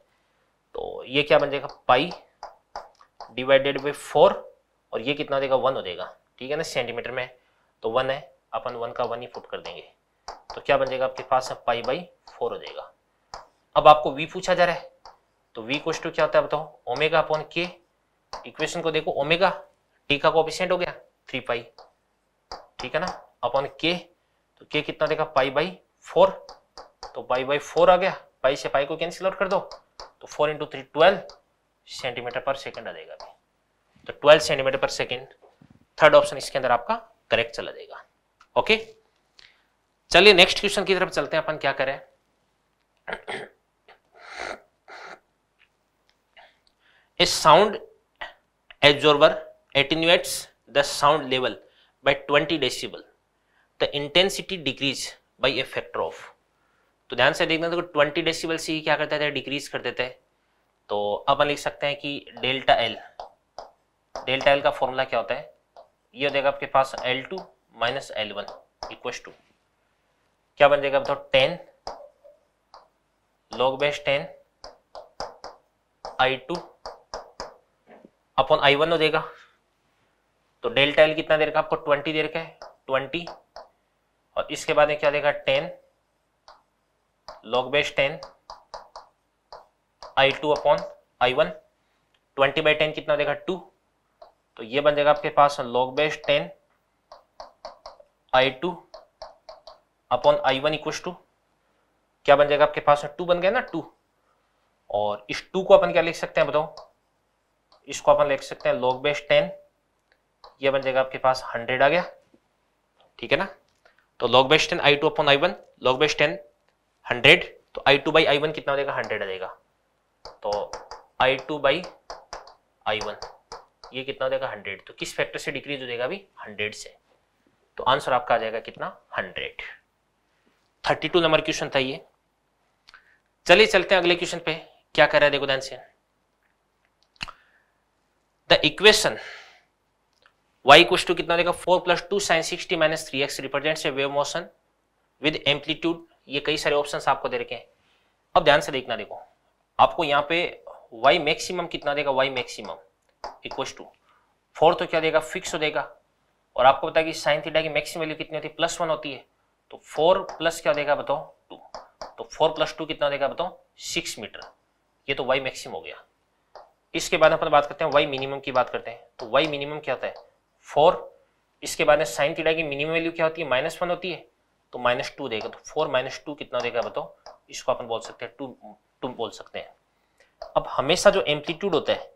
तो ये क्या बन जाएगा? पाई डिवाइडेड बाई फोर और ये कितना देगा वन हो जाएगा। ठीक है ना? सेंटीमीटर में। तो वन है, अपन वन का वन ही फुट कर देंगे। तो क्या बन जाएगा? आपके पास पाई बाई फोर हो जाएगा। अब आपको वी पूछा जा रहा है तो वी क्वेश्चन टू क्या होता है बताओ? ओमेगा अपॉन के इक्वेशन को देखो ओमेगा टी का कोपिशेंट हो गया थ्री पाई ठीक है ना? अपॉन के तो के कितना देगा पाई बाई फोर तो पाई बाई फोर आ गया। पाई से पाई को कैंसिल आउट कर दो। तो four into three twelve centimetre per second आ जाएगा तो twelve centimetre per second third option इसके अंदर आपका करेक्ट चला जाएगा। ओके चलिए नेक्स्ट क्वेश्चन की तरफ़ चलते हैं। अपन क्या करें? A sound absorber attenuates the sound level by 20 decibel the intensity decrease by a factor of तो ध्यान से देखना तो 20 डेसिबल से ही क्या करते थे? डिक्रीज कर देते हैं तो अपन लिख सकते हैं कि डेल्टा एल डेल्टा एल का फॉर्मूला क्या होता है? ये हो जाएगा आपके पास L two minus L one equal to क्या बन जाएगा? बताओ ten log base ten I two upon I one देगा। तो डेल्टा एल कितना देर का? आपको ट्वेंटी देर का है। ट्वेंटी और इसके बाद में क्या देगा? Ten log base ten I two upon I one twenty by ten कितना देगा? टू तो ये बन जाएगा आपके पास log base ten I two upon I one equal to क्या बन जाएगा? आपके पास टू बन गया ना? टू और इस टू को अपन क्या लिख सकते हैं बताओ? इसको अपन लिख सकते हैं लॉग बेस टेन ये बन जाएगा आपके पास हंड्रेड आ गया। ठीक है ना? तो log base ten I two upon I one log base ten hundred तो I two by I one कितना हो जाएगा? हंड्रेड आ जाएगा। तो I two by I one ये कितना हो जाएगा? हंड्रेड तो किस फैक्टर से डिक्रीज हो जाएगा अभी? हंड्रेड से। तो आंसर आपका आ जाएगा कितना? Hundred thirty two number question था ये। चलिए चलते हैं अगले क्वेश्चन पे। क्या कर रहा है देखो ध्यान से। The equation, y equals to कितना देगा? Four plus two sine sixty minus three x represents wave motion with amplitude ये कई सारे ऑप्शन आपको दे रखे हैं। अब ध्यान से देखना देखो। आपको यहाँ पे y मैक्सिमम कितना देगा? y maximum equals to four तो क्या देगा? फिक्स हो देगा। और आपको है कि साइन थीटा की मैक्सिमम वैल्यू कितनी होती है? प्लस वन होती है। तो फोर प्लस क्या देगा बताओ? टू तो फोर प्लस टू कितना देगा बताओ? सिक्स मीटर ये तो वाई मैक्सिमम हो गया। इसके बाद अपन बात करते हैं वाई मिनिमम की बात करते हैं। तो वाई मिनिमम क्या होता है? फोर इसके बाद साइन थीटा की मिनिमम वैल्यू क्या होती है? माइनस वन होती है। तो माइनस टू देगा। तो फोर माइनस टू कितना देगा बताओ? इसको अपन बोल सकते हैं टू टू बोल सकते हैं। अब हमेशा जो एम्पलीट्यूड होता है,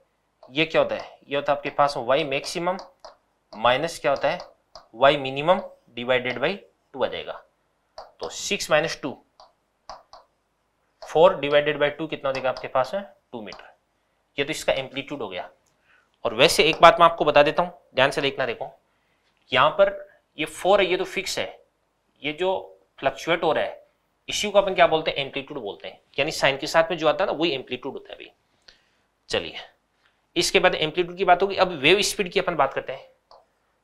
ये क्या होता है? ये होता है आपके पास वाई मैक्सिमम माइनस क्या होता है? Y minimum divided by two आ जाएगा। तो six minus two four divided by two कितना देगा आपके पास? है टू मीटर ये तो इसका एम्पलीट्यूड हो गया। और वैसे एक बात मैं आपको बता देता हूँ, ध्यान से देखना देखो। यहाँ पर ये फोर है, ये तो फिक्स है। ये जो फ्लक्चुएट हो रहा है, इसी को अपन क्या बोलते हैं? एम्पलीट्यूड बोलते हैं। यानी साइन के साथ में जो आता है ना, वही एम्पलीट्यूड होता है भाई। चलिए। इसके बाद एम्पलीट्यूड की बात होगी। अब वेव स्पीड की अपन बात करते हैं।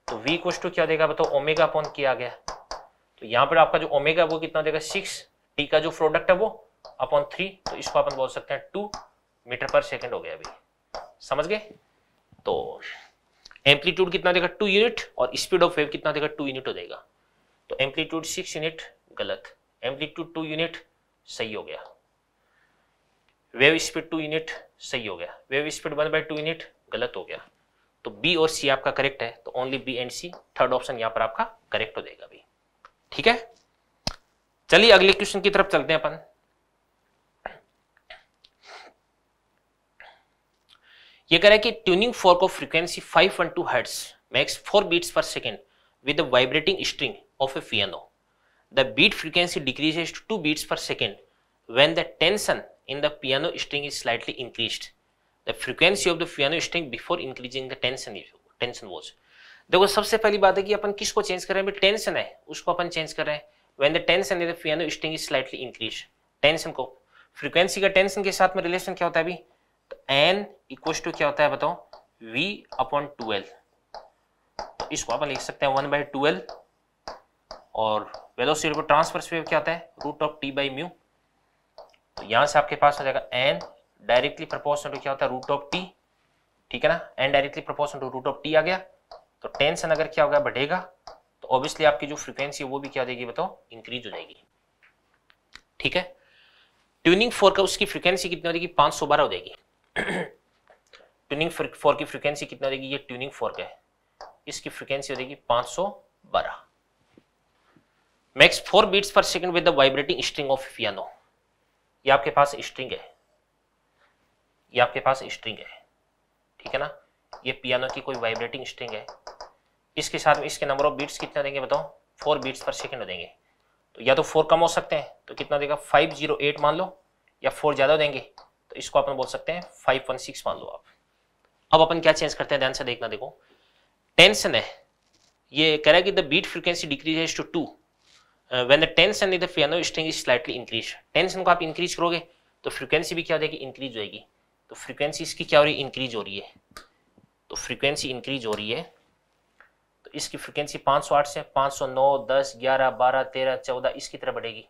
तो वी कोश टू क्या देगा बताओ? ओमेगा अपॉन किया गया। तो यहाँ पर आपका जो ओमेगा वो कितना देगा? सिक्स टी का जो प्रोडक्ट है वो अपॉन थ्री तो इसको अपन बोल सकते हैं टू मीटर पर सेकेंड हो गया अभी। समझ गए? तो एम्पलीट्यूड कितना देगा? टू यूनिट और स्पीड ऑफ़ वेव कितना देगा? टू यूनिट हो जाएगा। तो एम्पलीट्यूड सिक्स यूनिट, गलत। एम्पलीट्यूड टू यूनिट, सही हो गया। वेव स्पीड टू यूनिट, सही हो गया। Wave speed one by two unit, गलत हो गया। तो बी और सी आपका करेक्ट है तो only B and C third option यहाँ पर आपका करेक्ट हो जाएगा अभी। ठीक है? चलिए अगले क्वेश्चन की तरफ़ चलते हैं अपन। ये कह रहा है कि ट्यूनिंग फोर को frequency 512 one two hertz makes four beats per second with vibrating string of a piano the beat frequency decreases to beats per second when the tension in the piano string is slightly increased the frequency of the piano string before increasing the tension tension was देखो, सबसे पहली बात है कि अपन किसको change कर रहे हैं? टेंशन है, उसको अपन चेंज कर रहे हैं। When the tension in the piano string is slightly increase tension को फ्रीक्वेंसी का टेंशन के साथ में रिलेशन क्या होता है अभी एन इक्व टू क्या होता है बताओ? V अपॉन ट्वेल्व तो इसको अपन लिख सकते हैं वन बाई ट्वेल्व और वेलोसिटी पर ट्रांसफ़र वेव क्या होता है? Root of T by mu तो यहाँ से आपके पास हो जाएगा एन डायरेक्टली प्रपोर्शनल टू क्या होता है? रूट ऑफ़ टी ठीक है ना? N directly proportional to root of T आ गया। तो टेंशन अगर क्या होगा बढ़ेगा। तो ऑब्वियसली आपकी जो फ्रीक्वेंसी है वो भी क्या हो जाएगी बताओ? इंक्रीज हो जाएगी। ठीक है? ट्यूनिंग फोर का उसकी फ्रीक्वेंसी कितनी हो जाएगी? पाँच सौ बारह हो जाएगी। ट्यूनिंग फोर की फ्रीक्वेंसी कितना देगी ये ट्यूनिंग फोर का है। इसकी फ्रीक्वेंसी हो जाएगी 512 makes four beats per second with the vibrating string of piano ये आपके पास स्ट्रिंग है। ये आपके पास स्ट्रिंग है। ठीक है ना? ये पियानो की कोई वाइब्रेटिंग स्ट्रिंग है। इसके साथ में इसके नंबर ऑफ़ बीट्स कितना देंगे बताओ? फोर बीट्स पर सेकंड देंगे। तो या तो फोर कम हो सकते हैं तो कितना देगा? फाइव ज़ीरो एट मान लो, या फोर ज़्यादा देंगे। तो इसको अपन बोल सकते हैं फाइव वन सिक्स मान लो आप। अब अपन क्या चेंज करते हैं? ध्यान से देखना देखो। टेंशन है। ये कह रहा है कि the beat frequency decrease to two when the tension in the piano string is slightly increase tension को आप इंक्रीज करोगे तो फ्रीक्वेंसी भी क्या हो जाएगी? इंक्रीज होएगी। तो फ्रीक्वेंसी इसकी क्या हो रही है? इंक्रीज हो रही है। तो फ्रीक्वेंसी इंक्रीज हो रही है। तो इसकी फ्रीक्वेंसी 508 से 509, 10, 11, 12, 13, 14 इसकी तरह बढ़ेगी।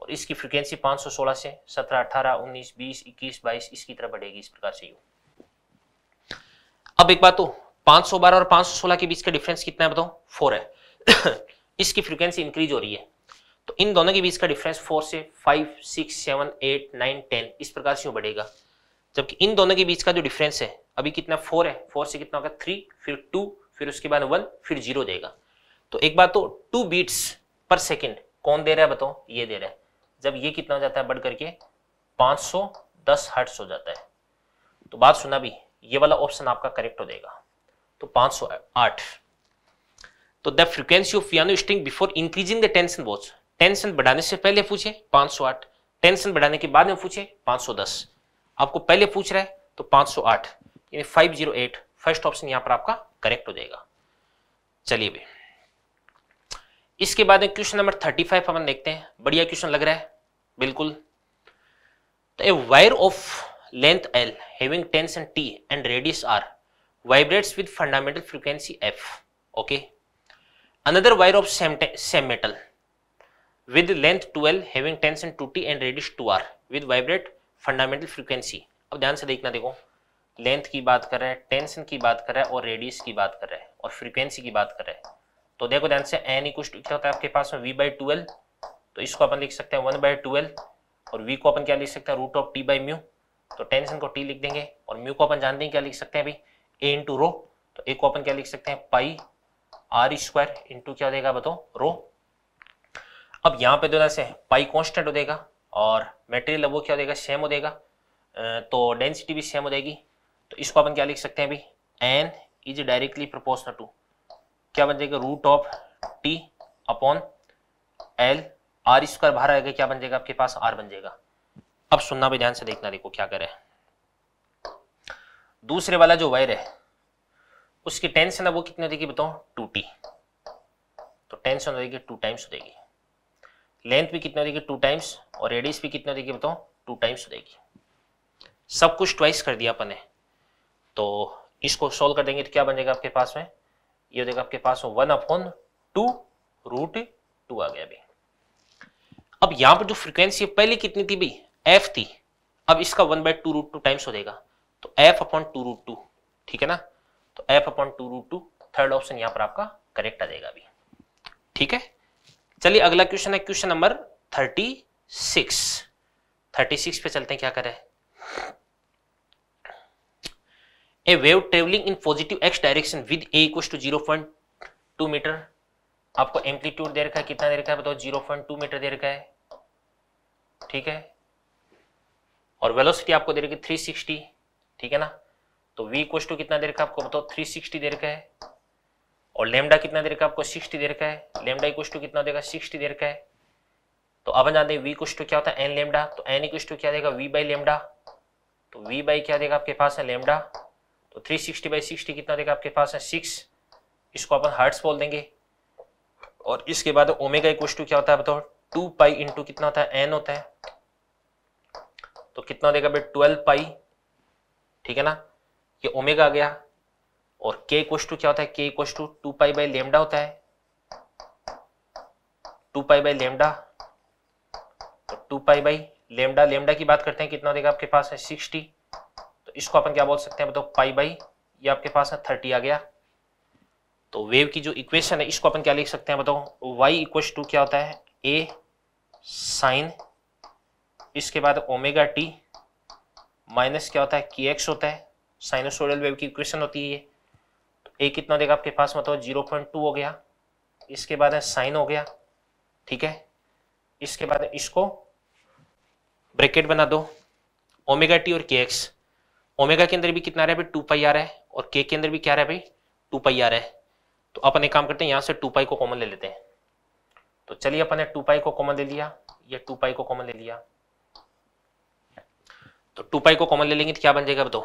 और इसकी फ्रीक्वेंसी 516 से 17, 18, 19, 20, 21, 22 इसकी तरह बढ़ेगी इस प्रकार से यू अब एक बात तो 512 और 516 के बीच का डिफरेंस कितना है बताओ? फोर है। इसकी फ्रीक्वेंसी इंक्रीज हो रही है। तो इन दोनों के बीच का डिफरेंस फोर से five six seven eight nine ten इस प्रकार से यू बढ़ेगा। जबकि इन दोनों के बीच का जो डिफरेंस है अभी कितना फोर है? फोर से कितना होगा? थ्री फिर टू फिर उसके बाद वन फिर ज़ीरो देगा। तो एक बात तो टू बीट्स पर सेकेंड कौन दे रहा है बताओ? ये दे रहा है। जब ये कितना हो जाता है बढ़ करके 510 हर्ट्स हो जाता है। तो बात सुना भी, ये वाला ऑप्शन आपका करेक्ट हो जाएगा। तो 508 तो the frequency of piano string before increasing the tension was tension बढ़ाने से पहले पूछे 508 टेंशन बढ़ाने के बाद में पूछे 510 आपको पहले पूछ रहा है तो 508 यानी 508 फ़र्स्ट ऑप्शन यहाँ पर आपका करेक्ट हो जाएगा। चलिए भाई। इसके बाद क्वेश्चन नंबर थर्टी फाइव अपन देखते हैं। बढ़िया क्वेश्चन लग रहा है। बिल्कुल। तो a wire of length L, having tense T and radius R, vibrates with fundamental frequency F, okay? Another wire of same same metal, with length two L having tense two T and radius two R, with vibrate fundamental frequency. अब ध्यान से देखना देखो। Length की बात कर रहा है टेंशन की बात कर रहा है और रेडियस की बात कर रहा है और फ्रीक्वेंसी की बात कर रहा है। तो देखो ध्यान से एन इक्व क्या होता है आपके पास में? वी बाई ट्वेल्व तो इसको अपन लिख सकते हैं वन बाई ट्वेल्व और वी को अपन क्या लिख सकते हैं? Root of T by mu तो टेंशन को टी लिख देंगे, और म्यू को अपन जानते हैं, क्या लिख सकते हैं अभी? ए इंटू रो तो ए को अपन क्या लिख सकते हैं? पाई आर स्क्वायर इंटू क्या देगा बताओ? रो अब यहाँ पे दोनों से पाई कॉन्स्टेंट हो देगा, और मेटेरियल वो क्या हो देगा? सेम हो देगा तो डेंसिटी भी सेम हो जाएगी तो इसको अपन क्या लिख सकते हैं अभी? N is directly proportional to क्या बन जाएगा? Root of T upon L R square बाहर आएगा, क्या बन जाएगा? आपके पास आर बन जाएगा। अब सुनना भी ध्यान से देखना, देखो क्या करे दूसरे वाला जो वायर है, उसकी टेंशन है वो कितनी देगी बताओ? टू टी तो से हो जाएगी टू टाइम्स हो जाएगी। लेंथ भी कितनी जाएगी? टू टाइम्स और रेडियस भी कितनी जाएगी बताओ? टू टाइम्स हो जाएगी। सब कुछ ट्वाइस कर दिया अपन ने। तो इसको सोल्व कर देंगे तो क्या बन जाएगा आपके पास में? ये हो जाएगा आपके पास में one upon two root two आ गया अब यहाँ पर जो फ्रीक्वेंसी पहले कितनी थी भाई? एफ़ थी। अब इसका one by two root two times हो जाएगा। तो F upon two root two ठीक है ना? तो F upon two root two third option यहाँ पर आपका करेक्ट आ जाएगा अभी। ठीक है? चलिए अगला क्वेश्चन है question number thirty six thirty six पे चलते हैं, क्या करें? A wave travelling in positive x direction with a equal to zero point two meter आपको एम्पलीट्यूड दे रखा है, कितना दे रखा है बताओ? ज़ीरो पॉइंट टू मीटर दे रखा है। ठीक है? और वेलोसिटी आपको दे रखी थ्री सिक्सटी ठीक है ना? तो v इक्वल टू कितना दे रखा है आपको बताओ? थ्री सिक्सटी दे रखा है। और लेमडा कितना दे रखा है आपको? सिक्सटी दे रखा है। लेमडा इक्वल टू कितना देगा? सिक्सटी दे रखा है। तो अब जानते हैं वी इक्वल टू क्या होता है? एन लेमडा तो एन इक्वल टू क्या देगा? वी बाई लेमडा तो वी बाई क्या देगा आपके पास? है लेमडा तो थ्री सिक्सटी बाई सिक्सटी कितना देगा आपके पास है? सिक्स इसको अपन हर्ट्स बोल देंगे। और इसके बाद ओमेगा इक्वल टू क्या होता है बताओ? टू पाई इंटू कितना होता है? एन होता है। तो कितना देगा भाई? ट्वेल्व पाई ठीक है ना? ये ओमेगा आ गया। और के इक्वस टू क्या होता है? K equals to two pi by lambda होता है। टू पाई बाई लेमडा तो two pi by lambda lambda की बात करते हैं, कितना देगा आपके पास है? सिक्सटी इसको अपन क्या बोल सकते हैं? बताओ, पाई बाई, ये आपके पास है, थर्टी आ गया। तो वेव की जो इक्वेशन है, इसको अपन क्या लिख सकते हैं बताओ? वाई इक्वस टू क्या होता है? ए साइन इसके बाद ओमेगा टी माइनस क्या होता है? की एक्स होता है। साइनोसोडल वेव की इक्वेशन होती है ये। तो ए कितना देगा आपके पास? मतलब ज़ीरो पॉइंट टू हो गया। इसके बाद है साइन हो गया। ठीक है? इसके बाद इसको ब्रैकेट बना दो। ओमेगा टी और के एक्स ओमेगा के अंदर भी कितना रहा है टू पाई आ रहा है और के के अंदर भी क्या रहा है भाई? टू पाई आ रहा है। तो अपन एक काम करते हैं, यहाँ से टू पाई को कॉमन ले लेते हैं। तो चलिए अपन ने टू पाई को कॉमन ले लिया। या टू पाई को कॉमन ले लिया। तो टू पाई को कॉमन ले लेंगे तो क्या बन जाएगा बताओ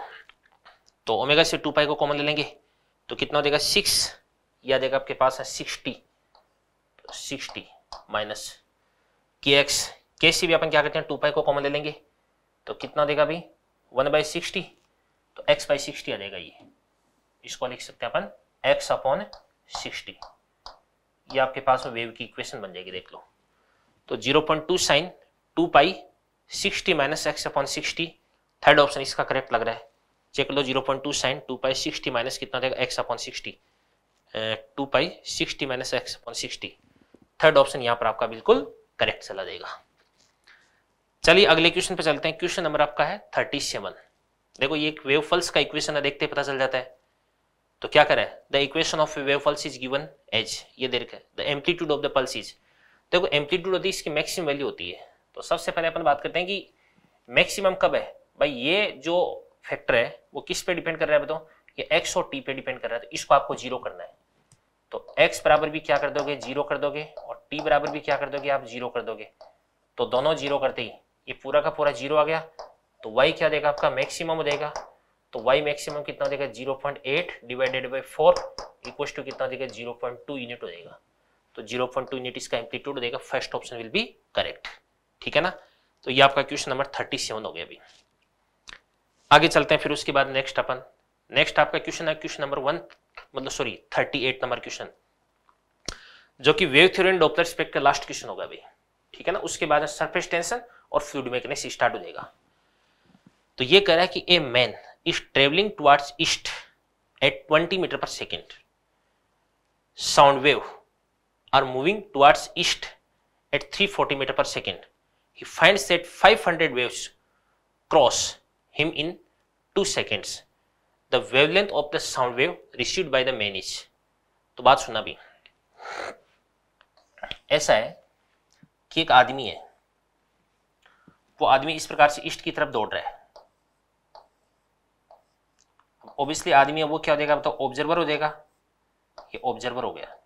तो ओमेगा से टू पाई को कॉमन ले लेंगे। तो कितना हो जाएगा? सिक्स। या देगा आपके पास है सिक्सटी। तो सिक्सटी माइनस के एक्स। के सी भी अपन क्या करते हैं? टू पाई को कॉमन ले लेंगे। तो कितना देगा भाई? One by sixty. तो एक्स बाई सिक्सटी आ जाएगा ये। इसको लिख सकते हैं अपन एक्स अपॉन सिक्सटी ये आपके पास में वेव की इक्वेशन बन जाएगी, देख लो। तो zero point two sine two pi sixty minus x upon sixty third option इसका करेक्ट लग रहा है। चेक लो zero point two sine two pi sixty minus कितना देगा x upon sixty two pi sixty minus x upon sixty third option यहाँ पर आपका बिल्कुल करेक्ट चला जाएगा चलिए अगले क्वेश्चन पे चलते हैं। क्वेश्चन नंबर आपका है थर्टी सेवन देखो, ये वेव फल्स का इक्वेशन है, देखते पता चल जाता है। तो क्या करें? The equation of wave pulse is given as ये देख the amplitude of the pulse is देखो एम्पलीट्यूड होती है, इसकी मैक्सिमम वैल्यू होती है। तो सबसे पहले अपन बात करते हैं कि मैक्सिमम कब है? भाई, ये जो फैक्टर है, वो किस पे डिपेंड कर रहा है बताओ? ये एक्स और टी पे डिपेंड कर रहा है तो इसको आपको ज़ीरो करना है। तो एक्स बराबर भी क्या कर दोगे? ज़ीरो कर दोगे, और टी बराबर भी क्या कर दोगे? आप ज़ीरो कर दोगे। तो दोनों ज़ीरो करते ही, ये पूरा का पूरा ज़ीरो आ गया। तो वाई क्या देगा आपका? मैक्सिमम जाएगा तो वाई मैक्सिमम कितना देगा? Zero point eight divided by four equal to कितना देगा? ज़ीरो पॉइंट टू यूनिट हो जाएगा। तो ज़ीरो पॉइंट टू यूनिट इसका एम्पलीट्यूड देगा। First option will be correct ठीक है ना? तो ये आपका क्वेश्चन नंबर थर्टी सेवन हो गया अभी। आगे चलते हैं फिर उसके बाद नेक्स्ट अपन। नेक्स्ट आपका क्वेश्चन है क्वेश्चन नंबर वन मतलब sorry thirty eight number question जो कि wave theory and Doppler effect का लास्ट क्वेश्चन होगा अभी। ठीक है ना? उसके बाद सरफेस टेंशन और फ्लूड मैकेनिक्स स्टार्ट हो जाएगा। तो ये कह रहा है कि a man is travelling towards east at 20 meter per second sound wave are moving towards east at 340 meter per second he finds that 500 waves cross him in 2 seconds. The wavelength of the sound wave received by the man is. तो बात सुना भी ऐसा है कि एक आदमी है, वो आदमी इस प्रकार से ईस्ट की तरफ़ दौड़ रहा है ओबियसली आदमी है वो क्या हो जाएगा तो ऑब्जर्वर हो जाएगा ये ऑब्जर्वर हो गया।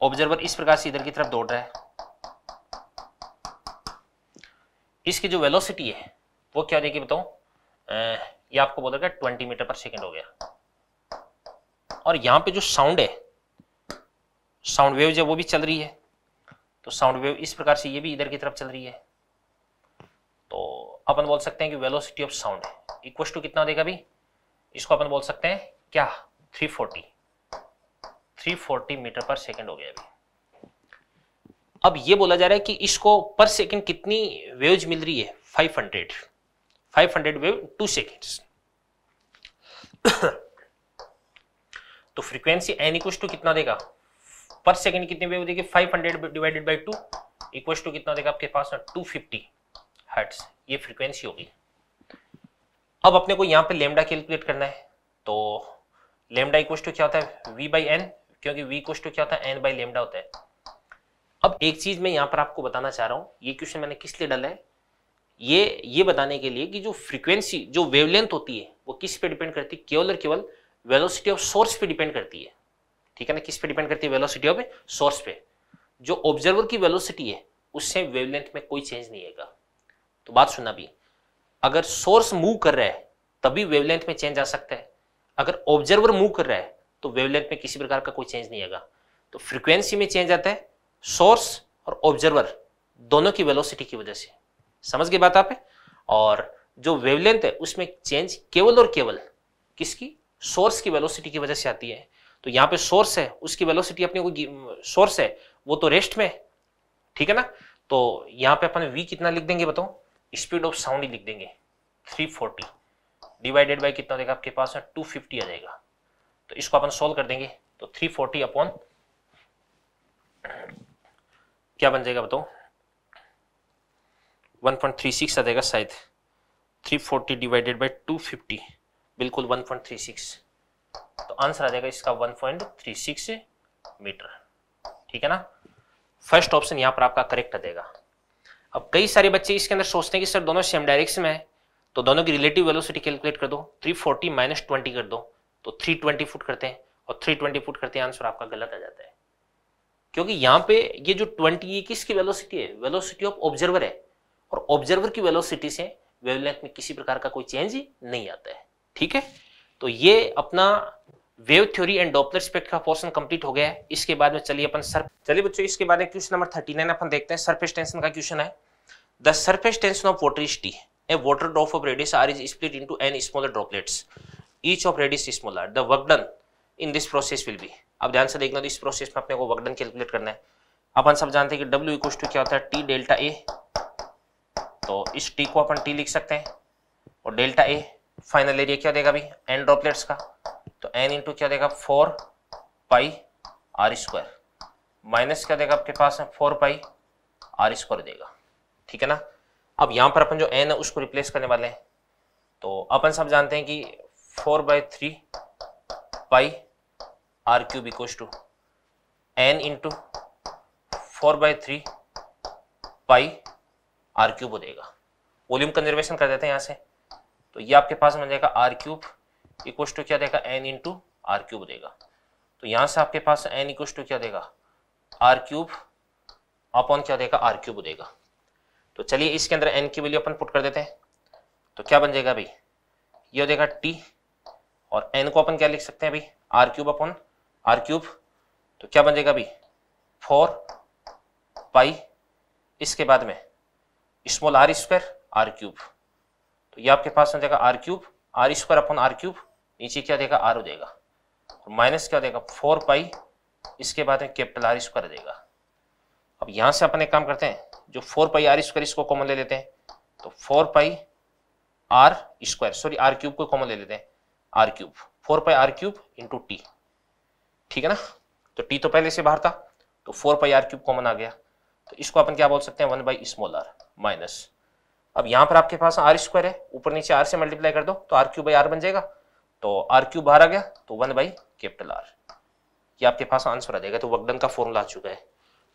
ऑब्जर्वर इस प्रकार से इधर की तरफ़ दौड़ रहा है। इसकी जो वेलोसिटी है, वो क्या देगी बताओ ये आपको बोल रहा ट्वेंटी मीटर पर सेकेंड हो गया। और यहाँ पे जो साउंड है साउंड वेव जब वो भी चल रही है तो साउंड वेव इस प्रकार से ये भी इधर की तरफ़ चल रही है। तो अपन बोल सकते हैं कि velocity of sound equal to कितना देगा भी इसको अपन बोल सकते हैं क्या? 340 340 मीटर पर सेकंड हो गया अभी। अब ये बोला जा रहा है कि इसको पर सेकंड कितनी वेव्स मिल रही है? 500 500 वेव टू सेकेंड्स तो फ्रीक्वेंसी एन इक्व टू कितना देगा? पर सेकंड कितनी वेव देगी? 500 divided by two equal to कितना देगा आपके पास? 250 हर्ट्स ये फ्रीक्वेंसी होगी। अब अपने को यहाँ पे लेमडा कैलकुलेट करना है। तो लेमडा इक्व टू क्या होता है? वी बाई एन क्योंकि वी इक्व टू क्या होता है? एन बाई लेमडा होता है। अब एक चीज़ मैं यहाँ पर आपको बताना चाह रहा हूँ। ये क्वेश्चन मैंने किस लिए डाला है? ये ये बताने के लिए कि जो फ्रीक्वेंसी जो वेवलेंथ होती है, वो किस पे डिपेंड करती है? केवल और केवल वेलोसिटी ऑफ़ सोर्स पे डिपेंड करती है। ठीक है ना? किस पे डिपेंड करती है? वेलोसिटी ऑफ़ सोर्स पे। जो ऑब्जर्वर की वेलोसिटी है, उससे वेवलेंथ में कोई चेंज नहीं आएगा। तो बात सुनना भी। अगर सोर्स मूव कर रहा है, तभी वेवलेंथ में चेंज आ सकता है। अगर ऑब्जर्वर मूव कर रहा है तो वेवलेंथ में किसी प्रकार का कोई चेंज नहीं आएगा। तो फ्रीक्वेंसी में चेंज आता है सोर्स और ऑब्जर्वर दोनों की वेलोसिटी की वजह से। समझ गए बात आप और जो वेवलेंथ है, उसमें चेंज केवल और केवल किसकी? सोर्स की वेलोसिटी की वजह से आती है। तो यहाँ पे सोर्स है, उसकी वेलोसिटी अपने को सोर्स है, वो तो रेस्ट में ठीक है ना? तो यहाँ पे अपन वी कितना लिख देंगे बताओ स्पीड ऑफ़ साउंड ही लिख देंगे। 340 डिवाइडेड बाय कितना देगा आपके पास? में 250 आ जाएगा। तो इसको अपन सोल्व कर देंगे। तो 340 फोर्टी अपॉन क्या बन जाएगा बताओ? 1.36 आ जाएगा शायद। 340 डिवाइडेड बाय 250 बिल्कुल 1.36 तो आंसर आ जाएगा इसका 1.36 मीटर ठीक है ना? फ़र्स्ट ऑप्शन यहाँ पर आपका करेक्ट आ जाएगा। अब कई सारे बच्चे इसके अंदर सोचते हैं कि सर दोनों सेम डायरेक्शन में है तो दोनों की रिलेटिव वेलोसिटी कैलकुलेट कर दो। 340 फोर्टी माइनस ट्वेंटी कर दो तो 320 फुट करते हैं और 320 फुट करते हैं आंसर आपका गलत आ जाता है। क्योंकि यहाँ पे ये जो 20 ये किसकी वेलोसिटी है? वेलोसिटी ऑफ़ ऑब्जर्वर है। और ऑब्जर्वर की वेलोसिटी से वेवलेंथ में किसी प्रकार का कोई चेंज नहीं आता है। ठीक है? तो ये अपना wave theory and Doppler effect का पोर्शन कंप्लीट हो गया है। इसके बाद में चलिए अपन सर चलिए बच्चों, इसके बाद क्वेश्चन नंबर 39 अपन देखते हैं। सरफेस टेंशन का क्वेश्चन है। The surface tension of water is T a water drop of radius R is split into n smaller droplets each of radius smaller the work done in this process will be अब ध्यान से देखना तो इस process में अपने को work done calculate करना है। अपन सब जानते हैं कि डब्ल्यू इक्वल टू क्या होता है? टी डेल्टा ए तो इस टी को अपन टी लिख सकते हैं। और डेल्टा ए फाइनल एरिया क्या देगा अभी? एन ड्रॉपलेट्स का। तो एन इंटू क्या देगा? Four pi R square minus क्या देगा आपके पास? है फोर पाई आर स्क्वायर देगा। ठीक है ना? अब यहाँ पर अपन जो एन है, उसको रिप्लेस करने वाले हैं। तो अपन सब जानते हैं कि four by three pi R cube equals to n into four by three pi R cube हो जाएगा। वॉल्यूम कंजर्वेशन कर देते हैं यहाँ से। तो ये आपके पास बन जाएगा आर क्यूब इक्व टू क्या देगा? एन इंटू आर क्यूब देगा। तो यहाँ से आपके पास एन इक्व टू क्या देगा? आर क्यूब अपॉन क्या देगा? आर क्यूब देगा। तो चलिए इसके अंदर एन की वैल्यू अपन पुट कर देते हैं। तो क्या बन जाएगा भाई ये हो जाएगा टी और एन को अपन क्या लिख सकते हैं भाई R cube upon R cube तो क्या बन जाएगा भाई फोर पाई इसके बाद में small R square R cube तो ये आपके पास हो जाएगा R cube R square upon R cube नीचे क्या देगा? आर जाएगा। और माइनस क्या देगा? फोर पाई इसके बाद में कैपिटल आर स्क्वायर देगा। अब यहाँ से अपन काम करते हैं, जो फोर पाई आर स्क्वायर इसको कॉमन ले लेते हैं तो four pi R square sorry R cube को कॉमन ले लेते हैं। R cube four pi R cube into T ठीक है ना? तो टी तो पहले से बाहर था तो four pi R cube common आ गया। तो इसको अपन क्या बोल सकते हैं? One by small R minus अब यहाँ पर आपके पास आर स्क्वायर है, ऊपर नीचे आर से मल्टीप्लाई कर दो तो आर क्यू बाई आर बन जाएगा। तो आर क्यू बाहर आ गया तो वन बाई कैपिटल आर ये आपके पास आंसर आ जाएगा तो वकडन का फॉर्मूला आ चुका है।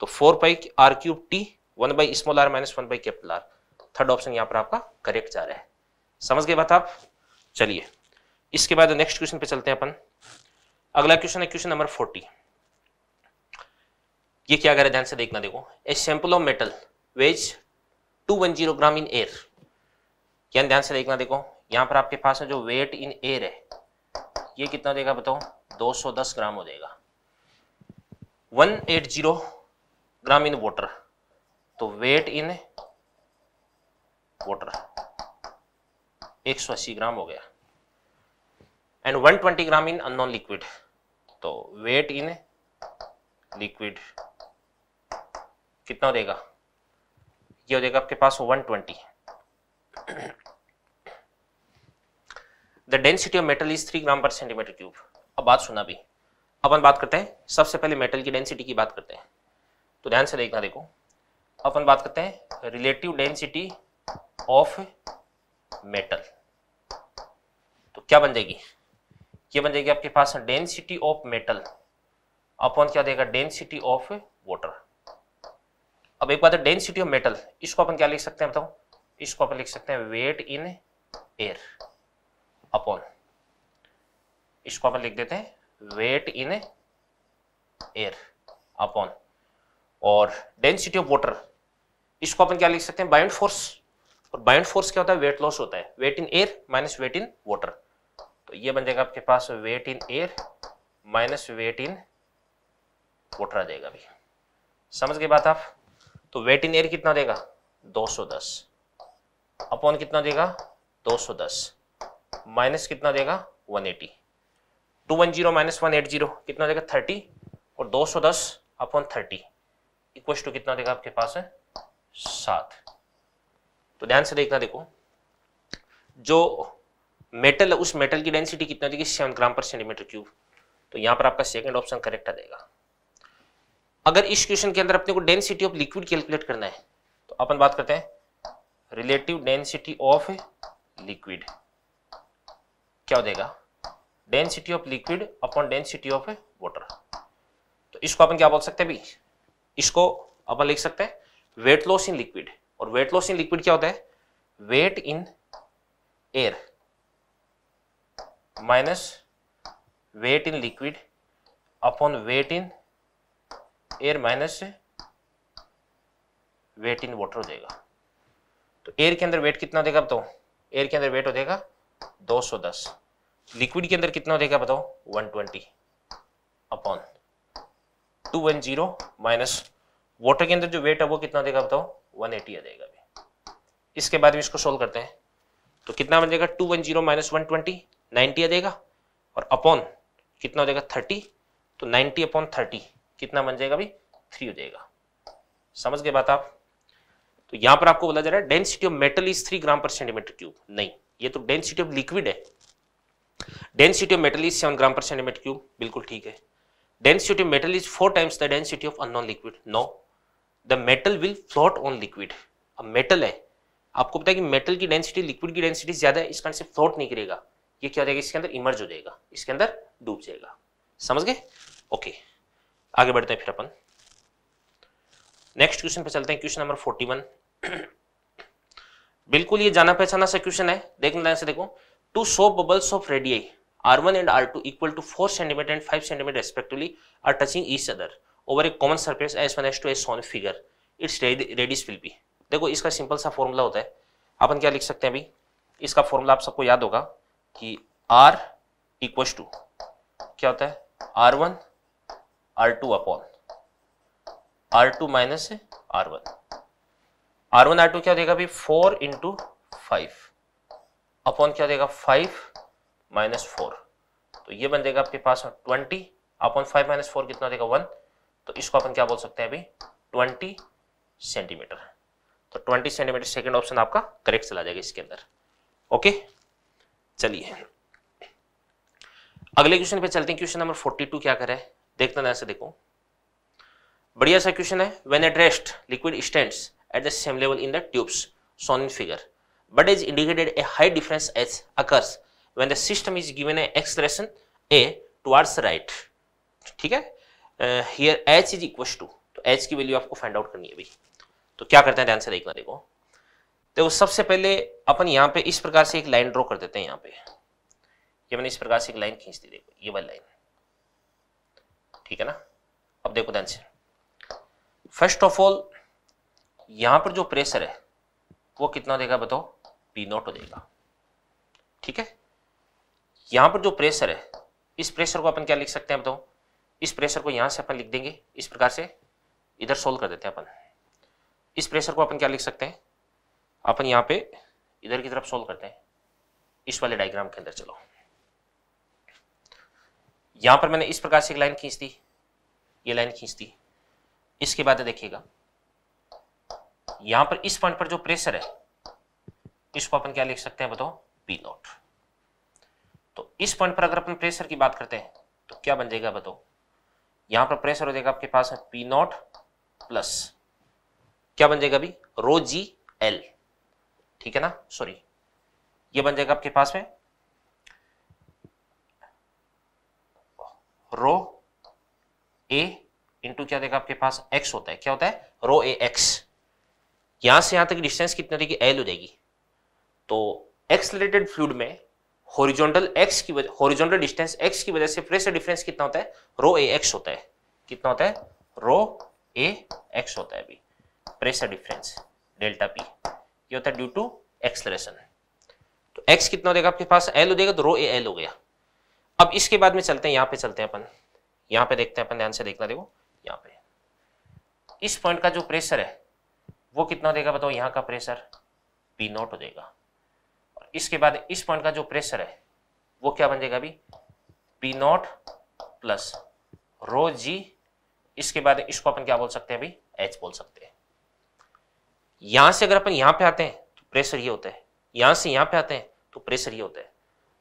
तो four by R cube T one by small R minus one by capital R third option यहाँ पर आपका करेक्ट जा रहा है। समझ गए बात आप? चलिए, इसके बाद नेक्स्ट क्वेश्चन पे चलते हैं अपन। अगला क्वेश्चन है क्वेश्चन नंबर फोर्टी ये क्या करे? ध्यान से देखना, देखो। A sample of metal weighs two one zero gram in air ध्यान से देखना, देखो। यहाँ पर आपके पास है जो वेट इन एयर है, ये कितना देगा बताओ 210 ग्राम हो जाएगा 180 ग्राम इन वाटर तो वेट इन वाटर 180 ग्राम हो गया। And 120 gram in unknown liquid तो वेट इन लिक्विड कितना देगा? ये हो जाएगा आपके पास 120 the density of metal is three gram per centimetre cube अब बात सुना भी। अपन बात करते हैं, सबसे पहले मेटल की डेंसिटी की बात करते हैं। तो ध्यान से देखना देखो। अपन बात करते हैं रिलेटिव डेंसिटी ऑफ़ मेटल तो क्या बन जाएगी? ये बन जाएगी आपके पास डेंसिटी ऑफ़ मेटल अपन क्या देगा? डेंसिटी ऑफ़ वाटर अब एक बात है डेंसिटी ऑफ़ मेटल इसको अपन क्या लिख सकते हैं बताओ? इसको अपन लिख सकते हैं वेट इन एयर अपॉन इसको अपन लिख देते हैं वेट इन एयर अपॉन और डेंसिटी ऑफ़ वाटर इसको अपन क्या लिख सकते हैं बाइंड फोर्स और बाइंड फोर्स क्या होता है वेट लॉस होता है. Weight in air minus weight in water तो ये बन जाएगा आपके पास weight in air minus weight in water आ जाएगा अभी। समझ गए बात आप? तो वेट इन एयर कितना देगा? 210 अपॉन कितना देगा? 210 माइनस कितना देगा? 180 210 माइनस 180 कितना देगा? 30 और 210 अपॉन 30 इक्वल टू कितना देगा आपके पास? है सात। तो ध्यान से देखना देखो। जो मेटल उस मेटल की डेंसिटी कितना देगी? Seven gram per centimetre cube तो यहाँ पर आपका सेकंड ऑप्शन करेक्ट आ जाएगा। अगर इस क्वेश्चन के अंदर अपने को डेंसिटी ऑफ़ लिक्विड कैलकुलेट करना है तो अपन बात करते हैं रिलेटिव डेंसिटी ऑफ़ लिक्विड क्या हो जाएगा density of liquid upon density of water तो इसको अपन क्या बोल सकते हैं भी इसको अपन लिख सकते हैं वेट लॉस इन लिक्विड और वेट लॉस इन लिक्विड क्या होता है? Weight in air minus weight in liquid upon weight in air minus weight in water हो जाएगा। तो एयर के अंदर वेट कितना देगा बताओ एयर के अंदर वेट हो जाएगा 210 लिक्विड के अंदर कितना हो जाएगा बताओ 120 अपॉन 210 माइनस वाटर के अंदर जो वेट है वो कितना देगा बताओ? 180 आ जाएगा अभी। इसके बाद में इसको सोल्व करते हैं। तो कितना बन जाएगा? 210 माइनस वन ट्वेंटी नाइन्टी आ जाएगा। और अपॉन कितना हो जाएगा? 30 तो 90 अपॉन थर्टी कितना बन जाएगा भाई थ्री हो जाएगा। समझ गए बात आप? तो यहाँ पर आपको बोला जा रहा है density of metal is three gram per centimetre cube नहीं। ये तो डेंसिटी ऑफ़ लिक्विड है। Density of metal is seven gram per centimetre cube बिल्कुल ठीक है। Density of metal is four times the density of unknown liquid no the metal will float on liquid अब metal है। आपको पता है कि मेटल की डेंसिटी लिक्विड की डेंसिटी ज़्यादा है इसका से फ्लोट नहीं करेगा। ये क्या हो जाएगा? इसके अंदर इमर्ज हो जाएगा। इसके अंदर डूब जाएगा। समझ गए? ओके आगे बढ़ते हैं फिर अपन। नेक्स्ट क्वेश्चन पे चलते हैं। क्वेश्चन नंबर फोर्टी वन बिल्कुल ये जाना पहचाना सा क्वेश्चन है। देखना से देखो। Two soap bubbles of radii R one and R two equal to four centimetre and five centimetre respectively are touching each other over a common surface S one S two as on figure its radius will be देखो, इसका simple सा formula होता है। अपन क्या लिख सकते हैं अभी? इसका फॉर्मूला आप सबको याद होगा कि आर इक्व टू क्या होता है? R one R two upon R two minus R one R one R two क्या देगा अभी? फोर इंटू फाइव अपॉन क्या देगा? फाइव माइनस फोर तो ये बन जाएगा आपके पास twenty upon five minus four कितना देगा? वन तो इसको अपन क्या बोल सकते हैं अभी? ट्वेंटी सेंटीमीटर तो ट्वेंटी सेंटीमीटर सेकेंड ऑप्शन आपका करेक्ट चला जाएगा इसके अंदर. ओके चलिए. अगले क्वेश्चन पे चलते हैं। क्वेश्चन नंबर फोर्टी टू क्या करे देखते ना ऐसे देखो. बढ़िया सा क्वेश्चन है. When at rest liquid stands at the same level in the tubes shown in figure. But is indicated a high difference h occurs when the system is given a acceleration a towards right. ठीक है? Here H is equal to तो H की value आपको find out करनी है अभी। तो क्या करते हैं? ध्यान से देखना देखो। तो सबसे पहले अपन यहाँ पे इस प्रकार से एक लाइन ड्रॉ कर देते हैं यहाँ पे। ये मैंने इस प्रकार से एक लाइन खींच दी, देखो, ये वाली लाइन ठीक है ना? अब देखो ध्यान से। फ़र्स्ट ऑफ़ ऑल यहाँ पर जो प्रेशर है, वो कितना देगा बताओ? पी नोट हो देगा ठीक है? यहाँ पर जो प्रेशर है, इस प्रेशर को अपन क्या लिख सकते हैं बताओ? इस प्रेशर को यहाँ से अपन लिख देंगे, इस प्रकार से इधर सोल्व कर देते हैं अपन। इस प्रेशर को अपन क्या लिख सकते हैं? अपन यहाँ पे इधर की तरफ़ सोल्व करते हैं। इस वाले डायग्राम के अंदर चलो। यहाँ पर मैंने इस प्रकार से एक लाइन खींच दी। ये लाइन खींच दी। इसके बाद देखिएगा। यहाँ पर इस पॉइंट पर जो प्रेशर है, इसको अपन क्या लिख सकते हैं बताओ? पी नॉट तो इस पॉइंट पर अगर अपन प्रेशर की बात करते हैं तो क्या बन जाएगा बताओ? यहाँ पर प्रेशर हो जाएगा आपके पास है पी नॉट प्लस क्या बन जाएगा अभी? रो जी एल ठीक है ना? सॉरी ये बन जाएगा आपके पास में रो ए इंटू क्या देगा आपके पास? एक्स होता है। क्या होता है? रो ए एक्स यहाँ से यहाँ तक डिस्टेंस कितनी देगी एल हो जाएगी। तो एक्सलेटेड फ्लूड में हॉरिजॉन्टल एक्स की वजह हॉरिजॉन्टल डिस्टेंस एक्स की वजह से प्रेशर डिफरेंस कितना होता है? रो ए एक्स होता है। कितना होता है? रो ए एक्स होता है अभी। प्रेशर डिफरेंस डेल्टा पी ये होता है ड्यू टू एक्सलेशन तो एक्स कितना हो जाएगा आपके पास? एल हो जाएगा तो रो ए एल हो गया। अब इसके बाद में चलते हैं, यहाँ पे चलते हैं अपन। यहाँ पे देखते हैं अपन, ध्यान से देखना, देखो। यहाँ पे। इस पॉइंट का जो प्रेशर है वो कितना हो जाएगा बताओ? यहाँ का प्रेशर पी नॉट हो जाएगा। और इसके बाद इस पॉइंट का जो प्रेशर है, वो क्या बन जाएगा अभी? P naught plus rho G इसके बाद इसको अपन क्या बोल सकते हैं अभी? एच बोल सकते हैं। यहाँ से अगर अपन यहाँ पे आते हैं तो प्रेशर ये होता है। यहाँ से यहाँ पे आते हैं तो प्रेशर ये होता है।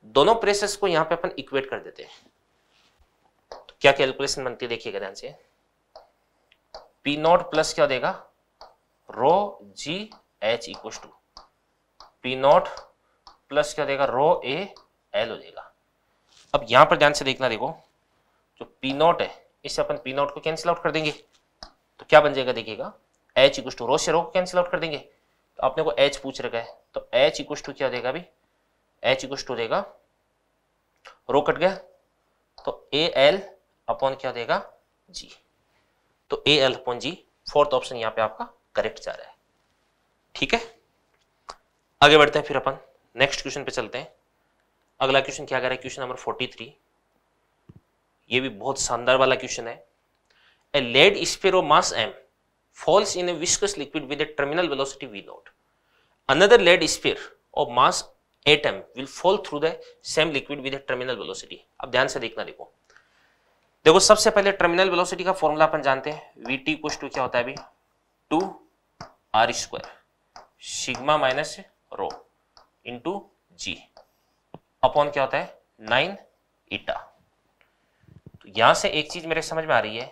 दोनों प्रेशर्स को यहाँ पे अपन इक्वेट कर देते हैं। तो क्या कैलकुलेशन बनती है? देखिएगा ध्यान से। पी नॉट प्लस क्या देगा? Rho G H equal to P naught plus क्या देगा? रो ए एल हो जाएगा। अब यहाँ पर ध्यान से देखना देखो, जो पी नॉट है इससे अपन पी नॉट को कैंसिल आउट कर देंगे। तो क्या बन जाएगा देखिएगा? एच इक्व टू रो से रो को कैंसिल आउट कर देंगे। तो अपने को एच पूछ रखा है तो एच इक्व टू क्या देगा अभी? एच इक्व टू देगा रो कट गया। तो ए एल अपॉन क्या देगा जी तो A L upon G fourth option यहाँ पे आपका करेक्ट जा रहा है। ठीक है? आगे बढ़ते हैं फिर अपन। नेक्स्ट क्वेश्चन पे चलते हैं। अगला क्वेश्चन क्या कर रहा है? क्वेश्चन नंबर फोर्टी थ्री ये भी बहुत शानदार वाला क्वेश्चन है। A lead sphere mass m falls in a viscous liquid with a terminal velocity v nought another lead sphere of mass eight m will fall through the same liquid with a terminal velocity अब ध्यान से देखना देखो। देखो, सबसे पहले terminal velocity का formula अपन जानते हैं। टी कुछ टू क्या होता है अभी? Two r square sigma minus rho into g upon क्या होता है? नाइन ईटा तो यहाँ से एक चीज़ मेरे समझ में आ रही है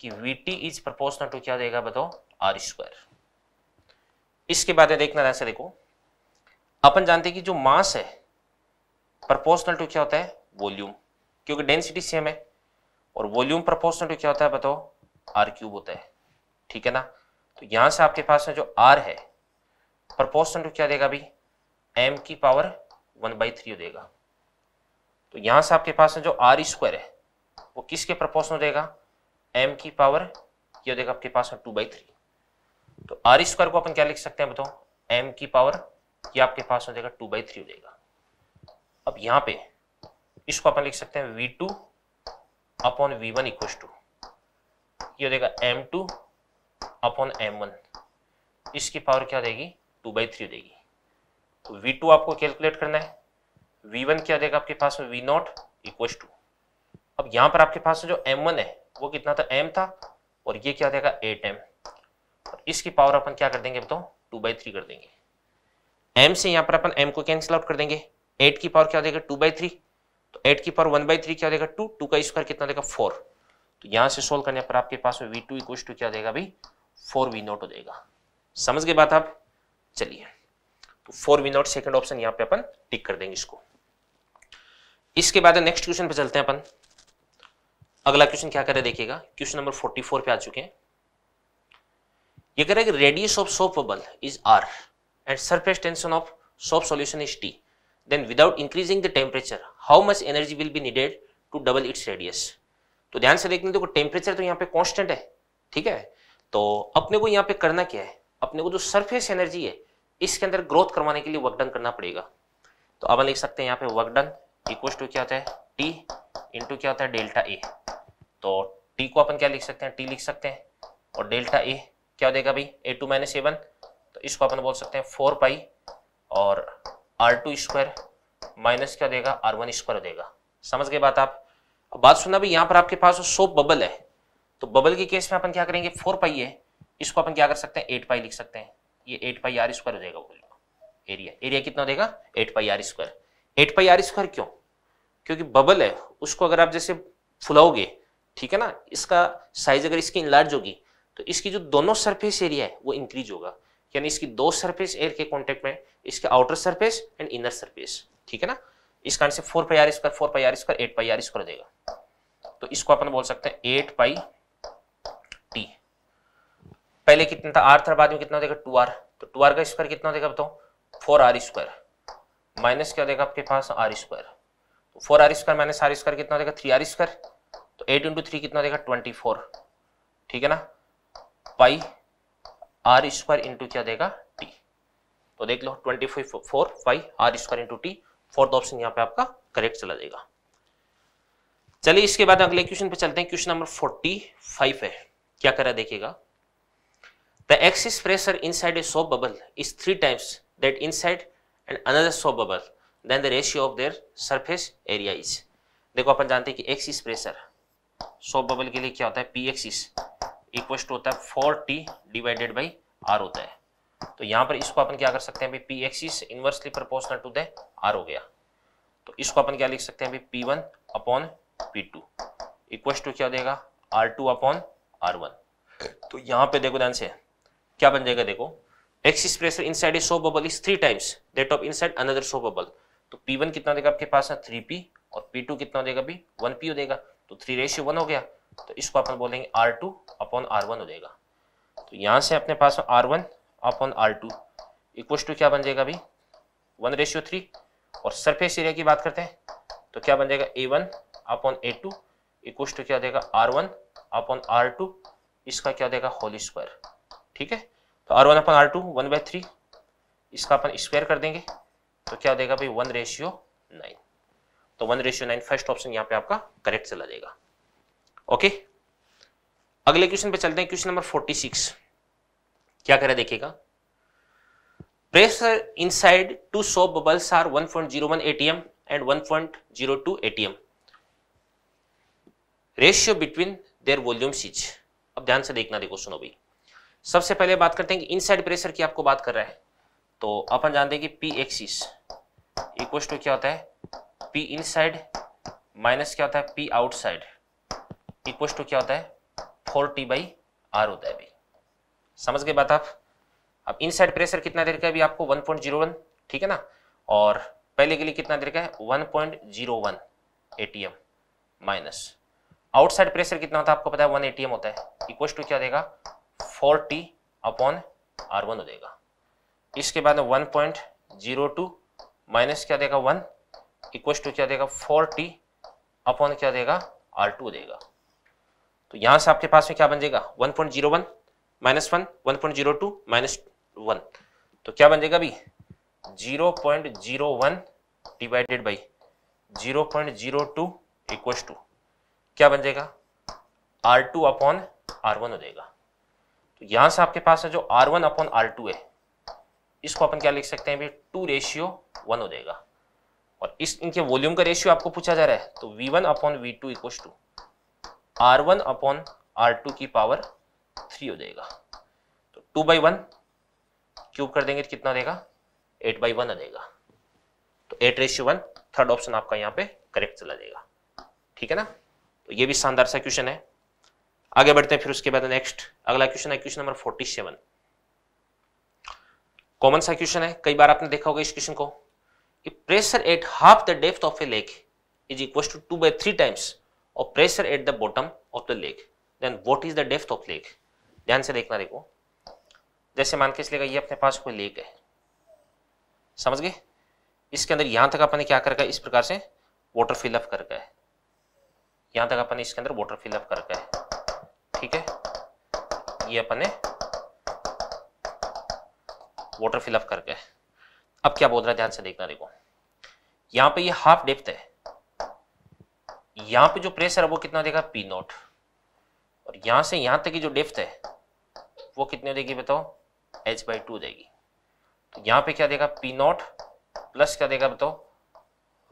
कि V T is proportional to क्या देगा बताओ? आर स्क्वायर इसके बाद देखना ऐसे देखो। अपन जानते हैं कि जो मास है प्रपोर्शनल टू क्या होता है? वॉल्यूम क्योंकि डेंसिटी सेम है। और वॉल्यूम प्रपोर्शनल टू क्या होता है बताओ? आर क्यूब होता है। ठीक है ना? तो यहाँ से आपके पास में जो आर है प्रपोर्शनल टू क्या देगा भाई एम की पावर वन बाई थ्री देगा। तो यहाँ से आपके पास में जो आर स्क्वायर है, वो किसके प्रपोर्शनल देगा? एम की पावर ये देगा आपके पास में टू बाई थ्री तो आर स्क्वायर को अपन क्या लिख सकते हैं बताओ? एम की पावर ये आपके पास हो जाएगा टू बाई थ्री जाएगा अब यहाँ पे इसको अपन लिख सकते हैं V two upon V one equal to ये जाएगा M two upon M one. इसकी पावर क्या देगी? टू बाई थ्री देगी। तो वी टू आपको कैलकुलेट करना है। वी वन क्या देगा आपके पास में? V naught equal to. अब यहाँ पर आपके पास में जो एम वन है, वो कितना था? एम था। और ये क्या देगा? Eight M. और इसकी पावर अपन क्या कर देंगे बताओ टू बाई थ्री कर देंगे। एम से यहाँ पर अपन एम को कैंसिल आउट कर देंगे। एट की पावर क्या देगा? Two by three. तो एट की पावर वन बाई थ्री क्या देगा? टू। टू का स्क्वायर कितना देगा? फोर। तो यहाँ से सोल्व करने पर आपके पास में वी टू इक्व टू क्या देगा भाई? फोर वी नोट जाएगा समझ गए बात आप? चलिए। तो four V naught second option यहाँ पे अपन टिक कर देंगे इसको। इसके बाद नेक्स्ट क्वेश्चन पे चलते हैं अपन। अगला क्वेश्चन क्या करे देखिएगा? क्वेश्चन नंबर 44 पे आ चुके हैं। ये कह रहा है radius of soap bubble is R and surface tension of soap solution is T then without increasing the temperature how much energy will be needed to double its radius तो ध्यान से देखने, देखो टेम्परेचर तो यहाँ पे कॉन्स्टेंट है, ठीक है? तो अपने को यहाँ पे करना क्या है? अपने को जो सरफेस एनर्जी है, इसके अंदर ग्रोथ करवाने के लिए वर्क डन करना पड़ेगा। तो अब लिख सकते हैं यहाँ पे वर्क डन इक्वल टू क्या होता है? टी इंटू क्या होता है? डेल्टा ए तो टी को अपन क्या लिख सकते हैं? टी लिख सकते हैं। और डेल्टा ए क्या देगा भाई? A two minus A one तो इसको अपन बोल सकते हैं फोर पाई और आर टू स्क्वायर माइनस क्या देगा? आर वन स्क्वायर देगा। समझ गए बात आप? अब बात सुना भाई, यहाँ पर आपके पास सोप बबल है। तो बबल के केस में अपन क्या करेंगे? फोर पाई है। इसको अपन क्या कर सकते हैं? एट पाई लिख सकते हैं। ये एट पाई आर स्क्वायर हो जाएगा बोलो एरिया एरिया कितना देगा? Eight pi R square eight pi R square क्यों? क्योंकि बबल है, उसको अगर आप जैसे फुलाओगे, ठीक है ना? इसका साइज़ अगर इसकी इनलार्ज होगी तो इसकी जो दोनों सरफेस एरिया है, वो इंक्रीज होगा। यानी इसकी दो सरफेस एयर के कॉन्टेक्ट में, इसके outer surface and inner surface ठीक है ना? इस कारण से four pi R square, four pi R square, eight pi R square देगा। तो इसको अपन बोल सकते हैं एट पाई टी। पहले कितना था? आर था, बाद में कितना देगा टू आर। तो टू आर का स्क्वायर कितना देगा बताओ? Four R square. माइनस क्या देगा आपके पास? R square. तो four R square minus R square कितना देगा थ्री आर स्क्वायर। तो एट इंटू थ्री कितना देगा ट्वेंटी फोर। ठीक है ना? पाई आर स्क्वायर इंटू क्या देगा टी। तो देख लो, twenty four, five R square into T. Fourth option यहाँ पे आपका करेक्ट चला जाएगा। चलिए इसके बाद अगले क्वेश्चन पे चलते हैं। क्वेश्चन नंबर फोर्टी फाइव है। क्या करा देखिएगा। The excess pressure inside a soap bubble is three times that inside and another soap bubble then the ratio of their surface area is देखो अपन जानते हैं कि एक्सिस प्रेशर सोप बबल के लिए क्या होता है। पी एक्सिस इक्वल टू होता है four T divided by R होता है। तो यहाँ पर इसको अपन क्या कर सकते हैं भाई? P excess inversely proportional to the R हो गया। तो इसको अपन क्या लिख सकते हैं भाई? P one upon P two equal to क्या देगा? R two upon R one तो यहाँ पे देखो ध्यान से, क्या बन जाएगा देखो? Excess pressure inside a soap bubble is three times that of inside another soap bubble तो पी वन कितना देगा आपके पास? है थ्री पी और पी टू कितना देगा भी वन पी देगा। तो थ्री रेशियो वन हो गया। तो इसको अपन बोलेंगे आर टू अपॉन आर हो जाएगा तो यहाँ से अपने पास R one upon R two equal to क्या बन जाएगा अभी? वन रेशियो थ्री और सरफेस एरिया की बात करते हैं तो क्या बन जाएगा? A one upon A two equal to क्या देगा? R one upon R two इसका क्या देगा? होल स्क्वायर ठीक है? तो R one upon R two one by three इसका अपन स्क्वायर कर देंगे। तो क्या देगा भाई? वन रेशियो नाइन तो one ratio nine first option यहाँ पे आपका करेक्ट चला जाएगा। ओके अगले क्वेश्चन पे चलते हैं। क्वेश्चन नंबर फोर्टी सिक्स क्या करे देखिएगा? Pressure inside two soap bubbles are 1.01 ATM and 1.02 ATM ratio between their volumes is अब ध्यान से देखना, देखो, सुनो भाई। सबसे पहले बात करते हैं कि इनसाइड प्रेशर की आपको बात कर रहा है। तो अपन जानते हैं कि पी एक्सिस इक्वल टू क्या होता है? पी इनसाइड माइनस क्या होता है? पी आउटसाइड इक्वल टू क्या होता है? फोर टी बाई आर होता है समझ गए बात आप? अब इनसाइड प्रेशर कितना देर का है अभी आपको? 1.01 ठीक है ना? और पहले के लिए कितना देर का है? 1.01 एटीएम माइनस आउटसाइड प्रेशर कितना होता है? आपको पता है वन एटीएम होता है। इक्वल टू क्या देगा? Four T upon R one हो इसके बाद one point zero two minus क्या देगा? वन इक्वल टू क्या देगा? फोर टी अपॉन क्या देगा? आर टू देगा। तो यहाँ से आपके पास में क्या बन जाएगा? One point zero one minus one one point zero two, minus one. तो क्या बन जाएगा zero point zero one divided by zero point zero two equal to. क्या बन जाएगा? R two upon R one हो जाएगा। तो यहाँ से आपके पास है जो R one upon R two है, इसको अपन क्या लिख सकते हैं भाई? टू रेशियो वन हो जाएगा। और इस इनके वॉल्यूम का रेशियो आपको पूछा जा रहा है तो V one upon V two equal to. R one upon R two की पावर थ्री हो जाएगा। तो टू बाई वन क्यूब कर देंगे तो कितना देगा एट बाई वन आ जाएगा। तो eight ratio one third option आपका यहाँ पे करेक्ट चला जाएगा। ठीक है ना? तो ये भी शानदार सा क्वेश्चन है। आगे बढ़ते हैं फिर उसके बाद नेक्स्ट अगला क्वेश्चन है question number forty seven common सा क्वेश्चन है। कई बार आपने देखा होगा इस क्वेश्चन को कि pressure at half the depth of a lake is equal to two by three times of pressure at the bottom of the lake then what is the depth of lake ध्यान से देखना देखो। जैसे मान के चलेगा, ये अपने पास कोई लेक है। समझ गए? इसके अंदर यहाँ तक अपन क्या कर इस प्रकार से वाटर फिलअप कर है। यहाँ तक अपन इसके अंदर वाटर फिलअप कर है। ठीक है? ये अपन वाटर फिलअप करके अब क्या बोल रहा है? ध्यान से देखना देखो। यहाँ पे ये हाफ़ डेप्थ है। यहाँ पे जो प्रेशर है वो कितना देगा? पी नॉट और यहाँ से यहाँ तक की जो डेप्थ है वो कितनी जाएगी बताओ? एच बाई टू देगी। तो यहाँ पे क्या देगा? पी नॉट प्लस क्या देगा बताओ?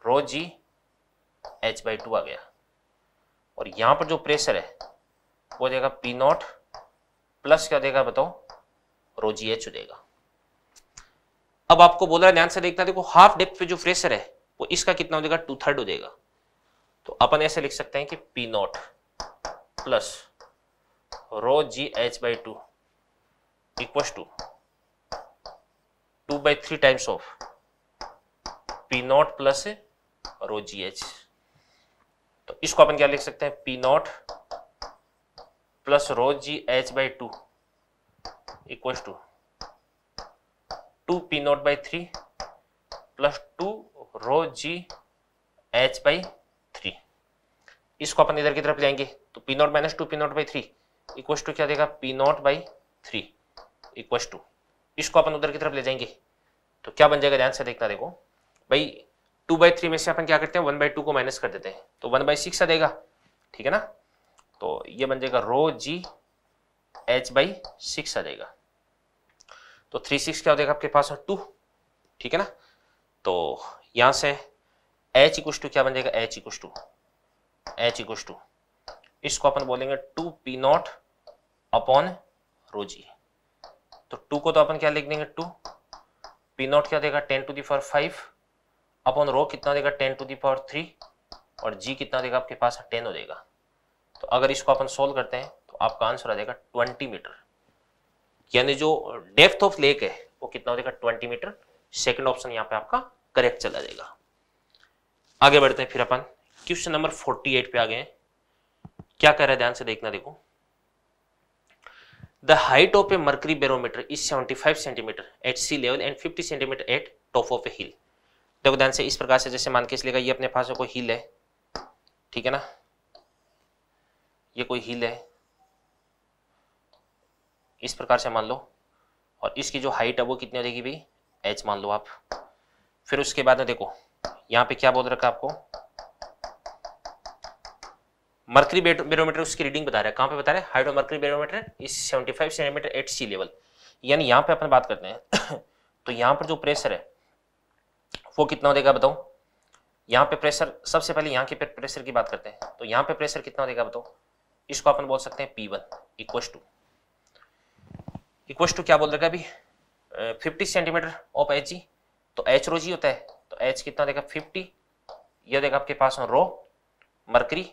Rho G H by two आ गया। और यहाँ पर जो प्रेशर है, वो देगा पी नॉट प्लस क्या देगा बताओ? रो जी एच देगा। अब आपको बोल रहा है, ध्यान से देखना, देखो हाफ़ डेप्थ पे जो प्रेशर है, वो इसका कितना हो जाएगा? टू थर्ड हो जाएगा। तो अपन ऐसे लिख सकते हैं कि P nought plus rho G H by two equals to two by three times of P nought plus rho G H तो इसको अपन क्या लिख सकते हैं? P nought plus rho G H by two equals to two P nought by three plus two rho G H by three इसको अपन इधर की तरफ़ ले तो P nought minus two P nought by three equals to क्या देगा? P nought by three equals to इसको अपन उधर की तरफ़ ले जाएँगे। तो क्या बन जाएगा? ध्यान से देखना देखो। भाई टू बाई थ्री में से अपन क्या करते हैं? वन बाई टू को माइनस कर देते हैं। तो वन बाई सिक्स आ देगा ठीक है ना? तो ये बन जाएगा rho G H by six आ जाएगा। तो थ्री सिक्स क्या हो जाएगा आपके पास? टू ठीक है ना? तो यहाँ से एच इक्व टू क्या बन जाएगा? H equal to H equal two इसको अपन बोलेंगे two P nought upon rho G तो टू को तो अपन क्या लिख देंगे? टू पी नॉट क्या देगा? Ten to the power five upon rho कितना देगा? Ten to the power three और जी कितना देगा? आपके पास टेन हो जाएगा तो अगर इसको अपन सोल्व करते हैं तो आपका आंसर आ जाएगा ट्वेंटी मीटर यानी जो डेप्थ ऑफ़ लेक है, वो कितना हो जाएगा ट्वेंटी मीटर सेकेंड ऑप्शन यहाँ पे आपका करेक्ट चला जाएगा। आगे बढ़ते हैं फिर अपन। क्वेश्चन नंबर फोर्टी एट पे आ गए हैं। क्या कह रहा है? ध्यान से देखना, देखो। The height of a mercury barometer is 75 centimetre at sea level and 50 centimetre at top of a hill देखो ध्यान से इस प्रकार से जैसे मान के इसलिए ये अपने पास कोई हिल है। ठीक है ना? ये कोई हिल है। इस प्रकार से मान लो। और इसकी जो हाइट है वो कितनी हो जाएगी भाई? एच मान लो आप। फिर उसके बाद देखो, यहाँ पे क्या बोल रखा आपको? मर्करी बैरोमीटर उसकी रीडिंग बता रहा है। कहाँ पे बता रहे हैं? हाइट ऑफ़ मर्करी बैरोमीटर, इस 75 सेंटीमीटर एट सी लेवल। यानी यहाँ पे अपन बात करते हैं। तो यहाँ पर जो प्रेशर है, वो कितना हो जाएगा बताओ यहाँ पे प्रेशर, सबसे पहले यहाँ के प्रेशर की बात करते हैं। तो यहाँ पे प्रेशर कितना हो जाएगा बताओ इसको अपन बोल सकते हैं P one equal to equal to क्या बोल रखा अभी? Fifty centimetre of H G तो एच रो जी होता है। तो एच कितना देगा? फिफ्टी यह देगा आपके पास रो मरकरी।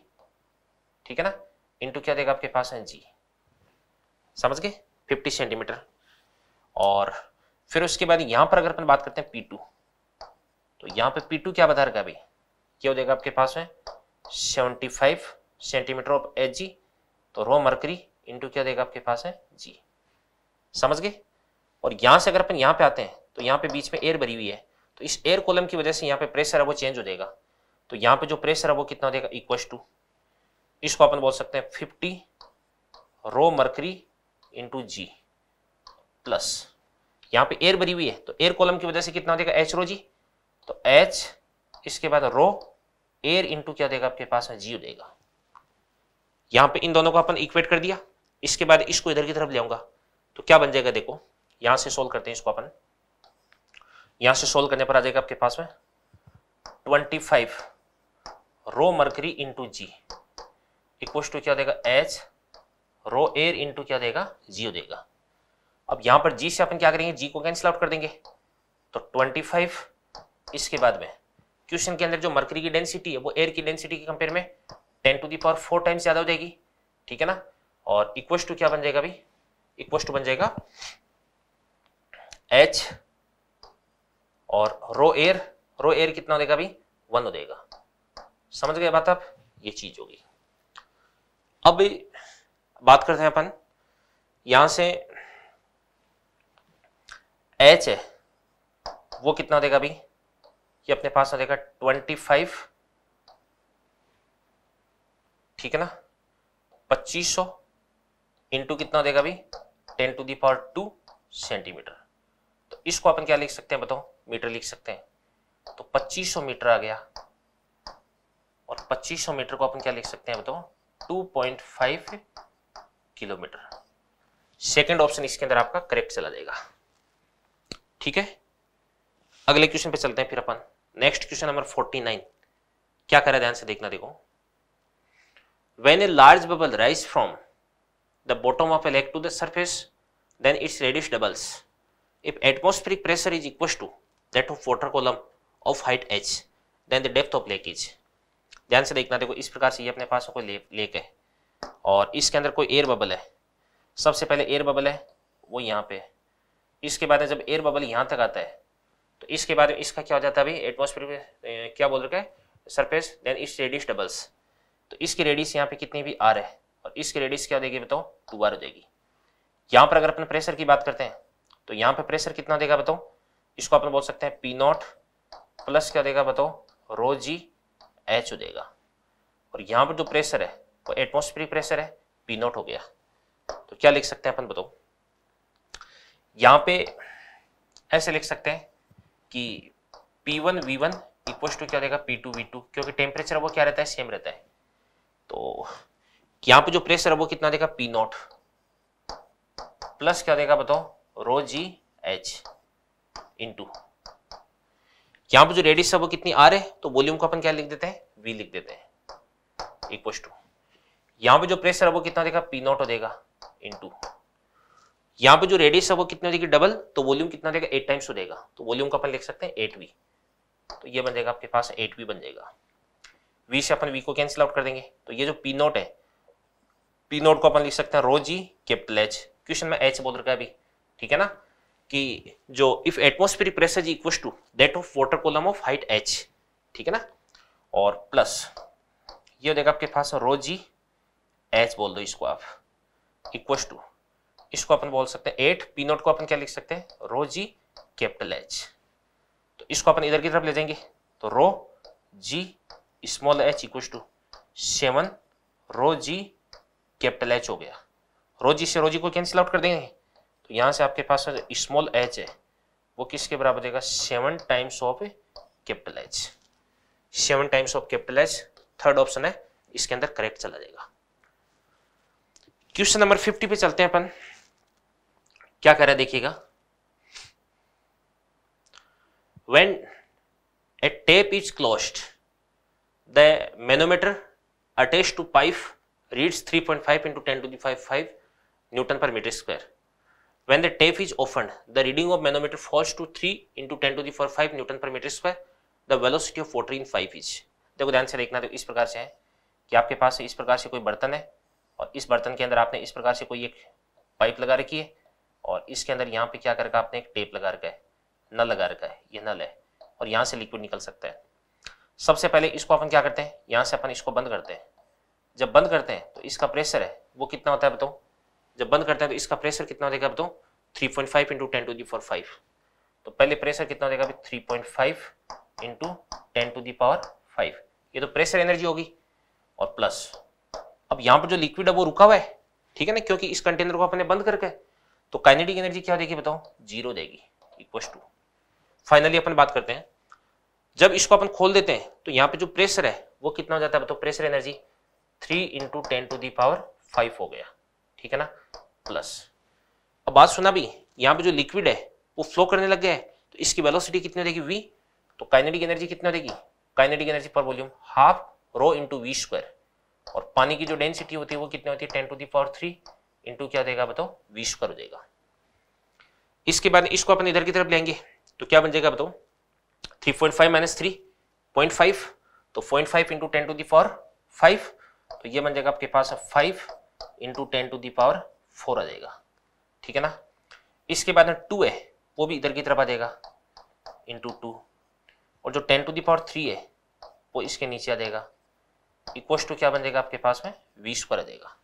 ठीक है ना? इंटू क्या देगा आपके पास? है जी समझ गए? फिफ्टी सेंटीमीटर और फिर उसके बाद यहाँ पर अगर अपन बात करते हैं पी टू तो यहाँ पे पी टू क्या बता रखा अभी? क्या हो आपके पास में? Seventy five centimetre of H G तो रो मरकरी इंटू क्या देगा आपके पास है जी समझ गए? और यहाँ से अगर अपन यहाँ पे आते हैं तो यहाँ पे बीच में एयर भरी हुई है तो इस एयर कॉलम की वजह से यहाँ पे प्रेशर है, वो चेंज हो जाएगा। तो यहाँ पे जो प्रेशर है, वो कितना हो जाएगा? इक्व टू इसको अपन बोल सकते हैं fifty rho mercury into G plus यहाँ पे एयर भरी हुई है तो एयर कॉलम की वजह से कितना जाएगा एच रो जी तो एच इसके बाद रो एयर इंटू क्या देगा आपके पास में? जी जाएगा। यहाँ पे इन दोनों को अपन इक्वेट कर दिया। इसके बाद इसको इधर की तरफ़ ले आऊँगा। तो क्या बन जाएगा देखो, यहाँ से सोल्व करते हैं इसको अपन। यहाँ से सोल्व करने पर आ जाएगा आपके पास में twenty five rho mercury into G equal to क्या देगा? एच रो एयर इंटू क्या देगा? जी देगा। अब यहाँ पर जी से अपन क्या करेंगे? जी को कैंसिल आउट कर देंगे। तो ट्वेंटी फाइव इसके बाद में। क्वेश्चन के अंदर जो मर्करी की डेंसिटी है, वो एयर की डेंसिटी के कंपेयर में ten to the power four times ज़्यादा हो जाएगी। ठीक है ना? और इक्व टू क्या बन जाएगा अभी? इक्व टू बन जाएगा एच और रो एयर रो एयर कितना हो जाएगा अभी? वन हो जाएगा। समझ गए बात आप? ये चीज़ होगी। अब बात करते हैं अपन। यहाँ से एच है। वो कितना देगा अभी? ये अपने पास आ जाएगा ट्वेंटी फाइव ठीक है ना? पच्चीस सौ इंटू कितना देगा अभी? Ten to the power two centimetre तो इसको अपन क्या लिख सकते हैं बताओ? मीटर लिख सकते हैं। तो 2500 मीटर आ गया। और 2500 मीटर को अपन क्या लिख सकते हैं बताओ? 2.5 किलोमीटर। सेकेंड ऑप्शन इसके अंदर आपका करेक्ट चला जाएगा। ठीक है? अगले क्वेश्चन पे चलते हैं फिर अपन। Next question number forty nine क्या करा? ध्यान से देखना, देखो। When a large bubble rise from the bottom of a lake to the surface then its radius doubles if atmospheric pressure is equal to that of water column of height H then the depth of lake is ध्यान से देखना, देखो, इस प्रकार से ये अपने पास कोई लेक है। और इसके अंदर कोई एयर बबल है। सबसे पहले एयर बबल है, वो यहाँ पे इसके बाद जब एयर बबल यहाँ तक आता है तो इसके बाद इसका क्या हो जाता है अभी? एटमोसफेयर क्या बोल रखा है? Surface then its radius doubles तो इसकी रेडियस यहाँ पे कितनी भी आर है और इसकी रेडियस क्या हो जाएगी बताओ टू आर हो जाएगी। यहाँ पर अगर अपन प्रेशर की बात करते हैं तो यहाँ पे प्रेशर कितना देगा बताओ इसको अपन बोल सकते हैं पी नॉट प्लस क्या देगा बताओ रो जी एच हो देगा और यहाँ पर जो प्रेशर है, वो एटमोस्फेरिक प्रेशर है पी नॉट हो गया। तो क्या लिख सकते हैं अपन बताओ? यहाँ पे ऐसे लिख सकते हैं कि P one V one equal to क्या देगा पी टू वी टू क्योंकि टेम्परेचर वो क्या रहता है? सेम रहता है। तो यहाँ पे जो प्रेशर है, वो कितना देगा? पी नॉट प्लस क्या देगा बताओ? रो जी एच इंटू यहाँ पे जो रेडियस है वो कितनी आ रहे तो वॉल्यूम को अपन क्या लिख देते हैं? वी लिख देते हैं। इक्वल टू यहाँ पे जो प्रेशर है वो कितना देगा? पी नॉट हो देगा इंटू यहाँ पे जो रेडियस है वो कितने देगी? डबल तो वॉल्यूम कितना देगा? एट टाइम्स हो देगा। तो वॉल्यूम को अपन लिख सकते हैं एट वी तो ये बन जाएगा आपके पास एट वी बन जाएगा। वी से अपन वी को कैंसिल आउट कर देंगे। तो ये जो पी नोट है पी नोट को अपन लिख सकते हैं rho G capital H question में एच बोल रखा है अभी। ठीक है ना? कि जो if atmospheric pressure equal to that of water column of height H ठीक है ना? और प्लस ये हो आपके पास रो जी एच बोल दो इसको आप इक्वल टू इसको अपन बोल सकते हैं एट पी नोट को अपन क्या लिख सकते हैं? रो जी कैपिटल एच तो इसको अपन इधर की तरफ़ ले जाएँगे तो rho G small H equal to seven rho G capital H हो गया। रो जी से रो जी को कैंसिल आउट कर देंगे। तो यहाँ से आपके पास स्मॉल एच है, वो किसके बराबर देगा? Seven times of capital H seven times of capital H third option है, इसके अंदर करेक्ट चला जाएगा। क्वेश्चन नंबर फिफ्टी पे चलते हैं अपन। क्या कर रहा है देखिएगा। When a tap is closed the manometer attached to pipe reads 3.5 point five into ten to dive five newton per metre square when the tap is open the reading of manometer falls to three into ten to dive five newton per metre square the velocity of water in pipe is देखो ध्यान से देखना तो इस प्रकार से है कि आपके पास इस प्रकार से कोई बर्तन है और इस बर्तन के अंदर आपने इस प्रकार से कोई एक पाइप लगा रखी है और इसके अंदर यहाँ पे क्या करके आपने, एक टेप लगा रखा है, नल लगा रखा है, ये नल है और यहाँ से लिक्विड निकल सकता है। सबसे पहले इसको अपन क्या करते हैं, यहाँ से अपन इसको बंद करते हैं। जब बंद करते हैं तो इसका प्रेशर है, वो कितना होता है बताओ जब बंद करते हैं तो इसका प्रेशर कितना हो जाएगा बताओ three point five into ten to the power five तो पहले प्रेशर कितना हो जाएगा three point five into ten to the power five ये तो प्रेशर एनर्जी होगी और प्लस अब यहाँ पर जो लिक्विड है वो रुका हुआ है, ठीक है ना? क्योंकि इस कंटेनर को अपने बंद करके तो काइनेटिक एनर्जी क्या देगी बताओ? ज़ीरो देगी इक्वल टू फाइनली अपन बात करते हैं। जब इसको अपन खोल देते हैं तो यहाँ पे जो प्रेशर है, वो कितना हो जाता है बताओ? Pressure energy three into ten to the power five हो गया, ठीक है ना? प्लस अब बात सुना भी, यहाँ पे जो लिक्विड है, वो फ्लो करने लग गया है तो इसकी वेलोसिटी कितनी देगी वी तो काइनेटिक एनर्जी कितना देगी kinetic energy per volume half rho into V square और पानी की जो डेंसिटी होती है, वो कितनी होती है? Ten to the power three into क्या देगा बताओ? वी स्क्वायर हो जाएगा। इसके बाद इसको अपन इधर की तरफ़ लेंगे तो क्या बन जाएगा बताओ? Three point five minus three point five तो point five into ten to the power five तो ये बन जाएगा आपके पास five into ten to the power four आ जाएगा। ठीक है ना? इसके बाद में टू है वो भी इधर की तरफ़ आ जाएगा। इंटू टू और जो टेन टू दावर थ्री है वो इसके नीचे आ जाएगा। इक्वल टू क्या बन जाएगा आपके पास में? वी स्क्वायर आ जाएगा।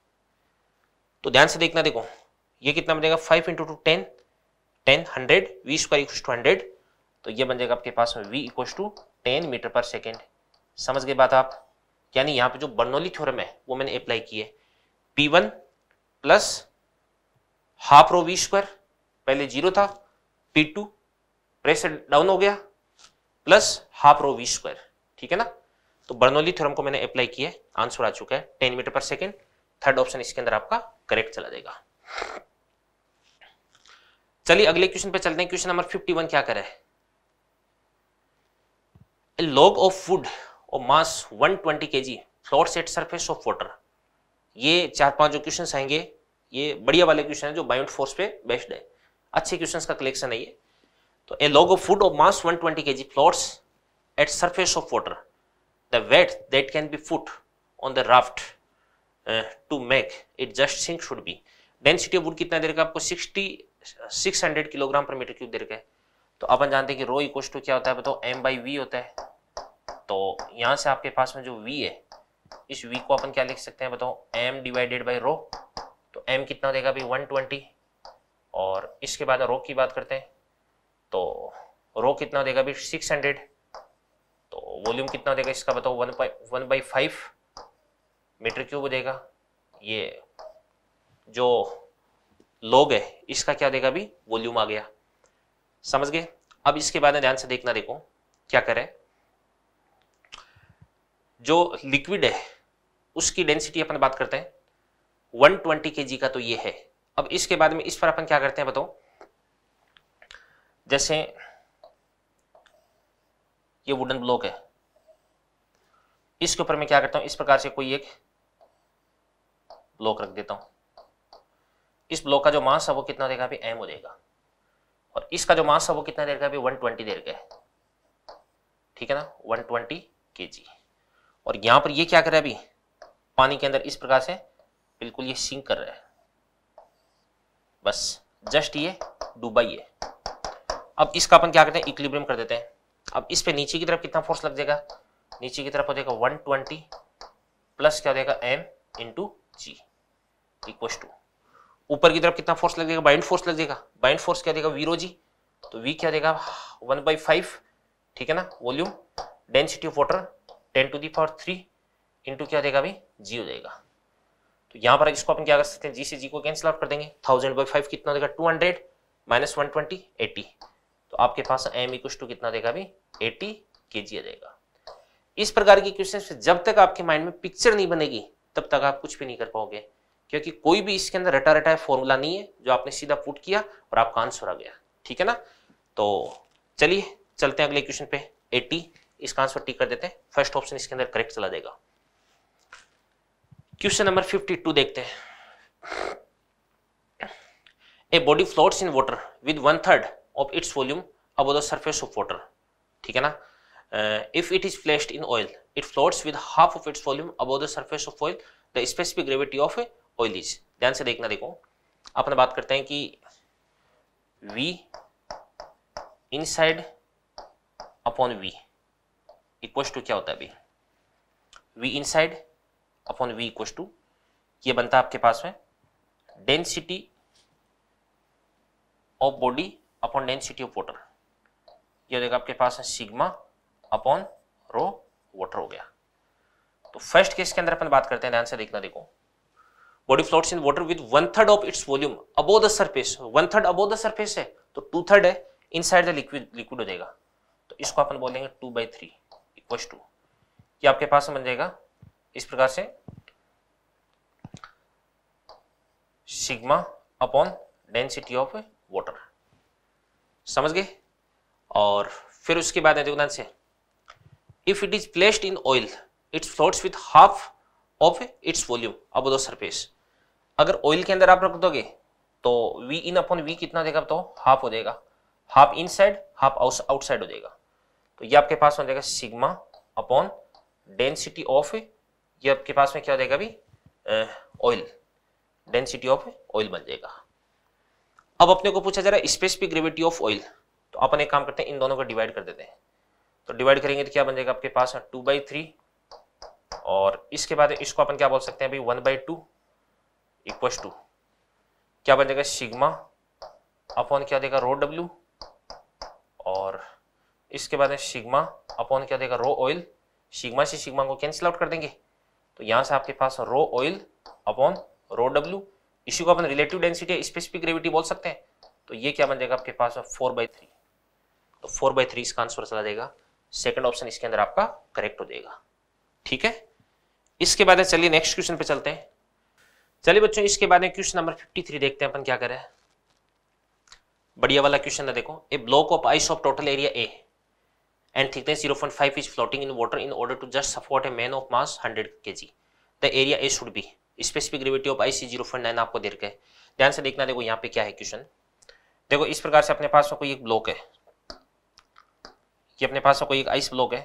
तो ध्यान से देखना देखो, ये कितना बन जाएगा? Five into two ten ten hundred V square equal to hundred तो ये बन जाएगा आपके पास में V equal to ten metre per second समझ गए बात आप? यानी यहाँ पे जो बर्नौली थ्योरम है, वो मैंने अप्लाई की है। P one plus half rho V square, पहले ज़ीरो था, पी टू प्रेशर डाउन हो गया, plus half rho V square, ठीक है ना? तो बर्नौली थ्योरम को मैंने अप्लाई किया आंसर आ चुका है ten metre per second third option इसके अंदर आपका करेक्ट चला जाएगा चलिए अगले क्वेश्चन पे चलते हैं क्वेश्चन नंबर 51 क्या करे log of food of mass 120 kg floats at surface of water. ये चार पाँच जो क्वेश्चन आएँगे ये बढ़िया वाले क्वेश्चन है जो बायोट फोर्स पे बेस्ड है। अच्छे क्वेश्चंस का कलेक्शन है ये। तो a log of food of mass 120 kg floats at surface of water. The weight that can be put on the raft uh, to make it just sink should be. Density of wood कितना देर का आपको? 60 600 kilogram per metre cube देर का है। तो अपन जानते हैं कि रो इक्वल टू क्या होता है? बताओ एम बाई वी होता है। तो यहाँ से आपके पास में जो वी है इस वी को अपन क्या लिख सकते हैं? बताओ m divided by rho m कितना देगा भाई 120 और इसके बाद रो की बात करते हैं। तो रो कितना देगा भाई 600 तो वॉल्यूम कितना देगा इसका बताओ? One by one by five metre cube देगा। ये जो लोग है, इसका क्या देगा भी वॉल्यूम आ गया। समझ गए? अब इसके बाद ध्यान से देखना, देखो, क्या करें। जो लिक्विड है, उसकी डेंसिटी अपन बात करते हैं। 120 ट्वेंटी के जी का तो ये है। अब इसके बाद में इस पर अपन क्या करते हैं बताओ? जैसे ये वुडन ब्लॉक है। इसके ऊपर मैं क्या करता हूँ? इस प्रकार से कोई एक ब्लॉक रख देता हूँ। इस ब्लॉक का जो मास है वो कितना देगा अभी? एम हो जाएगा। और इसका जो मास है वो कितना का अभी 120 देर का है। ठीक है ना? 120 ट्वेंटी के जी और यहाँ पर ये क्या कर अभी? पानी के अंदर इस प्रकार से बिल्कुल ये सिंक कर रहा है। बस जस्ट ये डूबा ही अब इसका अपन क्या करते हैं? इक्लिब्रियम कर देते हैं। अब इस पे नीचे की तरफ़ कितना फोर्स लग जाएगा? नीचे की तरफ़ हो जाएगा 120 प्लस क्या हो जाएगा? M into G equal to ऊपर की तरफ़ कितना फोर्स लग जाएगा? बाइंड फोर्स लग जाएगा। बाइंड फोर्स क्या देगा वीरो जी तो वी क्या देगा वन बाई फाइव ठीक है ना? Volume density of water ten to the power three into क्या देगा भाई जी हो जाएगा। तो यहाँ पर इसको अपन क्या कर सकते हैं? जी से जी को कैंसिल आउट कर देंगे। थाउज़ेंड बाई फाइव कितना देगा? Two hundred minus one twenty eighty तो आपके पास एम इक्व टू कितना देगा भाई एटी के जी आ जाएगा इस प्रकार की क्वेश्चन जब तक आपके माइंड में पिक्चर नहीं बनेगी, तब तक आप कुछ भी नहीं कर पाओगे। क्योंकि कोई भी इसके अंदर रटा रटा फॉर्मूला नहीं है, जो आपने सीधा पुट किया और आपका आंसर आ गया। ठीक है ना? तो चलिए, चलते हैं अगले क्वेश्चन पे। 80 इसका आंसर टी कर देते हैं। फ़र्स्ट ऑप्शन इसके अंदर करेक्ट चला जाएगा क्वेश्चन नंबर 52 देखते हैं। A body floats in water with one third of its volume above the surface of water ठीक है ना? If it is placed in oil it floats with half of its volume above the surface of oil the specific gravity of oil is ध्यान से देखना देखो। अपन बात करते हैं कि v inside upon v equal to क्या होता है अभी? V inside upon v equal to ये बनता है आपके पास में density of body upon density of water ये देखा आपके पास है सिग्मा अपॉन रो वाटर हो गया। तो फ़र्स्ट केस के अंदर अपन बात करते हैं, ध्यान से देखना देखो। Body floats in water with one third of its volume above the surface one third above the surface है तो टू थर्ड है इनसाइड द लिक्विड लिक्विड हो जाएगा। तो इसको अपन बोलेंगे two by three equal to ये आपके पास बन जाएगा इस प्रकार से sigma upon density of water समझ गए? और फिर उसके बाद देखो ध्यान से। If it is placed in oil its floats with half of its volume above the surface अगर ऑयल के अंदर आप रख दोगे तो वी इन अपॉन वी कितना देगा तो? हाफ़ हो जाएगा। Half inside half outside हो जाएगा। तो ये आपके पास हो जाएगा सिग्मा अपॉन डेंसिटी ऑफ़ ये आपके पास में क्या हो जाएगा अभी? ऑयल डेंसिटी ऑफ़ ऑयल बन जाएगा। अब अपने को पूछा जा रहा है स्पेसिफिक ग्रेविटी ऑफ़ ऑयल तो अपन एक काम करते हैं, इन दोनों को डिवाइड कर देते हैं। तो डिवाइड करेंगे तो क्या बन जाएगा आपके पास? टू बाई थ्री और इसके बाद इसको अपन क्या बोल सकते हैं भाई one by two equal to क्या बन जाएगा? सिग्मा अपॉन क्या देगा? रो डब्ल्यू और इसके बाद सिग्मा अपॉन क्या देगा? रो ऑयल सिग्मा से सिग्मा को कैंसिल आउट कर देंगे। तो यहाँ से आपके पास rho oil upon rho W इसी को अपन रिलेटिव डेंसिटी स्पेसिफिक ग्रेविटी बोल सकते हैं। तो ये क्या बन जाएगा आपके पास फोर बाई थ्री तो फोर बाई थ्री इसका आंसर चला जाएगा। सेकंड ऑप्शन इसके अंदर आपका करेक्ट हो जाएगा। ठीक है? इसके बाद चलिए नेक्स्ट क्वेश्चन पे चलते हैं। चलिए बच्चों, इसके बाद क्वेश्चन नंबर 53 देखते हैं अपन क्या करें बढ़िया वाला क्वेश्चन है देखो। A block of ice of total area A and thickness 0.5 is floating in water in order to just support a man of mass 100 KG the area A should be specific gravity of ice zero point nine आपको दे रखे ध्यान से देखना, देखो यहाँ पे क्या है क्वेश्चन देखो, इस प्रकार से अपने पास में कोई एक ब्लॉक है। ये अपने पास में कोई एक आइस ब्लॉक है।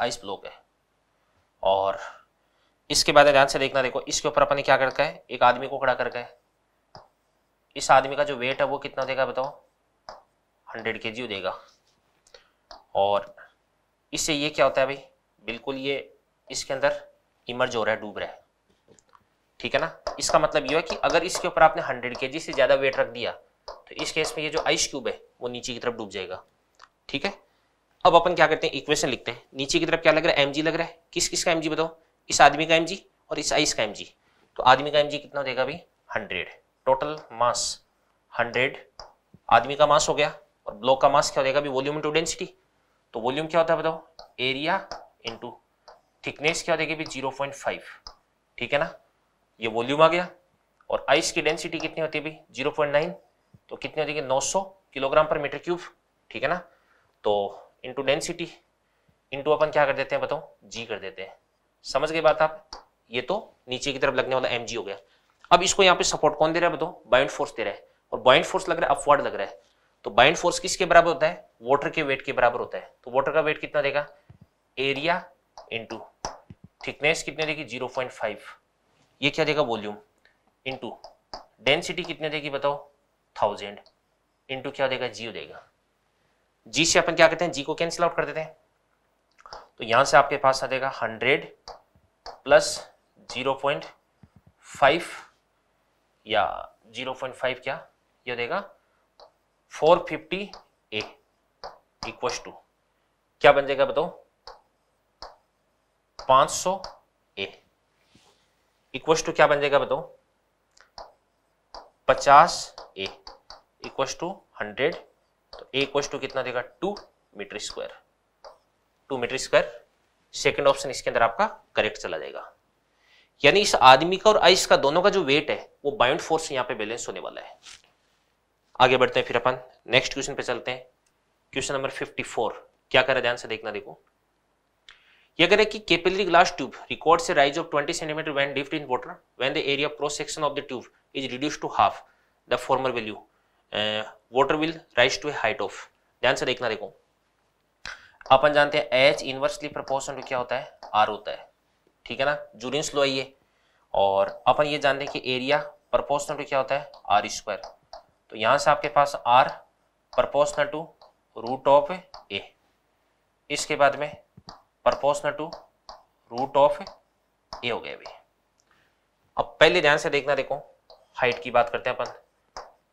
आइस ब्लॉक है। और इसके बाद ध्यान से देखना, देखो, इसके ऊपर अपन क्या करके है? एक आदमी को खड़ा करके है। इस आदमी का जो वेट है वो कितना देगा बताओ? हंड्रेड के जी देगा। और इससे ये क्या होता है भाई? बिल्कुल ये इसके अंदर इमर्ज हो रहा है, डूब रहा है। ठीक है ना? इसका मतलब ये है कि अगर इसके ऊपर आपने हंड्रेड के से ज़्यादा वेट रख दिया तो इस केस में ये जो आइस क्यूब है, वो नीचे की तरफ़ डूब जाएगा। ठीक है? अब अपन क्या करते हैं? इक्वेशन लिखते हैं। नीचे की तरफ़ क्या लग रहा है? एम लग रहा है। किस किस का एम बताओ? इस आदमी का एम और इस आइस का एम तो आदमी का एम कितना देगा भाई? हंड्रेड टोटल मास हंड्रेड आदमी का मास हो गया और ब्लॉक का मास क्या हो जाएगा? अभी वॉल्यूम इंटू डेंसिटी। तो वॉल्यूम क्या होता है बताओ? एरिया इंटू थिकनेस क्या हो जाएगी? Zero point five. ठीक है ना? ये वॉल्यूम आ गया और आइस की डेंसिटी कितनी होती है भाई ज़ीरो पॉइंट नाइन। तो कितनी है? नौ सौ किलोग्राम पर मीटर क्यूब। ठीक है ना? तो इंटू डेंसिटी इंटू अपन क्या कर देते हैं बताओ? जी कर देते हैं। समझ गए बात आप? ये तो नीचे की तरफ़ लगने वाला एम हो गया। अब इसको यहाँ पे सपोर्ट कौन दे रहा है बताओ? बाइंड फोर्स दे रहा है। और बाइंड फोर्स लग रहा है अपवर्ड लग रहा है। तो बाइंड फोर्स किसके बराबर होता है? वाटर के वेट के बराबर होता है। तो वाटर का वेट कितना देगा? एरिया इंटू थिकनेस कितने देगी? ज़ीरो पॉइंट फाइव ये क्या देगा वॉल्यूम इंटू डेंसिटी कितने देगी बताओ? थाउज़ेंड इंटू क्या देगा? जी देगा। जी से अपन क्या कहते हैं? जी को कैंसिल आउट कर देते हैं। तो यहाँ से आपके पास आ जाएगा hundred plus zero point five या ज़ीरो पॉइंट फाइव क्या? ये देगा। Four fifty A equal to क्या बन जाएगा बताओ? पाँच सौ ए इक्व टू क्या बन जाएगा बताओ? पचास ए इक्व टू हंड्रेड तो ए इक्व टू कितना देगा? Two metre square two metre square second option इसके अंदर आपका करेक्ट चला जाएगा। यानी इस आदमी का और आइस का दोनों का जो वेट है, वो बाइंड फोर्स यहाँ पे बैलेंस होने वाला है। आगे बढ़ते हैं फिर अपन। नेक्स्ट क्वेश्चन पे चलते हैं। क्वेश्चन नंबर 54 क्या करे? ध्यान से देखना, देखो। ये कह रहे कि कैपिलरी ग्लास ट्यूब रिकॉर्ड से rise of 20 centimetre when dipped in water when the area cross section of the tube is reduce to half the former value water will rise to a height of ध्यान से देखना, देखो। अपन जानते हैं H inversely proportion क्या होता है? आर होता है। ठीक है ना? जूरिन स्लो है और अपन ये जानते हैं कि एरिया प्रपोर्शनल टू क्या होता है? आर स्क्वायर तो यहाँ से आपके पास r proportional to root of a इसके बाद में proportional to root of a हो गया अभी। अब पहले ध्यान से देखना, देखो। हाइट की बात करते हैं अपन।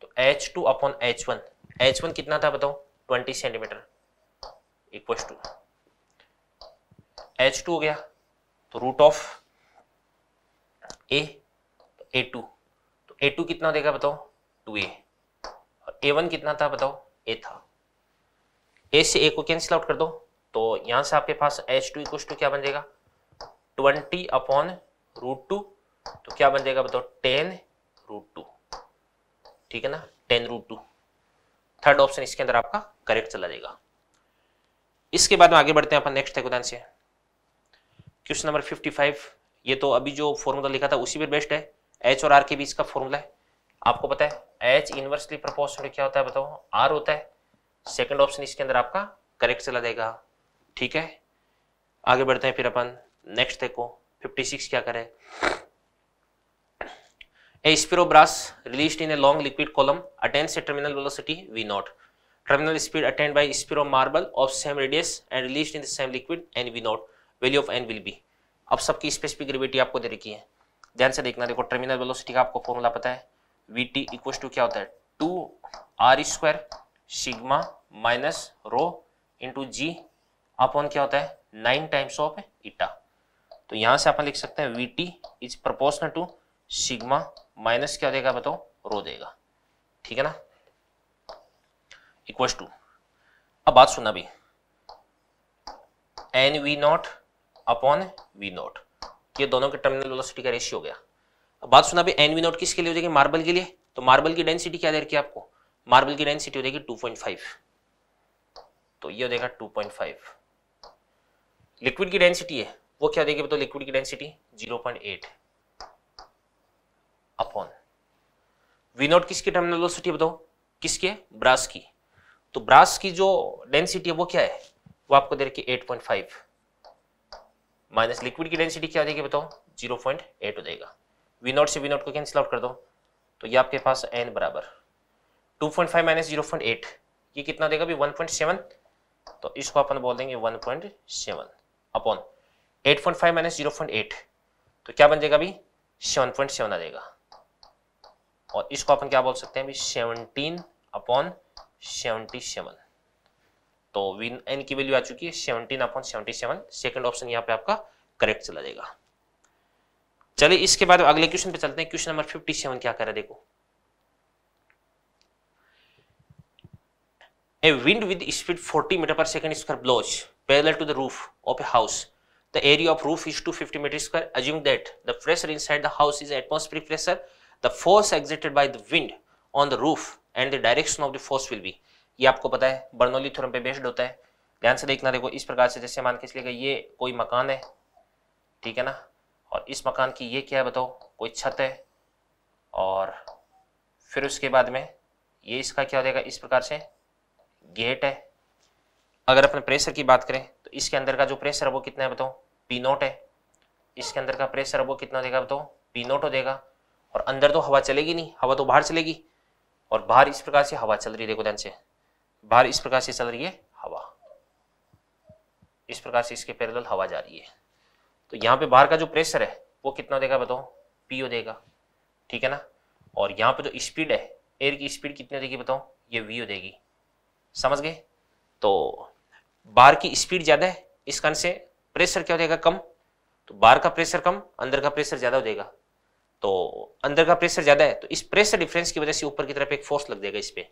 तो h two upon h one h one कितना था बताओ? Twenty centimetre equal to h two हो गया। तो root of a a two तो ए टू कितना देगा बताओ? टू ए और ए वन कितना था बताओ? ए था. ए से ए को कैंसिल आउट कर दो तो यहाँ से आपके पास एच टू इक्व टू क्या बन जाएगा? ट्वेंटी अपॉन रूट टू तो क्या बन जाएगा बताओ? टेन रूट टू ठीक है ना? Ten root two third option इसके अंदर आपका करेक्ट चला जाएगा. इसके बाद में आगे बढ़ते हैं अपन नेक्स्ट है से क्वेश्चन नंबर 55 ये तो अभी जो फॉर्मूला लिखा था उसी पर बेस्ट है। एच और आर के बीच का फॉर्मूला है। आपको पता है एच इनवर्सली प्रपोर्शनल क्या होता है बताओ? आर होता है। सेकंड ऑप्शन इसके अंदर आपका करेक्ट चला जाएगा। ठीक है? आगे बढ़ते हैं फिर अपन। नेक्स्ट देखो 56 क्या करे? A sphere of brass released in a long liquid column attends a terminal velocity v naught terminal speed attend by sphere of marble of same radius and released in the same liquid and v naught Value of n will be. अब सबकी specific gravity आपको दे रखी है। ध्यान से देखना, देखो टर्मिनल वेलोसिटी का आपको फॉर्मूला पता है। वी टी इक्व टू क्या होता है? Two r square sigma minus rho into g upon क्या होता है? नाइन टाइम्स ऑफ़ इटा तो यहाँ से अपन लिख सकते हैं v t is proportional to sigma minus क्या देगा बताओ? रो देगा। ठीक है ना? इक्व टू अब बात सुनना भी। N v naught upon v naught ये दोनों के टर्मिनल वेलोसिटी का रेशियो हो गया। अब बात सुना भाई एन वी नोट किसके लिए हो जाएगी? मार्बल के लिए। तो मार्बल की डेंसिटी क्या दे रखी है आपको? मार्बल की डेंसिटी हो जाएगी 2.5 तो ये हो जाएगा 2.5 लिक्विड की डेंसिटी है, वो क्या देगी बताओ? लिक्विड की डेंसिटी 0.8 अपॉन वी नोट किसकी टर्मिनल वेलोसिटी बताओ? किसकी? ब्रास की. तो ब्रास की जो डेंसिटी है, वो क्या है? वो आपको दे रखी है 8.5 माइनस लिक्विड की डेंसिटी क्या हो जाएगी बताओ? 0.8 हो जाएगा। वी नोट से वी नोट को कैंसिल आउट कर दो। तो ये आपके पास एन बराबर। 2.5 point five minus zero point eight, ये कितना देगा भी 1.7 तो इसको अपन बोल देंगे 1.7 upon 8.5 point five minus zero point eight तो क्या बन जाएगा भी 7.7 आ जाएगा। और इसको अपन क्या बोल सकते हैं भी 17 अपॉन 77 तो विन एन की वैल्यू आ चुकी है 17 upon seventy seven second option यहाँ पे आपका करेक्ट चला जाएगा। चलिए, इसके बाद अगले क्वेश्चन पे चलते हैं। क्वेश्चन नंबर 57 क्या कह देखो। A wind with speed 40 metre per second square blows parallel to the roof of a house the area of roof is two fifty metre square assume that the pressure inside the house is atmosphere pressure the force exerted by the wind on the roof and the direction of the force will be ये आपको पता है, Bernoulli theorem पे based होता है। ध्यान से देखना, देखो, इस प्रकार से जैसे मान के चलिएगा, ये कोई मकान है, ठीक है ना? और इस मकान की ये क्या है बताओ, कोई छत है। और फिर उसके बाद में ये इसका क्या हो जाएगा, इस प्रकार से गेट है। अगर अपने प्रेशर की बात करें तो इसके अंदर का जो प्रेशर है वो कितना है बताओ पी नोट है। इसके अंदर का प्रेशर है वो कितना देगा बताओ पी नोट हो देगा और अंदर तो हवा चलेगी नहीं, हवा तो बाहर चलेगी। और बाहर इस प्रकार से हवा चल रही है, देखो ध्यान से। बाहर इस प्रकार से चल रही है हवा। इस प्रकार से इसके पैरेलल हवा जा रही है। तो यहाँ पे बाहर का जो प्रेशर है, वो कितना देगा बताओ? पी हो देगा। ठीक है ना? और यहाँ पे जो स्पीड है एयर की स्पीड कितनी देगी बताओ? ये वी हो देगी। समझ गए? तो बाहर की स्पीड ज़्यादा है, इस कारण से प्रेशर क्या हो जाएगा कम? तो बाहर का प्रेशर कम, अंदर का प्रेशर ज़्यादा हो जाएगा। तो अंदर का प्रेशर ज़्यादा है तो इस प्रेशर डिफरेंस की वजह से ऊपर की तरफ़ एक फोर्स लग जाएगा इस पर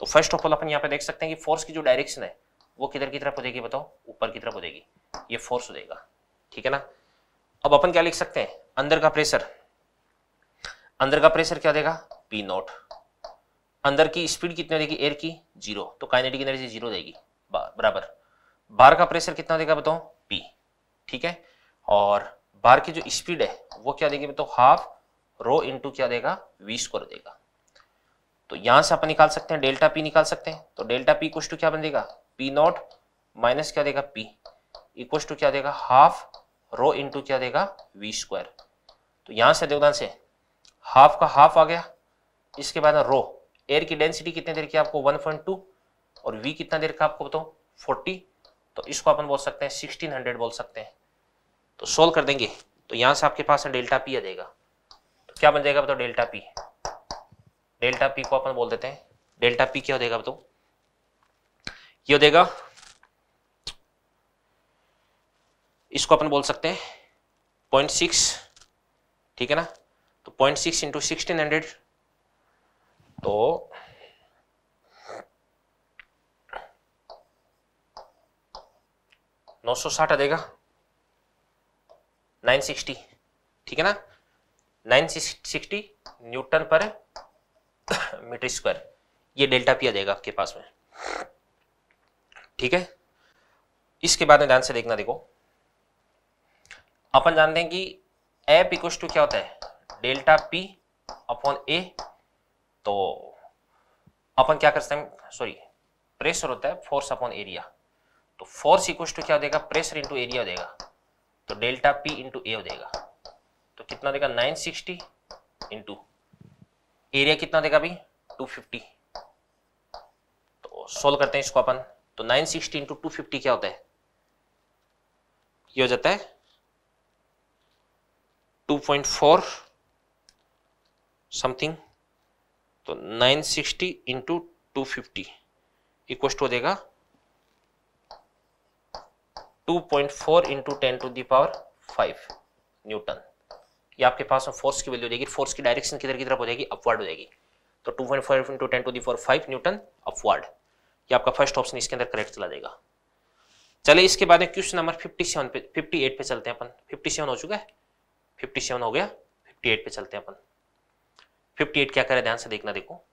तो फ़र्स्ट ऑफ़ ऑल अपन यहाँ पे देख सकते हैं कि फोर्स की जो डायरेक्शन है, वो किधर की तरफ़ हो जाएगी बताओ? ऊपर की तरफ़ हो। जाएगी ये फोर्स हो जाएगा ठीक है ना? अब अपन क्या लिख सकते हैं? अंदर का प्रेशर अंदर का प्रेशर क्या देगा? पी नॉट अंदर की स्पीड कितनी देगी? एयर की ज़ीरो तो काइनेटिक एनर्जी ज़ीरो देगी। बराबर। बाहर का प्रेशर कितना देगा बताओ? पी ठीक है? और बाहर की जो स्पीड है, वो क्या देगी बताओ? हाफ़ रो इंटू क्या देगा? वी स्क्वायर देगा। तो यहाँ से अपन निकाल सकते हैं, डेल्टा पी निकाल सकते हैं। तो डेल्टा पी कुछ टू क्या बन देगा? पी नॉट माइनस क्या देगा? पी इक्व टू क्या देगा? हाफ़ रो इंटू क्या देगा? वी स्क्वायर तो यहाँ से देवदान से हाफ़ का हाफ़ आ गया। इसके बाद रो एयर की डेंसिटी कितने देर की आपको? 1.2 और वी कितना देर का आपको बताओ 40 तो इसको अपन बोल सकते हैं 1600 बोल सकते हैं। तो सोल्व कर देंगे। तो यहाँ से आपके पास डेल्टा पी आ जाएगा। तो क्या बन जाएगा बताओ? डेल्टा पी डेल्टा पी को अपन बोल देते हैं। डेल्टा पी क्या जाएगा बताओ ये हो जाएगा। इसको अपन बोल सकते हैं पॉइंट सिक्स। ठीक है ना? तो point six into sixteen hundred. तो नौ सौ साठ आ जाएगा। Nine sixty. ठीक है ना? Nine sixty newton per metre square. ये डेल्टा पी आ जाएगा आपके पास में। ठीक है? इसके बाद में ध्यान से देखना, देखो। अपन जानते हैं कि एप इक्व टू क्या होता है? Delta p upon a. तो अपन क्या कर सकते हैं? सॉरी, प्रेशर होता है फोर्स अपॉन एरिया। तो फोर्स इक्व टू क्या देगा प्रेशर इंटू एरिया देगा तो डेल्टा पी इंटू ए देगा तो कितना देगा 960 सिक्सटी इंटू एरिया कितना देगा भाई 250 तो सोल्व करते हैं इसको अपन। तो 960 सिक्सटी इंटू टू क्या होता है? ये हो जाता है 2.4 समथिंग तो 960 sixty into two fifty equal हो जाएगा 2.4 point four into ten to the power five newton ये आपके पास में फोर्स की वैल्यू जाएगी फोर्स की डायरेक्शन किधर की तरफ़ हो जाएगी? अपवर्ड हो जाएगी। तो 2.4 point four into ten to the power five newton upward ये आपका फ़र्स्ट ऑप्शन इसके अंदर करेक्ट चला जाएगा चले इसके बाद में क्वेश्चन नंबर 57 पे 58 पे चलते हैं अपन। 57 हो चुका है? 57 हो गया। 58 पे चलते हैं अपन। 58 क्या करे? ध्यान से देखना देखो।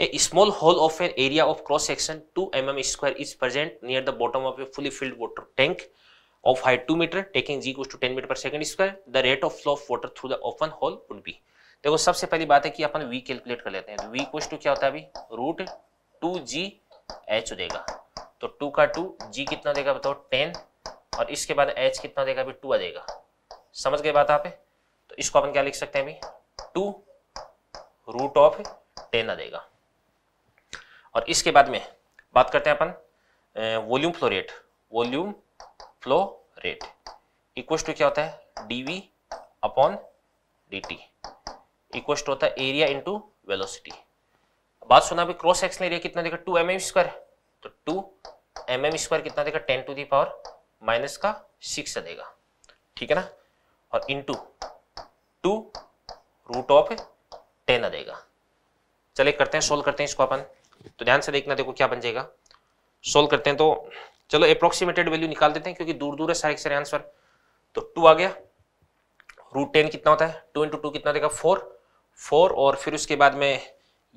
A small hole of an area of cross section 2 mm square is present near the bottom of a fully filled water tank of height 2 meter taking g equals to 10 meter per second square. The rate of flow of water through the open hole would be. देखो, सबसे पहली बात है कि अपन v calculate कर लेते हैं। v equal to क्या होता है अभी? रूट टू जी एच देगा। तो टू का टू जी कितना देगा बताओ? टेन और इसके बाद एच कितना देगा अभी? टू आ जाएगा समझ गए बात आप? तो इसको अपन क्या लिख सकते हैं अभी? टू रूट ऑफ़ टेन आ जाएगा और इसके बाद में बात करते हैं अपन volume flow rate volume flow rate equal to क्या होता है? D v upon t equal to होता है एरिया इंटू वेलोसिटी बात सुना अभी क्रॉस सेक्शन एरिया कितना देगा टू एम एम स्क्वायर तो टू एम एम स्क्वायर कितना देगा ten to the power minus का सिक्स देगा। ठीक है ना? और into two root of ten देगा। चलिए करते हैं सोल्व करते हैं इसको अपन। तो ध्यान से देखना देखो क्या बन जाएगा। सोल्व करते हैं तो चलो अप्रोक्सीमेटेड वैल्यू निकाल देते हैं, क्योंकि दूर दूर है सारे सारे आंसर तो टू आ गया। रूट टेन कितना होता है? टू इंटू टू कितना देगा? फोर फोर और फिर उसके बाद में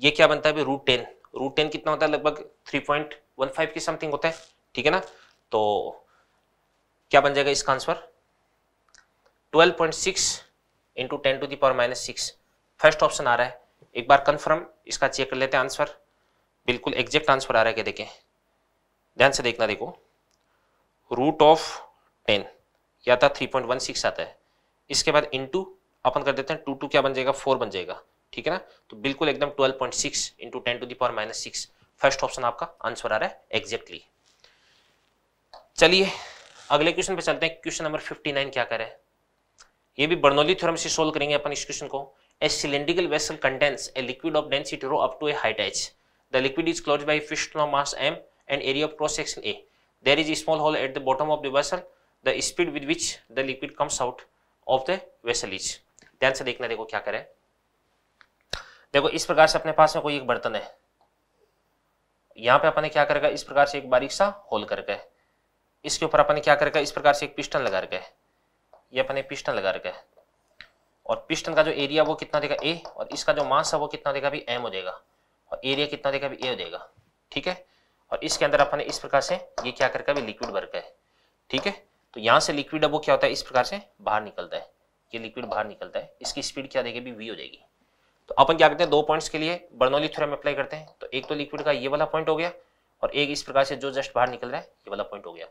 ये क्या बनता है रूट टेन रूट टेन कितना होता है? लगभग थ्री पॉइंट वन फाइव की समथिंग होता है। ठीक है ना? तो क्या बन जाएगा इसका answer twelve point six into ten to the power minus six first option आ रहा है। एक बार कंफर्म इसका चेक कर लेते हैं आंसर बिल्कुल एग्जैक्ट आंसर आ रहा है क्या देखें। ध्यान से देखना, देखो। रूट ऑफ़ टेन या था थ्री पॉइंट वन सिक्स आता है। इसके बाद इंटू अपन कर देते हैं टू टू क्या बन जाएगा? फोर बन जाएगा। ठीक है ना? तो बिल्कुल एकदम twelve point six into ten to the power minus six first option आपका आंसर आ रहा है एग्जैक्टली चलिए, अगले क्वेश्चन पे चलते हैं। क्वेश्चन नंबर फिफ्टी नाइन क्या करे ये भी बर्नौली थ्योरम से सोल्व करेंगे अपन इस क्वेश्चन को। A cylindrical vessel contains a liquid of density rho up to a height h The liquid is closed by fistula mass m and area of cross section a. There is a small hole at the bottom of the vessel. The speed with which the liquid comes out of the vessel is. ध्यान से देखना देखो क्या करें। देखो, इस प्रकार से अपने पास में कोई एक बर्तन है। यहाँ पे अपने क्या करेगा? इस प्रकार से एक बारीक सा होल करके। इसके ऊपर अपने क्या करेगा? इस प्रकार से एक पिस्टन लगा रखा। है ये अपने पिस्टन लगा रखा। है और पिस्टन का जो एरिया वो कितना देगा? ए और इसका जो मास है वो कितना देगा? भी एम हो जाएगा। और एरिया कितना देगा? भी ए हो जाएगा। ठीक है? और इसके अंदर अपन इस प्रकार से ये क्या करके अभी लिक्विड भर का है। ठीक है? तो यहाँ से लिक्विड अब वो क्या होता है? इस प्रकार से बाहर निकलता है। ये लिक्विड बाहर निकलता है। इसकी स्पीड क्या देगी वी हो जाएगी। तो अपन क्या करते हैं? दो पॉइंट्स के लिए बर्नौली थ्योरम अप्लाई करते हैं। तो एक तो लिक्विड का ये वाला पॉइंट हो गया और एक इस प्रकार से जो जस्ट बाहर निकल रहा है, ये वाला पॉइंट हो गया।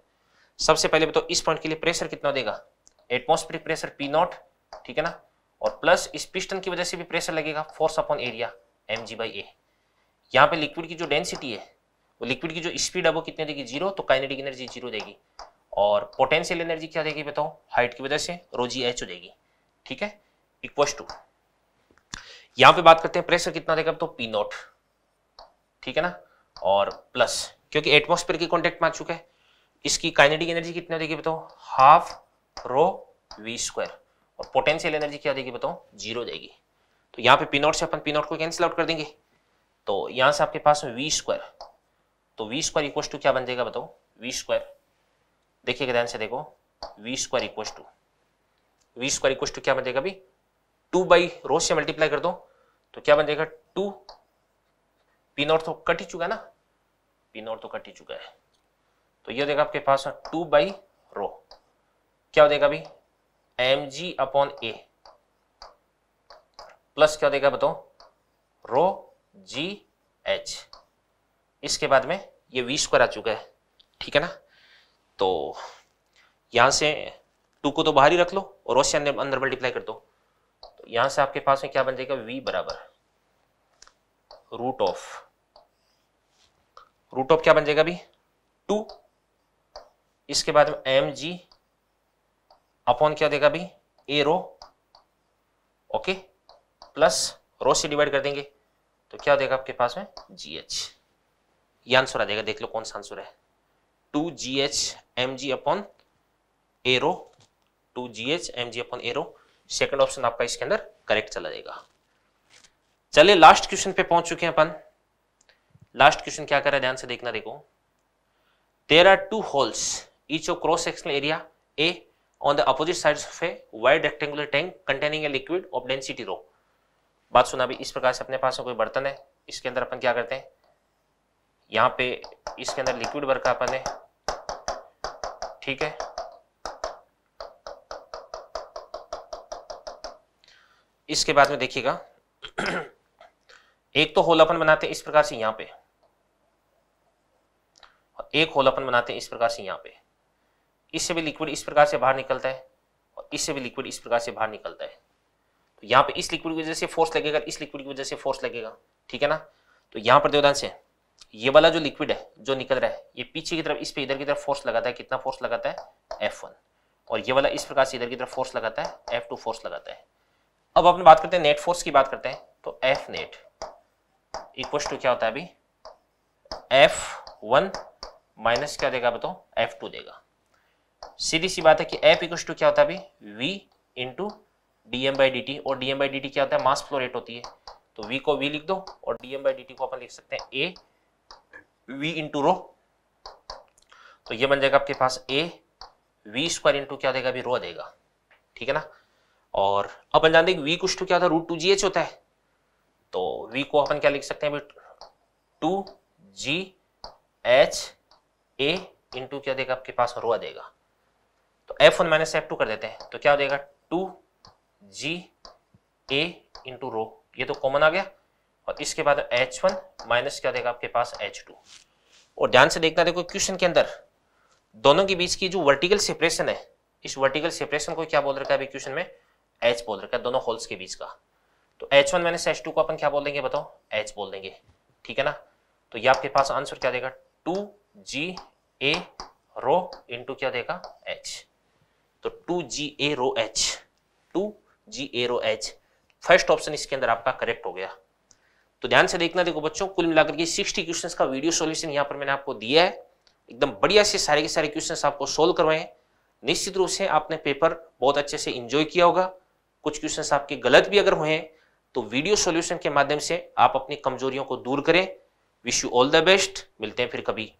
सबसे पहले तो इस पॉइंट के लिए प्रेशर कितना देगा? एटमोस्फेरिक प्रेशर पी नॉट ठीक है ना? और प्लस इस पिस्टन की वजह से भी प्रेशर लगेगा। Force upon area m g by a यहाँ पे लिक्विड की जो डेंसिटी है वो लिक्विड की जो स्पीड है वो कितनी देगी ज़ीरो तो काइनेटिक एनर्जी ज़ीरो देगी। और पोटेंशियल एनर्जी क्या देगी बताओ? हाइट की वजह से रोजी एच हो जाएगी ठीक है? इक्व टू यहाँ पे बात करते हैं प्रेशर कितना देगा तो? पी नॉट ठीक है ना? और प्लस क्योंकि एटमोस्फेयर की कॉन्टेक्ट में आ चुका है। इसकी काइनेटिक एनर्जी कितना देगी बताओ? हाफ़ रो वी स्क्वायर और पोटेंशियल एनर्जी क्या देगी बताओ? ज़ीरो देगी। तो यहाँ पे पी नॉट से अपन पी नॉट को कैंसिल आउट कर देंगे। तो यहाँ से आपके पास वी स्क्वायर तो वी स्क्वायर इक्व टू क्या बन जाएगा बताओ? वी स्क्वायर देखिएगा ध्यान से देखो। V square equal to v square equal to क्या बन जाएगा अभी? टू बाई रो से मल्टीप्लाई कर दो तो क्या बन जाएगा? टू पी नॉट तो कट ही चुका है ना? पी नॉट तो कट ही चुका है। तो ये देगा आपके पास टू बाई रो क्या हो जाएगा अभी? M g upon a plus क्या देगा बताओ? रो जी एच इसके बाद में ये वी स्क्वायर आ चुका है, ठीक है ना? तो यहाँ से टू को तो बाहर ही रख लो और उससे अंदर अंदर मल्टीप्लाई कर दो। तो यहाँ से आपके पास में क्या बन जाएगा? वी बराबर। रूट ऑफ़ रूट ऑफ़ क्या बन जाएगा अभी? टू इसके बाद में एम जी अपॉन क्या देगा अभी? ए रो ओके प्लस रो से डिवाइड कर देंगे। तो क्या देगा आपके पास में? जी एच ये आंसर आ जाएगा देख लो कौन सा आंसर है। Two g h m g upon a rho two g h m g upon a rho second option आपका इसके अंदर करेक्ट चला जाएगा। चलिए लास्ट क्वेश्चन पे पहुँच चुके हैं अपन। लास्ट क्वेश्चन क्या कर रहा है? ध्यान से देखना, देखो। There are two holes, each of cross sectional area, a, on the opposite sides of a wide rectangular tank containing a liquid of density rho बात सुना भी, इस प्रकार से अपने पास में कोई बर्तन है, इसके अंदर अपन क्या करते हैं? यहाँ पे इसके अंदर लिक्विड भर का अपन है ठीक है? इसके बाद में देखिएगा, एक तो होल अपन बनाते हैं इस प्रकार से यहाँ पे। और एक होल अपन बनाते हैं इस प्रकार से यहाँ पे। इससे भी लिक्विड इस प्रकार से बाहर निकलता है और इससे भी लिक्विड इस प्रकार से बाहर निकलता है। तो यहाँ पे इस लिक्विड की वजह से फोर्स लगेगा, इस लिक्विड की वजह से फोर्स लगेगा, ठीक है ना? तो यहाँ पर देवदान से ये वाला जो लिक्विड है, जो निकल रहा है, ये पीछे की तरफ़, इस पे इधर की तरफ़ फोर्स लगाता है, कितना फोर्स लगाता है? एफ़ वन और ये वाला इस प्रकार से इधर की तरफ़ फोर्स लगाता है एफ़ टू फोर्स लगाता है। अब अपन बात करते हैं नेट फोर्स की बात करते हैं तो एफ़ नेट इक्व टू क्या होता है अभी? एफ़ वन माइनस क्या देगा बताओ? एफ़ टू देगा। सीधी सी बात है कि एफ़ इक्व टू क्या होता है अभी? V into d m by d t और d m by d t क्या होता है? मास फ्लो रेट होती है। तो वी को वी लिख दो और d m by d t को अपन लिख सकते हैं ए वी इंटू रो तो ये बन जाएगा आपके पास ए वी स्क्वायर इंटू क्या देगा? अभी रो देगा। ठीक है ना? और अपन जानते हैं वी कुछ टू क्या होता है? रूट टू जी एच होता है। तो वी को अपन क्या लिख सकते हैं? Two g h a into क्या देगा? आपके पास रो देगा। तो f one minus f two कर देते हैं। तो क्या हो जाएगा? टू जी ए इंटू रो ये तो कॉमन आ गया। और इसके बाद एच वन माइनस क्या देगा आपके पास एच टू और ध्यान से देखना देखो क्वेश्चन के अंदर, दोनों के बीच की जो वर्टिकल सेपरेशन है, इस वर्टिकल सेपरेशन को क्या बोल रखा है क्वेश्चन में? एच बोल रखा है, दोनों होल्स के बीच का। तो h one minus h two को अपन क्या बोल देंगे बताओ? एच बोल देंगे। ठीक है ना? तो ये आपके पास आंसर क्या देगा? To g a rho into क्या देगा? एच तो two g a rho h two g a rho h first option इसके अंदर आपका करेक्ट हो गया। तो ध्यान से देखना, देखो बच्चों, कुल मिलाकर के 60 क्वेश्चंस का वीडियो सॉल्यूशन यहाँ पर मैंने आपको दिया है। एकदम बढ़िया से सारे के सारे क्वेश्चंस आपको सोल्व करवाए निश्चित रूप से आपने पेपर बहुत अच्छे से इंजॉय किया होगा। कुछ क्वेश्चंस आपके गलत भी अगर हुए तो वीडियो सॉल्यूशन के माध्यम से आप अपनी कमजोरियों को दूर करें। Wish you all the best मिलते हैं फिर कभी।